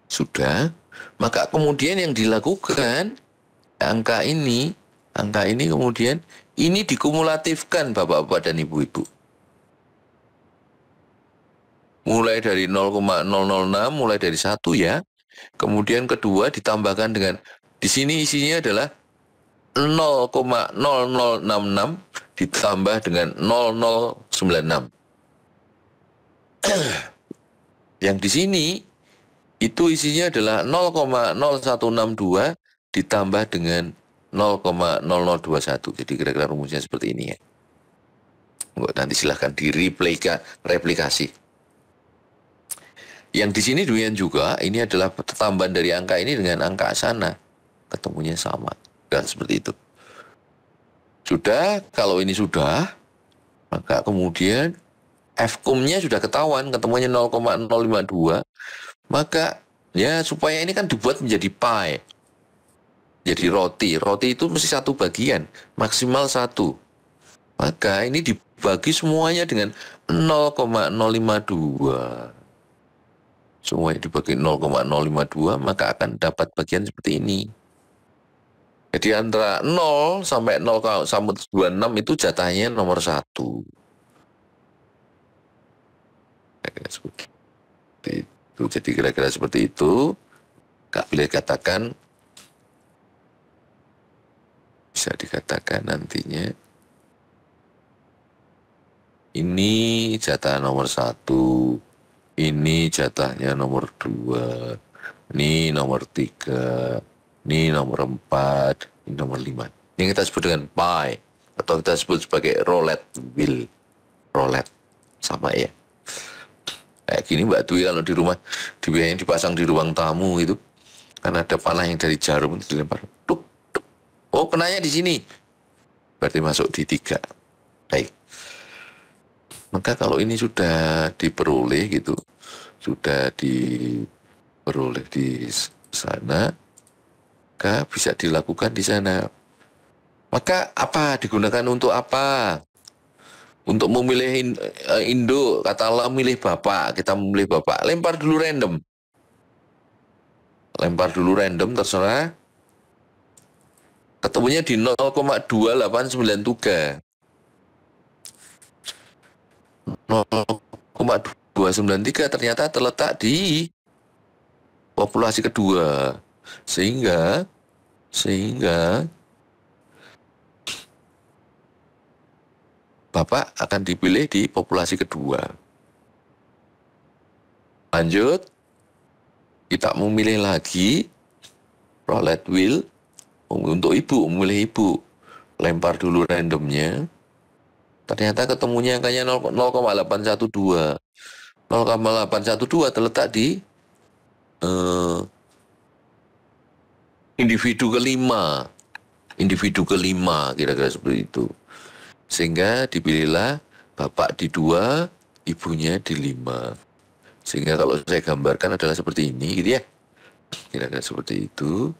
Sudah, maka kemudian yang dilakukan angka ini, angka ini kemudian ini dikumulatifkan Bapak-bapak dan Ibu-ibu mulai dari 0,006 mulai dari satu ya. Kemudian kedua ditambahkan dengan di sini isinya adalah 0,0066 ditambah dengan 0096. Yang di sini itu isinya adalah 0,0162 ditambah dengan 0,0021. Jadi kira-kira rumusnya seperti ini ya. Nanti silahkan direplika, replikasi. Yang di sini demikian juga, ini adalah tambahan dari angka ini dengan angka sana. Ketemunya sama. Dan seperti itu. Sudah, kalau ini sudah, maka kemudian F-kum-nya sudah ketahuan, ketemunya 0,052. Maka ya supaya ini kan dibuat menjadi pie. Jadi roti. Roti itu mesti satu bagian, maksimal satu. Maka ini dibagi semuanya dengan 0,052 semuanya dibagi 0,052 maka akan dapat bagian seperti ini. Jadi antara 0 sampai 0 sampai 26 itu jatahnya nomor satu. Seperti itu. Jadi kira-kira seperti itu. Kak boleh katakan bisa dikatakan nantinya ini jatah nomor satu ini jatahnya nomor dua, ini nomor tiga, ini nomor empat, ini nomor lima. Ini kita sebut dengan pie atau kita sebut sebagai roulette wheel, roulette sama ya. Kayak gini Mbak Dwi kalau di rumah dibiayai dipasang di ruang tamu itu kan ada panah yang dari jarum itu dilempar. Tuk, tuk. Oh kenanya di sini. Berarti masuk di tiga. Baik. Maka kalau ini sudah diperoleh gitu, sudah diperoleh di sana, maka bisa dilakukan di sana. Maka apa digunakan untuk apa? Untuk memilih eh, induk, katalah memilih bapak, kita memilih bapak, lempar dulu random. Lempar dulu random terserah. Ketemunya di 0,2893. 0,293 ternyata terletak di populasi kedua. Sehingga sehingga Bapak akan dipilih di populasi kedua. Lanjut, kita memilih lagi roulette wheel untuk ibu, memilih ibu. lempar dulu randomnya ternyata ketemunya angkanya 0 0,812 0,812 terletak di eh, individu kelima individu kelima kira-kira seperti itu sehingga dipilihlah bapak di dua ibunya di lima. Sehingga kalau saya gambarkan adalah seperti ini gitu ya. Kira-kira seperti itu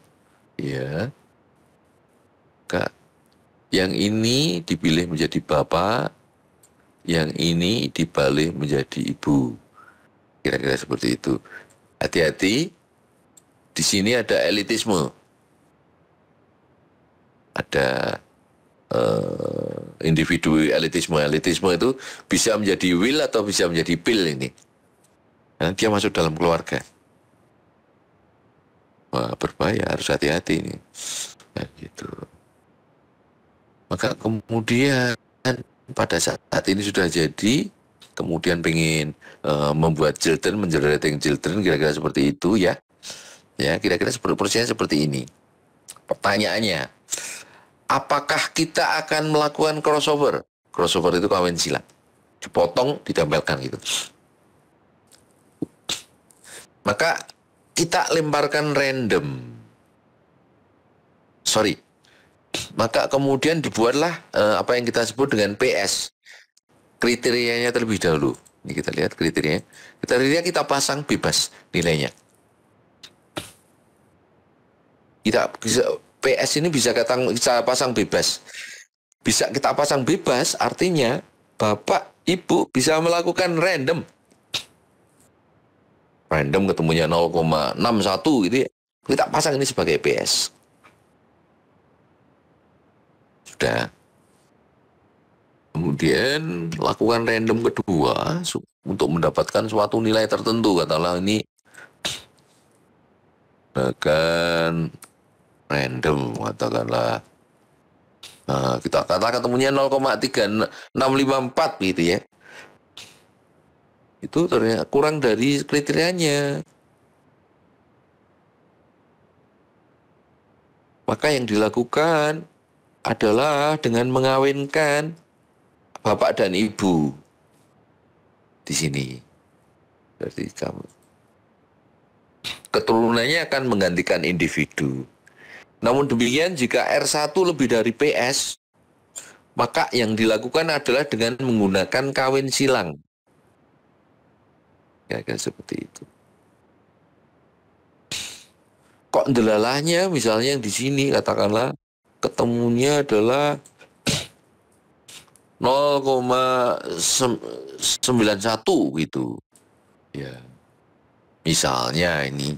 ya. Kak yang ini dipilih menjadi bapak yang ini dibalik menjadi ibu. Kira-kira seperti itu. Hati-hati di sini ada elitisme. Ada uh, individu elitisme. Elitisme itu bisa menjadi will atau bisa menjadi pil ini. Nah, dia masuk dalam keluarga. Wah, berbahaya, harus hati-hati ini. Nah, gitu. Maka kemudian pada saat ini sudah jadi, kemudian pengen uh, membuat children, menjadi children, kira-kira seperti itu ya. Ya, kira-kira seperti prosesnya seperti ini. Pertanyaannya, apakah kita akan melakukan crossover? Crossover itu kawin silang. Dipotong, ditempelkan gitu. Maka kita lemparkan random. Sorry. Maka kemudian dibuatlah eh, apa yang kita sebut dengan PS. Kriterianya terlebih dahulu. Ini kita lihat kriterianya. Kriteria kita pasang bebas nilainya. Kita bisa PS ini bisa kita, kita pasang bebas. Bisa kita pasang bebas artinya Bapak, Ibu bisa melakukan random. Random ketemunya 0,61 gitu ya. Kita pasang ini sebagai PS. Sudah. Kemudian lakukan random kedua untuk mendapatkan suatu nilai tertentu. Katalah ini akan random katakanlah. Nah, kita kata ketemunya 0,3654 gitu ya. Itu ternyata kurang dari kriterianya. Maka yang dilakukan adalah dengan mengawinkan bapak dan ibu di sini. Berarti kamu keturunannya akan menggantikan individu namun demikian jika R1 lebih dari PS, maka yang dilakukan adalah dengan menggunakan kawin silang. Ya kan seperti itu. Kok delalahnya misalnya yang di sini katakanlah ketemunya adalah 0,91 gitu. Ya. Misalnya ini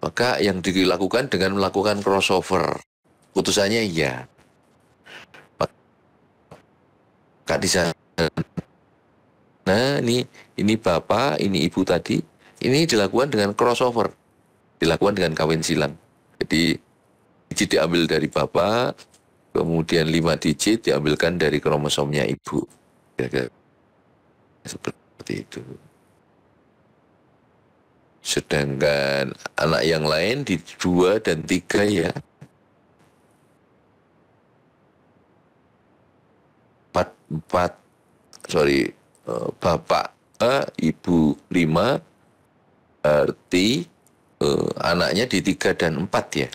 maka yang dilakukan dengan melakukan crossover. Putusannya iya. Maka di sana Nah, ini ini bapak, ini ibu tadi. Ini dilakukan dengan crossover. Dilakukan dengan kawin silang. Jadi digit diambil dari bapak, kemudian lima digit diambilkan dari kromosomnya ibu. Seperti itu. Sedangkan anak yang lain di dua dan tiga ya. Empat, empat sorry, eh, bapak A, ibu lima, berarti uh, anaknya di tiga dan empat ya.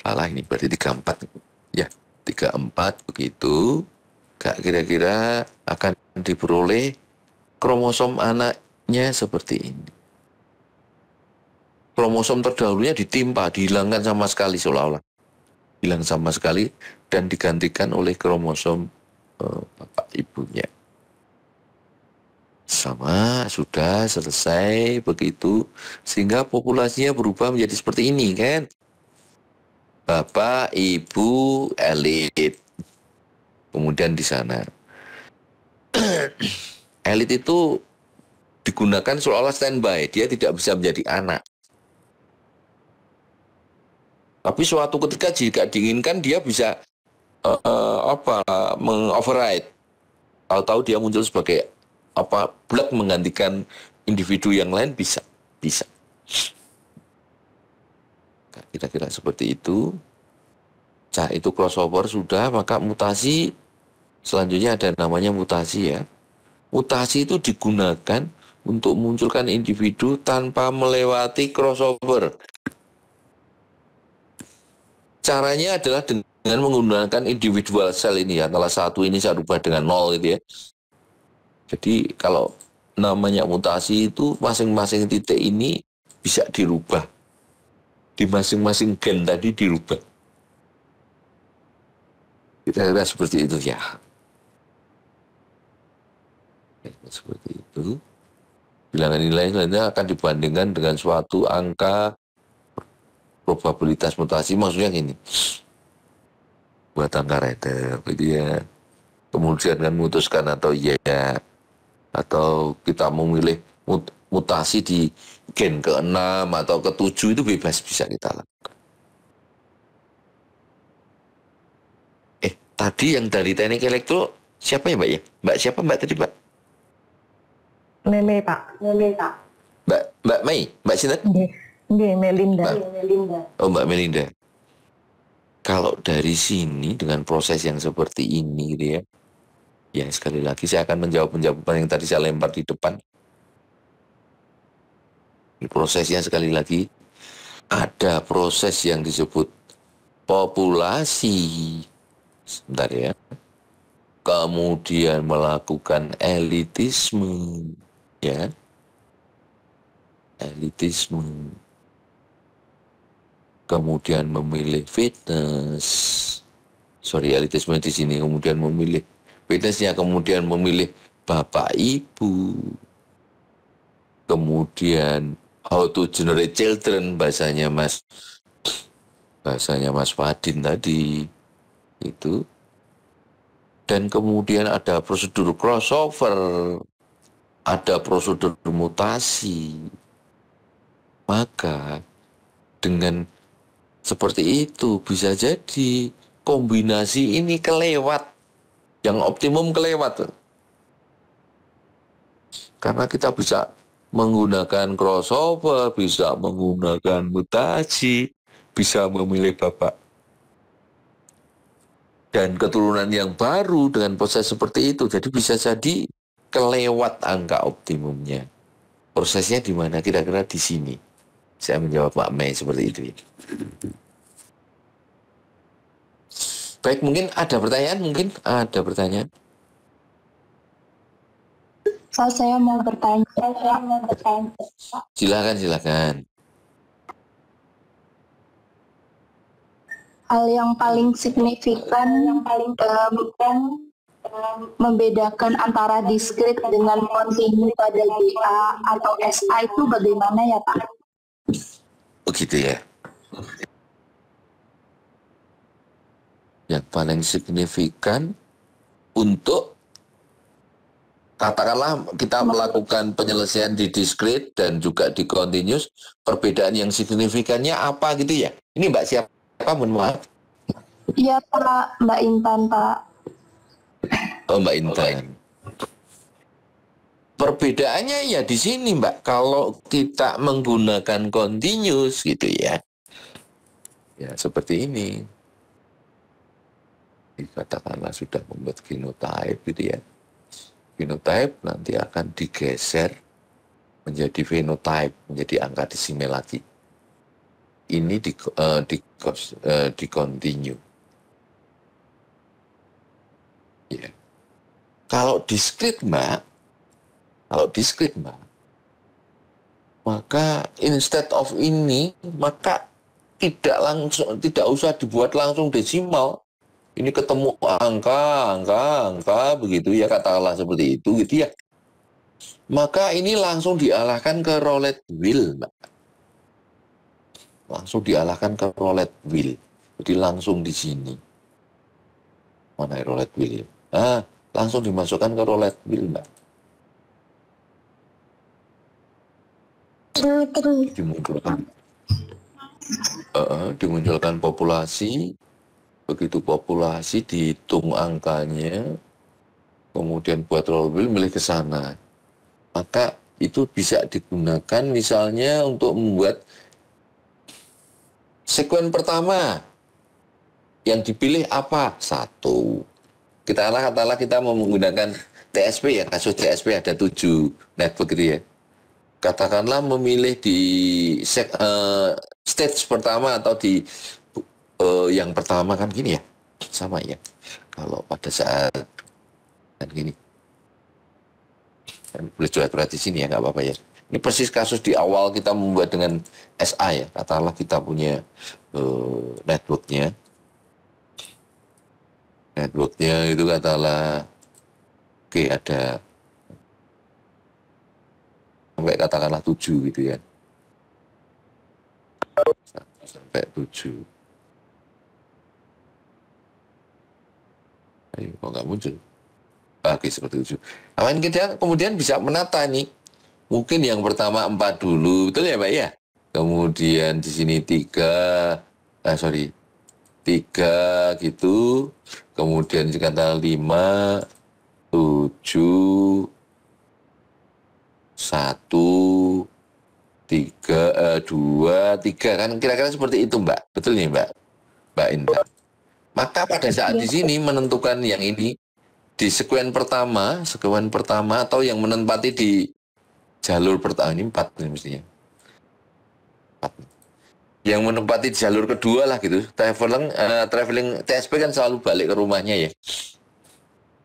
Salah ini berarti tiga empat. Ya, tiga empat begitu. Kak kira-kira akan diperoleh kromosom anak nya seperti ini. Kromosom terdahulunya ditimpa, dihilangkan sama sekali seolah-olah. Hilang sama sekali dan digantikan oleh kromosom uh, bapak ibunya. Sama, sudah selesai begitu. Sehingga populasinya berubah menjadi seperti ini kan. Bapak, ibu, elit. Kemudian di sana. elit itu digunakan seolah-olah standby, dia tidak bisa menjadi anak. Tapi suatu ketika jika diinginkan dia bisa uh, uh, apa mengoverride. Tahu-tahu dia muncul sebagai apa blok menggantikan individu yang lain bisa, bisa. Kira-kira seperti itu. Cah itu crossover sudah, maka mutasi selanjutnya ada namanya mutasi ya. Mutasi itu digunakan untuk munculkan individu tanpa melewati crossover. Caranya adalah dengan menggunakan individual cell ini ya. Salah satu ini saya rubah dengan nol gitu ya. Jadi kalau namanya mutasi itu masing-masing titik ini bisa dirubah. Di masing-masing gen tadi dirubah. Kira-kira seperti itu ya. Seperti itu. Bilangan nilai selanjutnya akan dibandingkan dengan suatu angka probabilitas mutasi. Maksudnya gini, buat angka Rider, gitu ya. Kemudian kan memutuskan atau iya, atau kita memilih mut mutasi di gen ke-6 atau ke-7 itu bebas bisa kita lakukan. Eh, tadi yang dari teknik elektro siapa ya Mbak ya? Mbak siapa Mbak tadi Mbak? Meme Pak. Meme Pak. Mbak Mbak Mei, Mbak Sinat? Nggih, nggih Melinda. Melinda. Oh Mbak Melinda. Kalau dari sini dengan proses yang seperti ini gitu ya, ya sekali lagi saya akan menjawab penjawaban yang tadi saya lempar di depan. Ini prosesnya sekali lagi ada proses yang disebut populasi. Sebentar ya. Kemudian melakukan elitisme, ya. Elitisme. Kemudian memilih fitness, sorry elitisme di sini, kemudian memilih fitnessnya, kemudian memilih bapak ibu, kemudian how to generate children bahasanya Mas bahasanya Mas Fadin tadi. Itu. Dan kemudian ada prosedur crossover ada prosedur mutasi maka dengan seperti itu bisa jadi kombinasi ini kelewat. Yang optimum kelewat. Karena kita bisa menggunakan crossover, bisa menggunakan mutasi, bisa memilih bapak dan keturunan yang baru dengan proses seperti itu. Jadi bisa jadi kelewat angka optimumnya. Prosesnya di mana? Kira-kira di sini. Saya menjawab Pak Mei seperti itu. Baik, mungkin ada pertanyaan, mungkin ada pertanyaan. So, saya mau bertanya, saya mau bertanya. Silakan, silakan. Hal yang paling signifikan, yang paling signifikan membedakan antara diskrit dengan kontinu pada GA atau SA itu bagaimana ya Pak? Begitu ya. Yang paling signifikan untuk katakanlah kita melakukan penyelesaian di discrete dan juga di continuous, perbedaan yang signifikannya apa gitu ya? Ini Mbak siapa? Mohon maaf. Iya Pak, Mbak Intan Pak. Oh Mbak Intan. Perbedaannya ya di sini Mbak, kalau kita menggunakan continuous gitu ya. Ya seperti ini. Dikatakanlah sudah membuat genotype gitu ya. Genotype nanti akan digeser menjadi phenotype, menjadi angka desimal lagi. Ini di, uh, di, uh, di continue. Ya. Kalau discrete Mbak, kalau diskrit, Mbak, maka instead of ini, maka tidak langsung, tidak usah dibuat langsung desimal. Ini ketemu angka, angka, angka, begitu ya katakanlah seperti itu, gitu ya. Maka ini langsung dialahkan ke roulette wheel, Mbak. Langsung dialahkan ke roulette wheel. Jadi langsung di sini. Mana roulette wheel? Ah, langsung dimasukkan ke roulette wheel, Mbak. dimunculkan uh, dimunculkan populasi begitu populasi dihitung angkanya kemudian buat roll wheel milih ke sana maka itu bisa digunakan misalnya untuk membuat sekuen pertama yang dipilih apa? Satu. Kita katakanlah katakanlah kita mau menggunakan TSP ya, kasus TSP ada tujuh network gitu ya. Katakanlah memilih di sek, uh, stage pertama atau di uh, yang pertama kan gini ya, sama ya. Kalau pada saat kan gini, kan boleh coba di sini ya, nggak apa-apa ya. Ini persis kasus di awal kita membuat dengan SA ya, katakanlah kita punya uh, networknya, networknya itu katakanlah oke okay, ada. Sampai katakanlah tujuh gitu ya. Sampai tujuh. Ayo, kok nggak muncul? Oke seperti itu aman kita kemudian bisa menata nih. Mungkin yang pertama empat dulu. Betul ya pak ya? Kemudian di sini tiga. Ah sorry tiga gitu kemudian kata lima tujuh satu tiga eh, dua tiga. Kan kira-kira seperti itu mbak. Betul nih mbak? Mbak Indah maka pada saat di sini menentukan yang ini di sekuen pertama sekuen pertama atau yang menempati di jalur pertama ini empat ini mestinya. Empat yang menempati jalur kedua lah gitu. Traveling, uh, traveling TSP kan selalu balik ke rumahnya ya.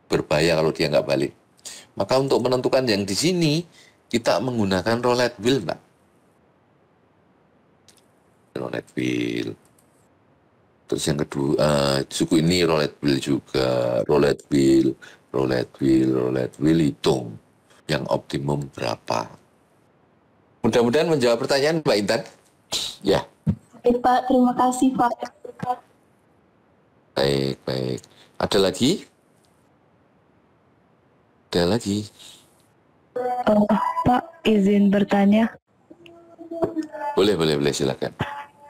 Berbahaya kalau dia nggak balik. Maka untuk menentukan yang di sini kita menggunakan roulette wheel, mbak. Roulette wheel. Terus yang kedua, uh, suku ini roulette wheel juga, roulette wheel, roulette wheel, roulette wheel hitung yang optimum berapa. Mudah-mudahan menjawab pertanyaan Mbak Intan. Ya. Oke Pak, terima kasih Pak. Baik, baik. Ada lagi? Ada lagi? Uh, Pak, izin bertanya. Boleh, boleh, boleh, silakan.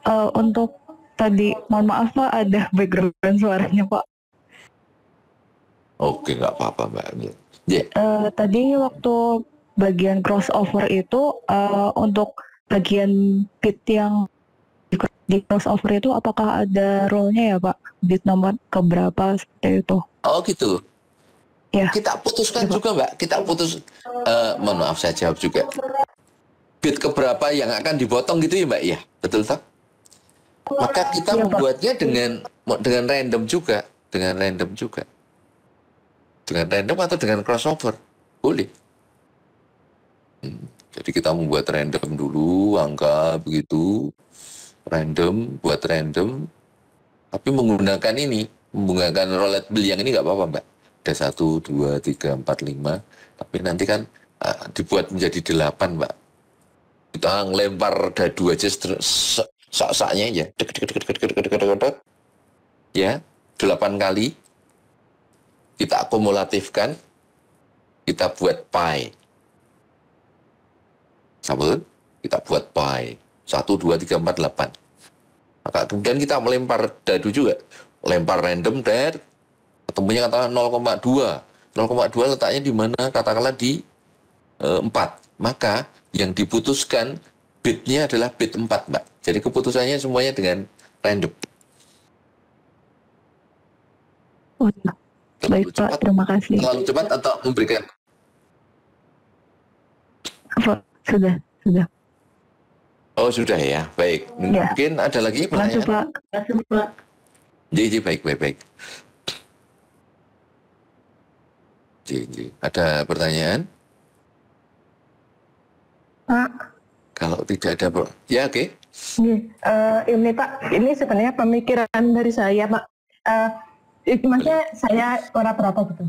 Uh, untuk tadi, mohon maaf Pak, ada background suaranya Pak. Oke, nggak apa-apa Mbak. Yeah. Uh, tadi waktu bagian crossover itu uh, untuk bagian bit yang di crossover itu apakah ada role-nya ya Pak? Bit nomor keberapa seperti itu? Oh gitu. Ya. Kita putuskan ya, juga Mbak. Kita putus. Uh, mohon maaf saya jawab juga. Bit keberapa yang akan dipotong gitu ya Mbak? Ya betul tak? Maka kita ya, membuatnya Pak. dengan dengan random juga, dengan random juga, dengan random atau dengan crossover, boleh. Hmm. Jadi kita membuat random dulu angka begitu, random, buat random, tapi menggunakan ini, menggunakan roulette bill yang ini nggak apa-apa mbak. Ada satu, dua, tiga, empat, lima, tapi nanti kan uh, dibuat menjadi delapan mbak. Kita ngelempar dadu aja sak-saknya ya, dek, ya, delapan kali, kita akumulatifkan, kita buat pi. Sabun, kita buat pi satu dua tiga empat delapan Maka kemudian kita melempar dadu juga. Lempar random dad, ketemunya katakan 0,2. 0,2 letaknya di mana? Katakanlah di e, 4. Maka yang diputuskan bitnya adalah bit 4, Mbak. Jadi keputusannya semuanya dengan random. Oh, baik Pak, terima kasih. Terlalu cepat atau memberikan? Apa? Sudah, sudah. Oh sudah ya, baik. Ya. Mungkin ada lagi pertanyaan? Pak. Masuk Pak. Jadi, baik, baik, baik. Jadi, ada pertanyaan? Pak. Kalau tidak ada, ya oke. Okay. uh, ini Pak, ini sebenarnya pemikiran dari saya Pak. Uh, maksudnya saya orang berapa gitu.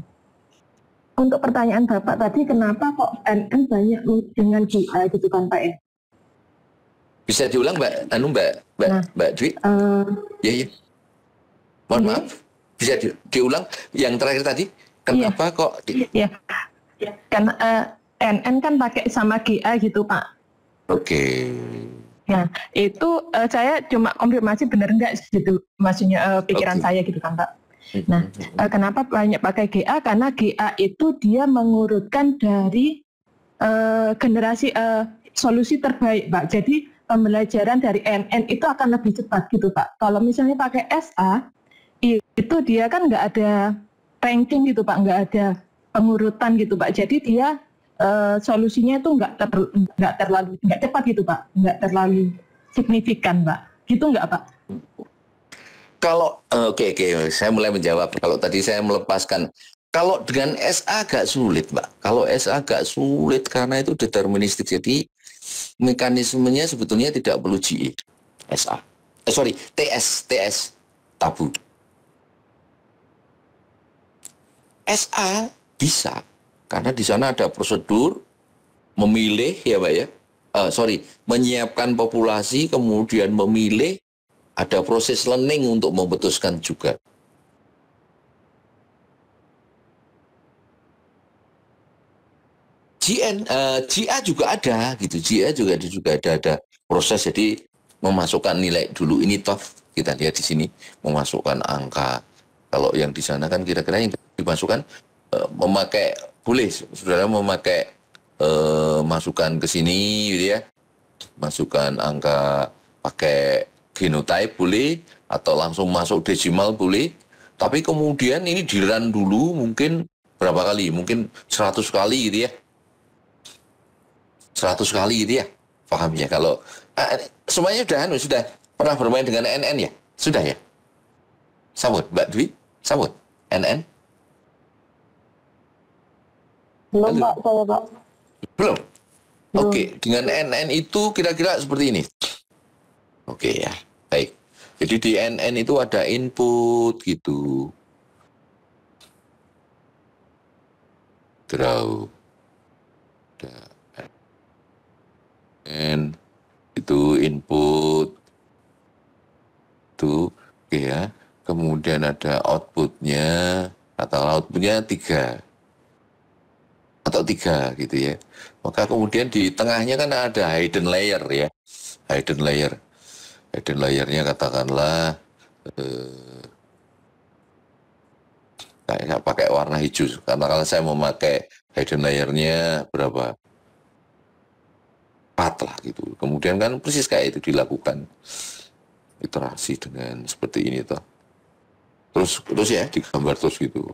Untuk pertanyaan Bapak tadi, kenapa kok NN banyak dengan GA gitu kan Pak ya? Bisa diulang Mbak Anu Mbak Mbak nah, Mbak Dwi? Uh, ya ya. Mohon iya. maaf. Bisa di, diulang yang terakhir tadi? Kenapa iya. kok? Di... Iya. Ya. Karena uh, eh, NN kan pakai sama GA gitu Pak. Oke. Okay. Ya, itu uh, saya cuma konfirmasi benar enggak gitu, maksudnya uh, pikiran okay. saya gitu kan Pak. Nah, uh, kenapa banyak pakai GA? Karena GA itu dia mengurutkan dari uh, generasi uh, solusi terbaik, Pak. Jadi pembelajaran dari NN itu akan lebih cepat gitu Pak. Kalau misalnya pakai SA, itu dia kan nggak ada ranking gitu Pak, nggak ada pengurutan gitu Pak. Jadi dia uh, solusinya itu nggak ter, nggak terlalu nggak cepat gitu Pak, nggak terlalu signifikan Pak. Gitu nggak Pak? Kalau oke okay, oke, okay. saya mulai menjawab. Kalau tadi saya melepaskan, kalau dengan SA agak sulit, Mbak. Kalau SA agak sulit karena itu deterministik. Jadi mekanismenya sebetulnya tidak perlu GE. SA. Eh, sorry, TS, TS, tabu. SA bisa karena di sana ada prosedur memilih ya Pak ya. Uh, sorry, menyiapkan populasi kemudian memilih ada proses learning untuk memutuskan juga. GN, uh, eh, GA juga ada gitu, GA juga ada juga ada ada proses. Jadi memasukkan nilai dulu. Ini toh kita lihat di sini memasukkan angka. Kalau yang di sana kan kira-kira yang dimasukkan uh, memakai boleh saudara memakai uh, masukan ke sini gitu ya. Masukkan angka pakai genotype boleh. Atau langsung masuk desimal boleh. Tapi kemudian ini di run dulu mungkin berapa kali? Mungkin 100 kali gitu ya 100 kali gitu ya paham ya kalau uh, semuanya sudah anu sudah pernah bermain dengan NN ya sudah ya sambut Mbak Dwi sambut NN belum Pak saya Pak belum Oke, okay. dengan NN itu kira-kira seperti ini. Oke okay, ya. Baik. Jadi di NN itu ada input gitu. Draw. N itu input. Itu oke ya. Kemudian ada outputnya atau outputnya tiga. Atau tiga gitu ya. Maka kemudian di tengahnya kan ada hidden layer ya, hidden layer. Hidden layernya katakanlah eh, saya pakai warna hijau. Karena kalau saya memakai hidden layernya berapa empat lah gitu kemudian kan persis kayak itu dilakukan iterasi dengan seperti ini toh terus terus ya digambar terus gitu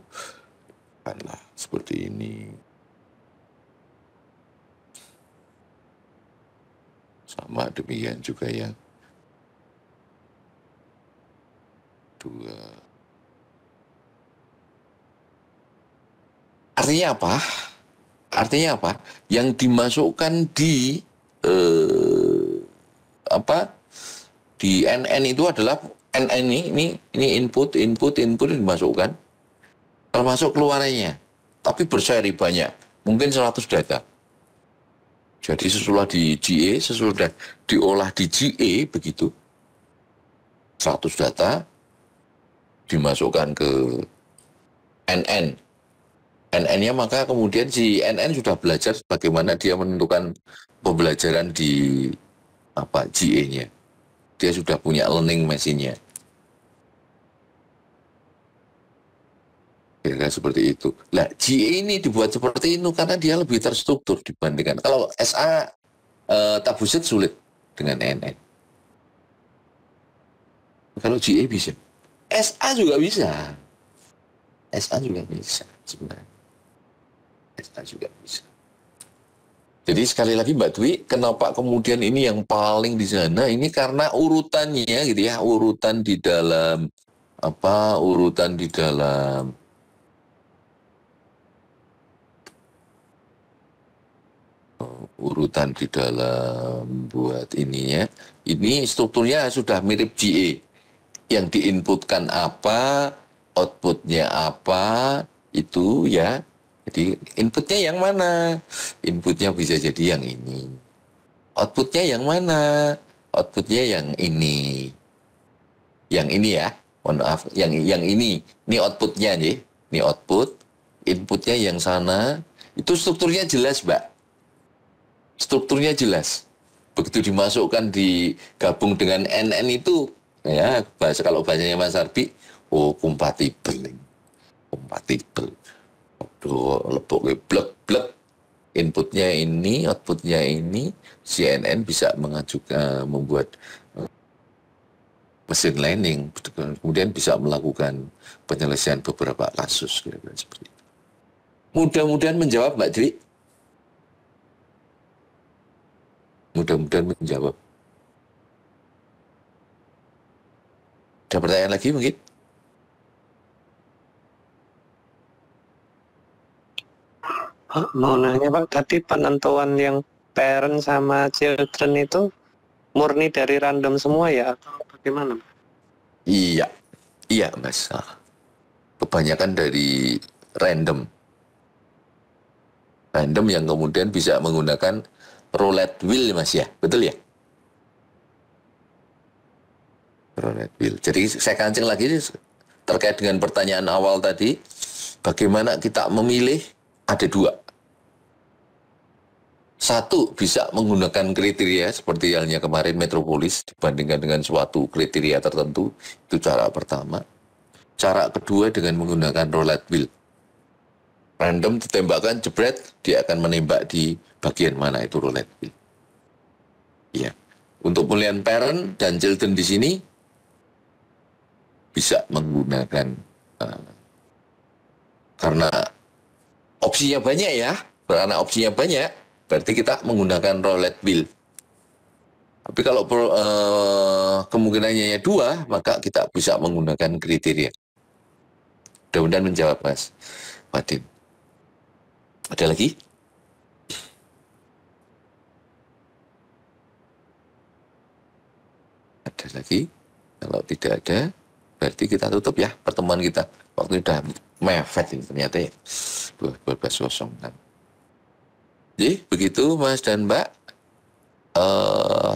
kan lah seperti ini sama demikian juga yang dua. Artinya apa? Artinya apa? Yang dimasukkan di eh, apa? Di NN itu adalah NN ini ini ini input input input dimasukkan. Termasuk keluarannya tapi berseri banyak. Mungkin 100 data. Jadi sesudah di GA sesudah diolah di GA begitu. 100 data dimasukkan ke NN. NN-nya maka kemudian si NN sudah belajar bagaimana dia menentukan pembelajaran di apa GA-nya. Dia sudah punya learning mesinnya. Kira-kira seperti itu. Nah, GA ini dibuat seperti itu karena dia lebih terstruktur dibandingkan. Kalau SA eh, tabuset sulit dengan NN. Kalau GA bisa. SA juga bisa. SA juga bisa sebenarnya. SA juga bisa. Jadi sekali lagi Mbak Dwi, kenapa kemudian ini yang paling di sana ini karena urutannya gitu ya, urutan di dalam apa urutan di dalam urutan di dalam buat ininya ini strukturnya sudah mirip GA yang diinputkan apa, outputnya apa, itu ya. Jadi inputnya yang mana? Inputnya bisa jadi yang ini. Outputnya yang mana? Outputnya yang ini. Yang ini ya. Mohon maaf, yang yang ini. Ini outputnya nih. Ini output. Inputnya yang sana. Itu strukturnya jelas, Mbak. Strukturnya jelas. Begitu dimasukkan digabung dengan NN itu ya bahasa kalau bahasanya Mas Arbi oh kompatibel kompatibel Aduh, lebok blek blek inputnya ini outputnya ini CNN bisa mengajukan membuat mesin learning, kemudian bisa melakukan penyelesaian beberapa kasus kira-kira seperti itu. Mudah-mudahan menjawab Mbak Dri. Mudah-mudahan menjawab. Ada pertanyaan lagi mungkin? Pak, mau nanya Pak, tadi penentuan yang parent sama children itu murni dari random semua ya atau bagaimana? Iya, iya Mas. Ah. Kebanyakan dari random. Random yang kemudian bisa menggunakan roulette wheel Mas ya, betul ya? Roulette wheel. Jadi saya kancing lagi terkait dengan pertanyaan awal tadi, bagaimana kita memilih ada dua satu bisa menggunakan kriteria seperti halnya kemarin metropolis dibandingkan dengan suatu kriteria tertentu itu cara pertama. Cara kedua dengan menggunakan roulette wheel. Random ditembakkan jebret dia akan menembak di bagian mana itu roulette wheel. Ya untuk pemilihan parent dan children di sini bisa menggunakan uh, karena opsinya banyak ya. Karena opsinya banyak berarti kita menggunakan roulette wheel. Tapi kalau uh, kemungkinannya ya dua, maka kita bisa menggunakan kriteria. Mudah-mudahan menjawab Mas Wadin. Ada lagi? Ada lagi? Kalau tidak ada, berarti kita tutup ya pertemuan kita. Waktu sudah mepet ini ternyata ya. 12.06. Jadi begitu Mas dan Mbak. Uh,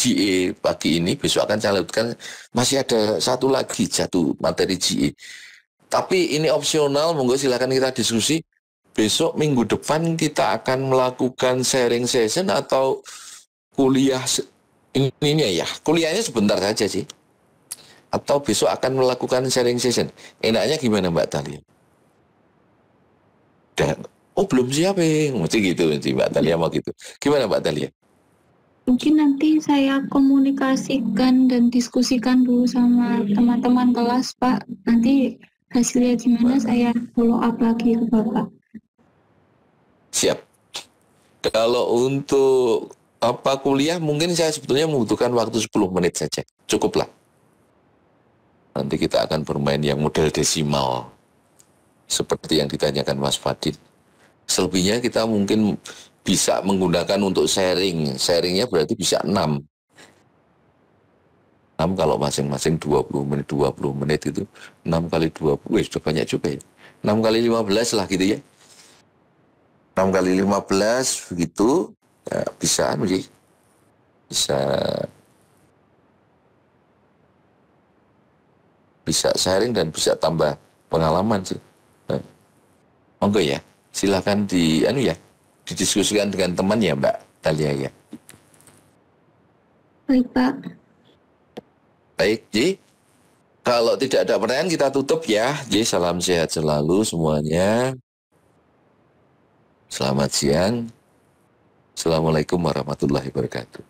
GE pagi ini besok akan saya lanjutkan masih ada satu lagi satu materi GE. Tapi ini opsional, monggo silakan kita diskusi. Besok minggu depan kita akan melakukan sharing session atau kuliah ini, ini ya. Kuliahnya sebentar saja sih. Atau besok akan melakukan sharing session. Enaknya gimana Mbak Talia? Oh belum siap ya mesti gitu nanti Mbak Talia mau gitu gimana Mbak Talia mungkin nanti saya komunikasikan dan diskusikan dulu sama teman-teman kelas Pak. Nanti hasilnya gimana saya follow up lagi ke Bapak. Siap. Kalau untuk apa kuliah mungkin saya sebetulnya membutuhkan waktu 10 menit saja. Cukuplah nanti kita akan bermain yang model desimal. Seperti yang ditanyakan Mas Fadil Selebihnya kita mungkin bisa menggunakan untuk sharing. Sharingnya berarti bisa 6. 6 kalau masing-masing 20 menit, 20 menit itu 6 kali 20, wih sudah banyak juga ya. 6 kali 15 lah gitu ya. 6 kali 15 begitu ya, bisa anu sih. Bisa bisa sharing dan bisa tambah pengalaman sih. Nah, monggo ya silakan di anu ya didiskusikan dengan teman ya Mbak Talia ya. Baik Pak. Baik Ji. Kalau tidak ada pertanyaan kita tutup ya. Ji salam sehat selalu semuanya. Selamat siang. Assalamualaikum warahmatullahi wabarakatuh.